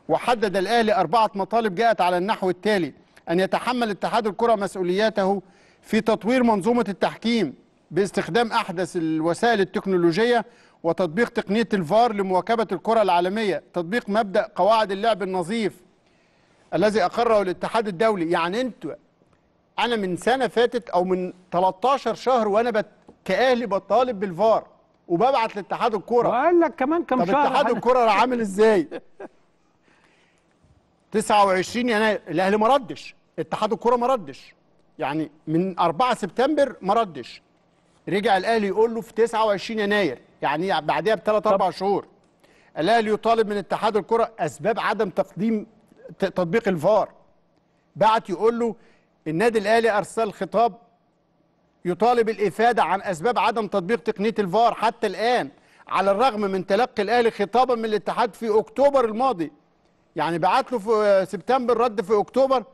وحدد الأهلي أربعة مطالب جاءت على النحو التالي أن يتحمل اتحاد الكرة مسؤولياته في تطوير منظومة التحكيم باستخدام أحدث الوسائل التكنولوجية وتطبيق تقنية الفار لمواكبة الكرة العالمية تطبيق مبدأ قواعد اللعب النظيف الذي أقره الاتحاد الدولي. يعني أنتوا أنا من سنة فاتت أو من 13 شهر وأنا بت... كأهلي بطالب بالفار وببعت لاتحاد الكورة. وقال لك كمان كم طب شهر اتحاد حاجة. الكورة عامل إزاي؟ 29 يناير. الأهلي ما ردش. اتحاد الكورة ما ردش. يعني من 4 سبتمبر ما ردش. رجع الأهلي يقول له في 29 يناير. يعني بعدها بثلاث أربع شهور. الأهلي يطالب من اتحاد الكره أسباب عدم تقديم تطبيق الفار. بعت يقول له النادي الأهلي أرسل خطاب يطالب الإفادة عن أسباب عدم تطبيق تقنية الفار. حتى الآن على الرغم من تلقي الأهلي خطابا من الاتحاد في أكتوبر الماضي. يعني بعت له في سبتمبر رد في أكتوبر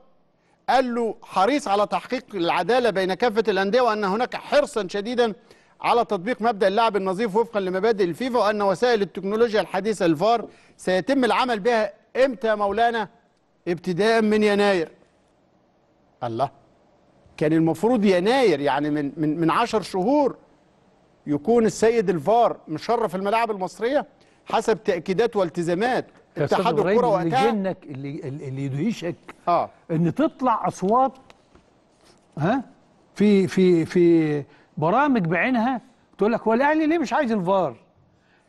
قال له حريص على تحقيق العدالة بين كافة الأندية وأن هناك حرصا شديدا على تطبيق مبدأ اللعب النظيف وفقا لمبادئ الفيفا وأن وسائل التكنولوجيا الحديثة الفار سيتم العمل بها. إمتى مولانا؟ ابتداء من يناير. الله. كان المفروض يناير يعني من من من 10 شهور يكون السيد الفار مشرف الملاعب المصرية حسب تأكيدات والتزامات اتحاد الكرة اللي وقتها. يجنك اللي اللي يدهشك آه. إن تطلع أصوات ها في في في برامج بعينها تقول لك هو الأهلي ليه مش عايز الفار؟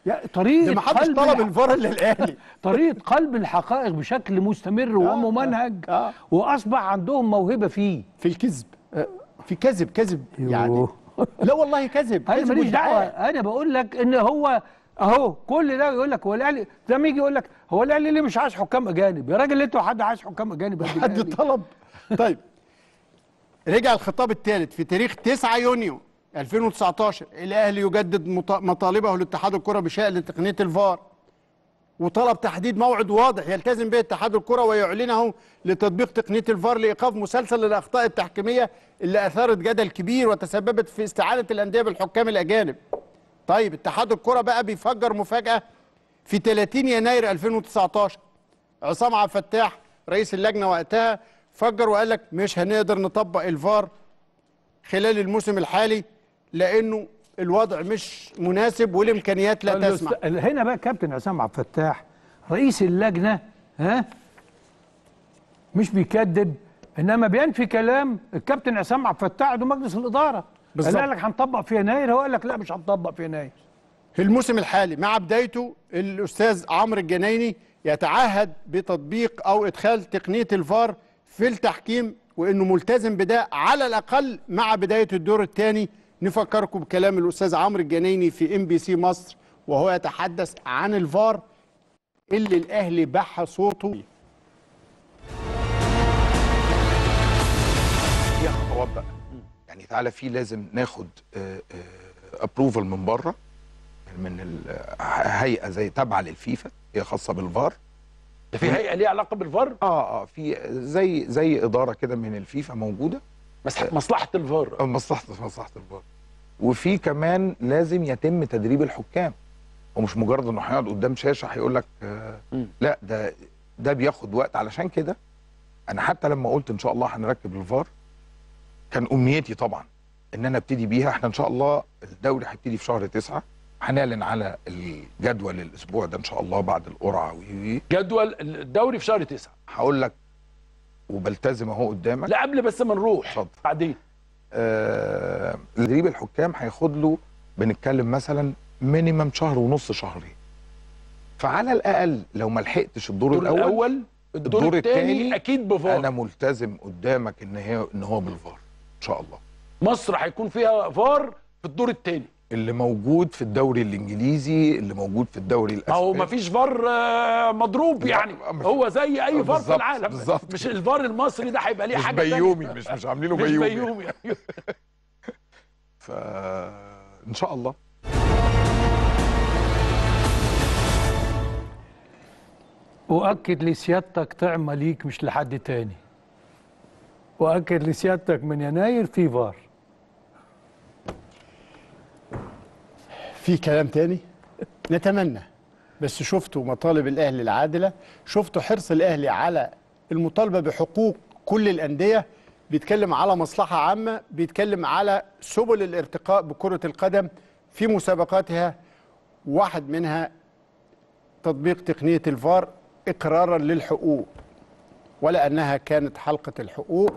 يا طريقة ما حدش قلب طلب الفار الا الأهلي. (laughs) طريقة قلب الحقائق بشكل مستمر وممنهج آه. وأصبح عندهم موهبة فيه. في الكذب. في كذب كذب يعني. يوه. لا والله كذب أنا ماليش دعوة. أنا بقول لك إن هو أهو كل ده يقول لك هو الأهلي زي ما يجي يقول لك هو الأهلي ليه مش عايز حكام أجانب؟ يا راجل أنتوا حد عايز حكام أجانب حد؟ طلب. طيب. رجع الخطاب الثالث في تاريخ 9 يونيو. 2019 الاهلي يجدد مط- مطالبه لاتحاد الكرة بشان تقنيه الفار. وطلب تحديد موعد واضح يلتزم به اتحاد الكرة ويعلنه لتطبيق تقنية الفار لإيقاف مسلسل الأخطاء التحكيمية اللي أثارت جدل كبير وتسببت في استعانة الأندية بالحكام الأجانب. طيب اتحاد الكرة بقى بيفجر مفاجأة في 30 يناير 2019 عصام عبد الفتاح رئيس اللجنة وقتها فجر وقال لك مش هنقدر نطبق الفار خلال الموسم الحالي. لأنه الوضع مش مناسب والامكانيات لا تسمح. هنا بقى كابتن عصام عبد الفتاح رئيس اللجنة ها؟ مش بيكذب إنما بينفي كلام الكابتن عصام عبد الفتاح عضو مجلس الإدارة. بالظبط. قال لك هنطبق في يناير؟ هو قال لك لا مش هنطبق في يناير. في الموسم الحالي مع بدايته الأستاذ عمرو الجنايني يتعهد بتطبيق أو إدخال تقنية الفار في التحكيم وإنه ملتزم بده على الأقل مع بداية الدور الثاني نفكركم بكلام الأستاذ عمرو الجنايني في إم بي سي مصر وهو يتحدث عن الفار اللي الأهلي بح صوته. فيها خطوات بقى يعني تعالى في لازم ناخد approval من بره من ال- هيئه زي تابعة للفيفا هي خاصة بالفار. ده في هيئة ليها علاقة بالفار؟ آه آه في زي زي إدارة كده من الفيفا موجودة. بس مصلحة الفار. أو مصلحة مصلحة الفار. وفي كمان لازم يتم تدريب الحكام. ومش مجرد إنه هيقعد قدام شاشة هيقول لك آه. لا ده ده بياخد وقت. علشان كده أنا حتى لما قلت إن شاء الله هنركب الفار كان أمنيتي طبعا إن أنا أبتدي بيها. إحنا إن شاء الله الدوري هيبتدي في شهر تسعة. هنعلن على الجدول الأسبوع ده إن شاء الله بعد القرعة. وي- جدول الدوري في شهر تسعة. هقول لك وبلتزم أهو قدامك. لا قبل بس ما نروح. بعدين. تدريب الحكام هياخد له بنتكلم مثلا minimum شهر ونص شهرين. فعلى الأقل لو ما لحقتش الدور الدور الأول, الأول الدور, الدور الثاني التاني أكيد بفار. أنا ملتزم قدامك إن هي إن هو بالفار إن شاء الله. مصر هيكون فيها فار في الدور الثاني اللي موجود في الدوري الإنجليزي اللي موجود في الدوري ما الاسباني هو ما فيش فار آه، مضروب يعني. هو زي أي فار في العالم. بالظبط. مش الفار المصري ده هيبقى ليه مش حاجة. بيومي مش مش عاملينه (laughs) مش بيومي. بيومي فان شاء الله. واكد لسيادتك طعمه ليك مش لحد تاني. واكد لسيادتك من يناير في فار. في كلام تاني؟ نتمنى. بس شفتوا مطالب الأهلي العادلة شفتوا حرص الأهلي على المطالبة بحقوق كل الأندية بيتكلم على مصلحة عامة بيتكلم على سبل الارتقاء بكرة القدم في مسابقاتها. واحد منها تطبيق تقنية الفار إقرارا للحقوق ولا أنها كانت حلقة الحقوق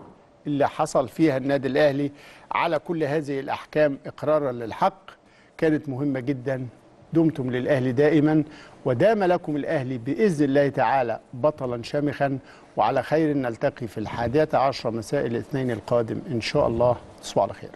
اللي حصل فيها النادي الأهلي على كل هذه الأحكام إقرارا للحق. كانت مهمة جدا. دمتم للأهلي دائما ودام لكم الأهلي بإذن الله تعالى بطلا شامخا. وعلى خير نلتقي في الحادية عشر مساء الاثنين القادم إن شاء الله. تصبحوا على خير.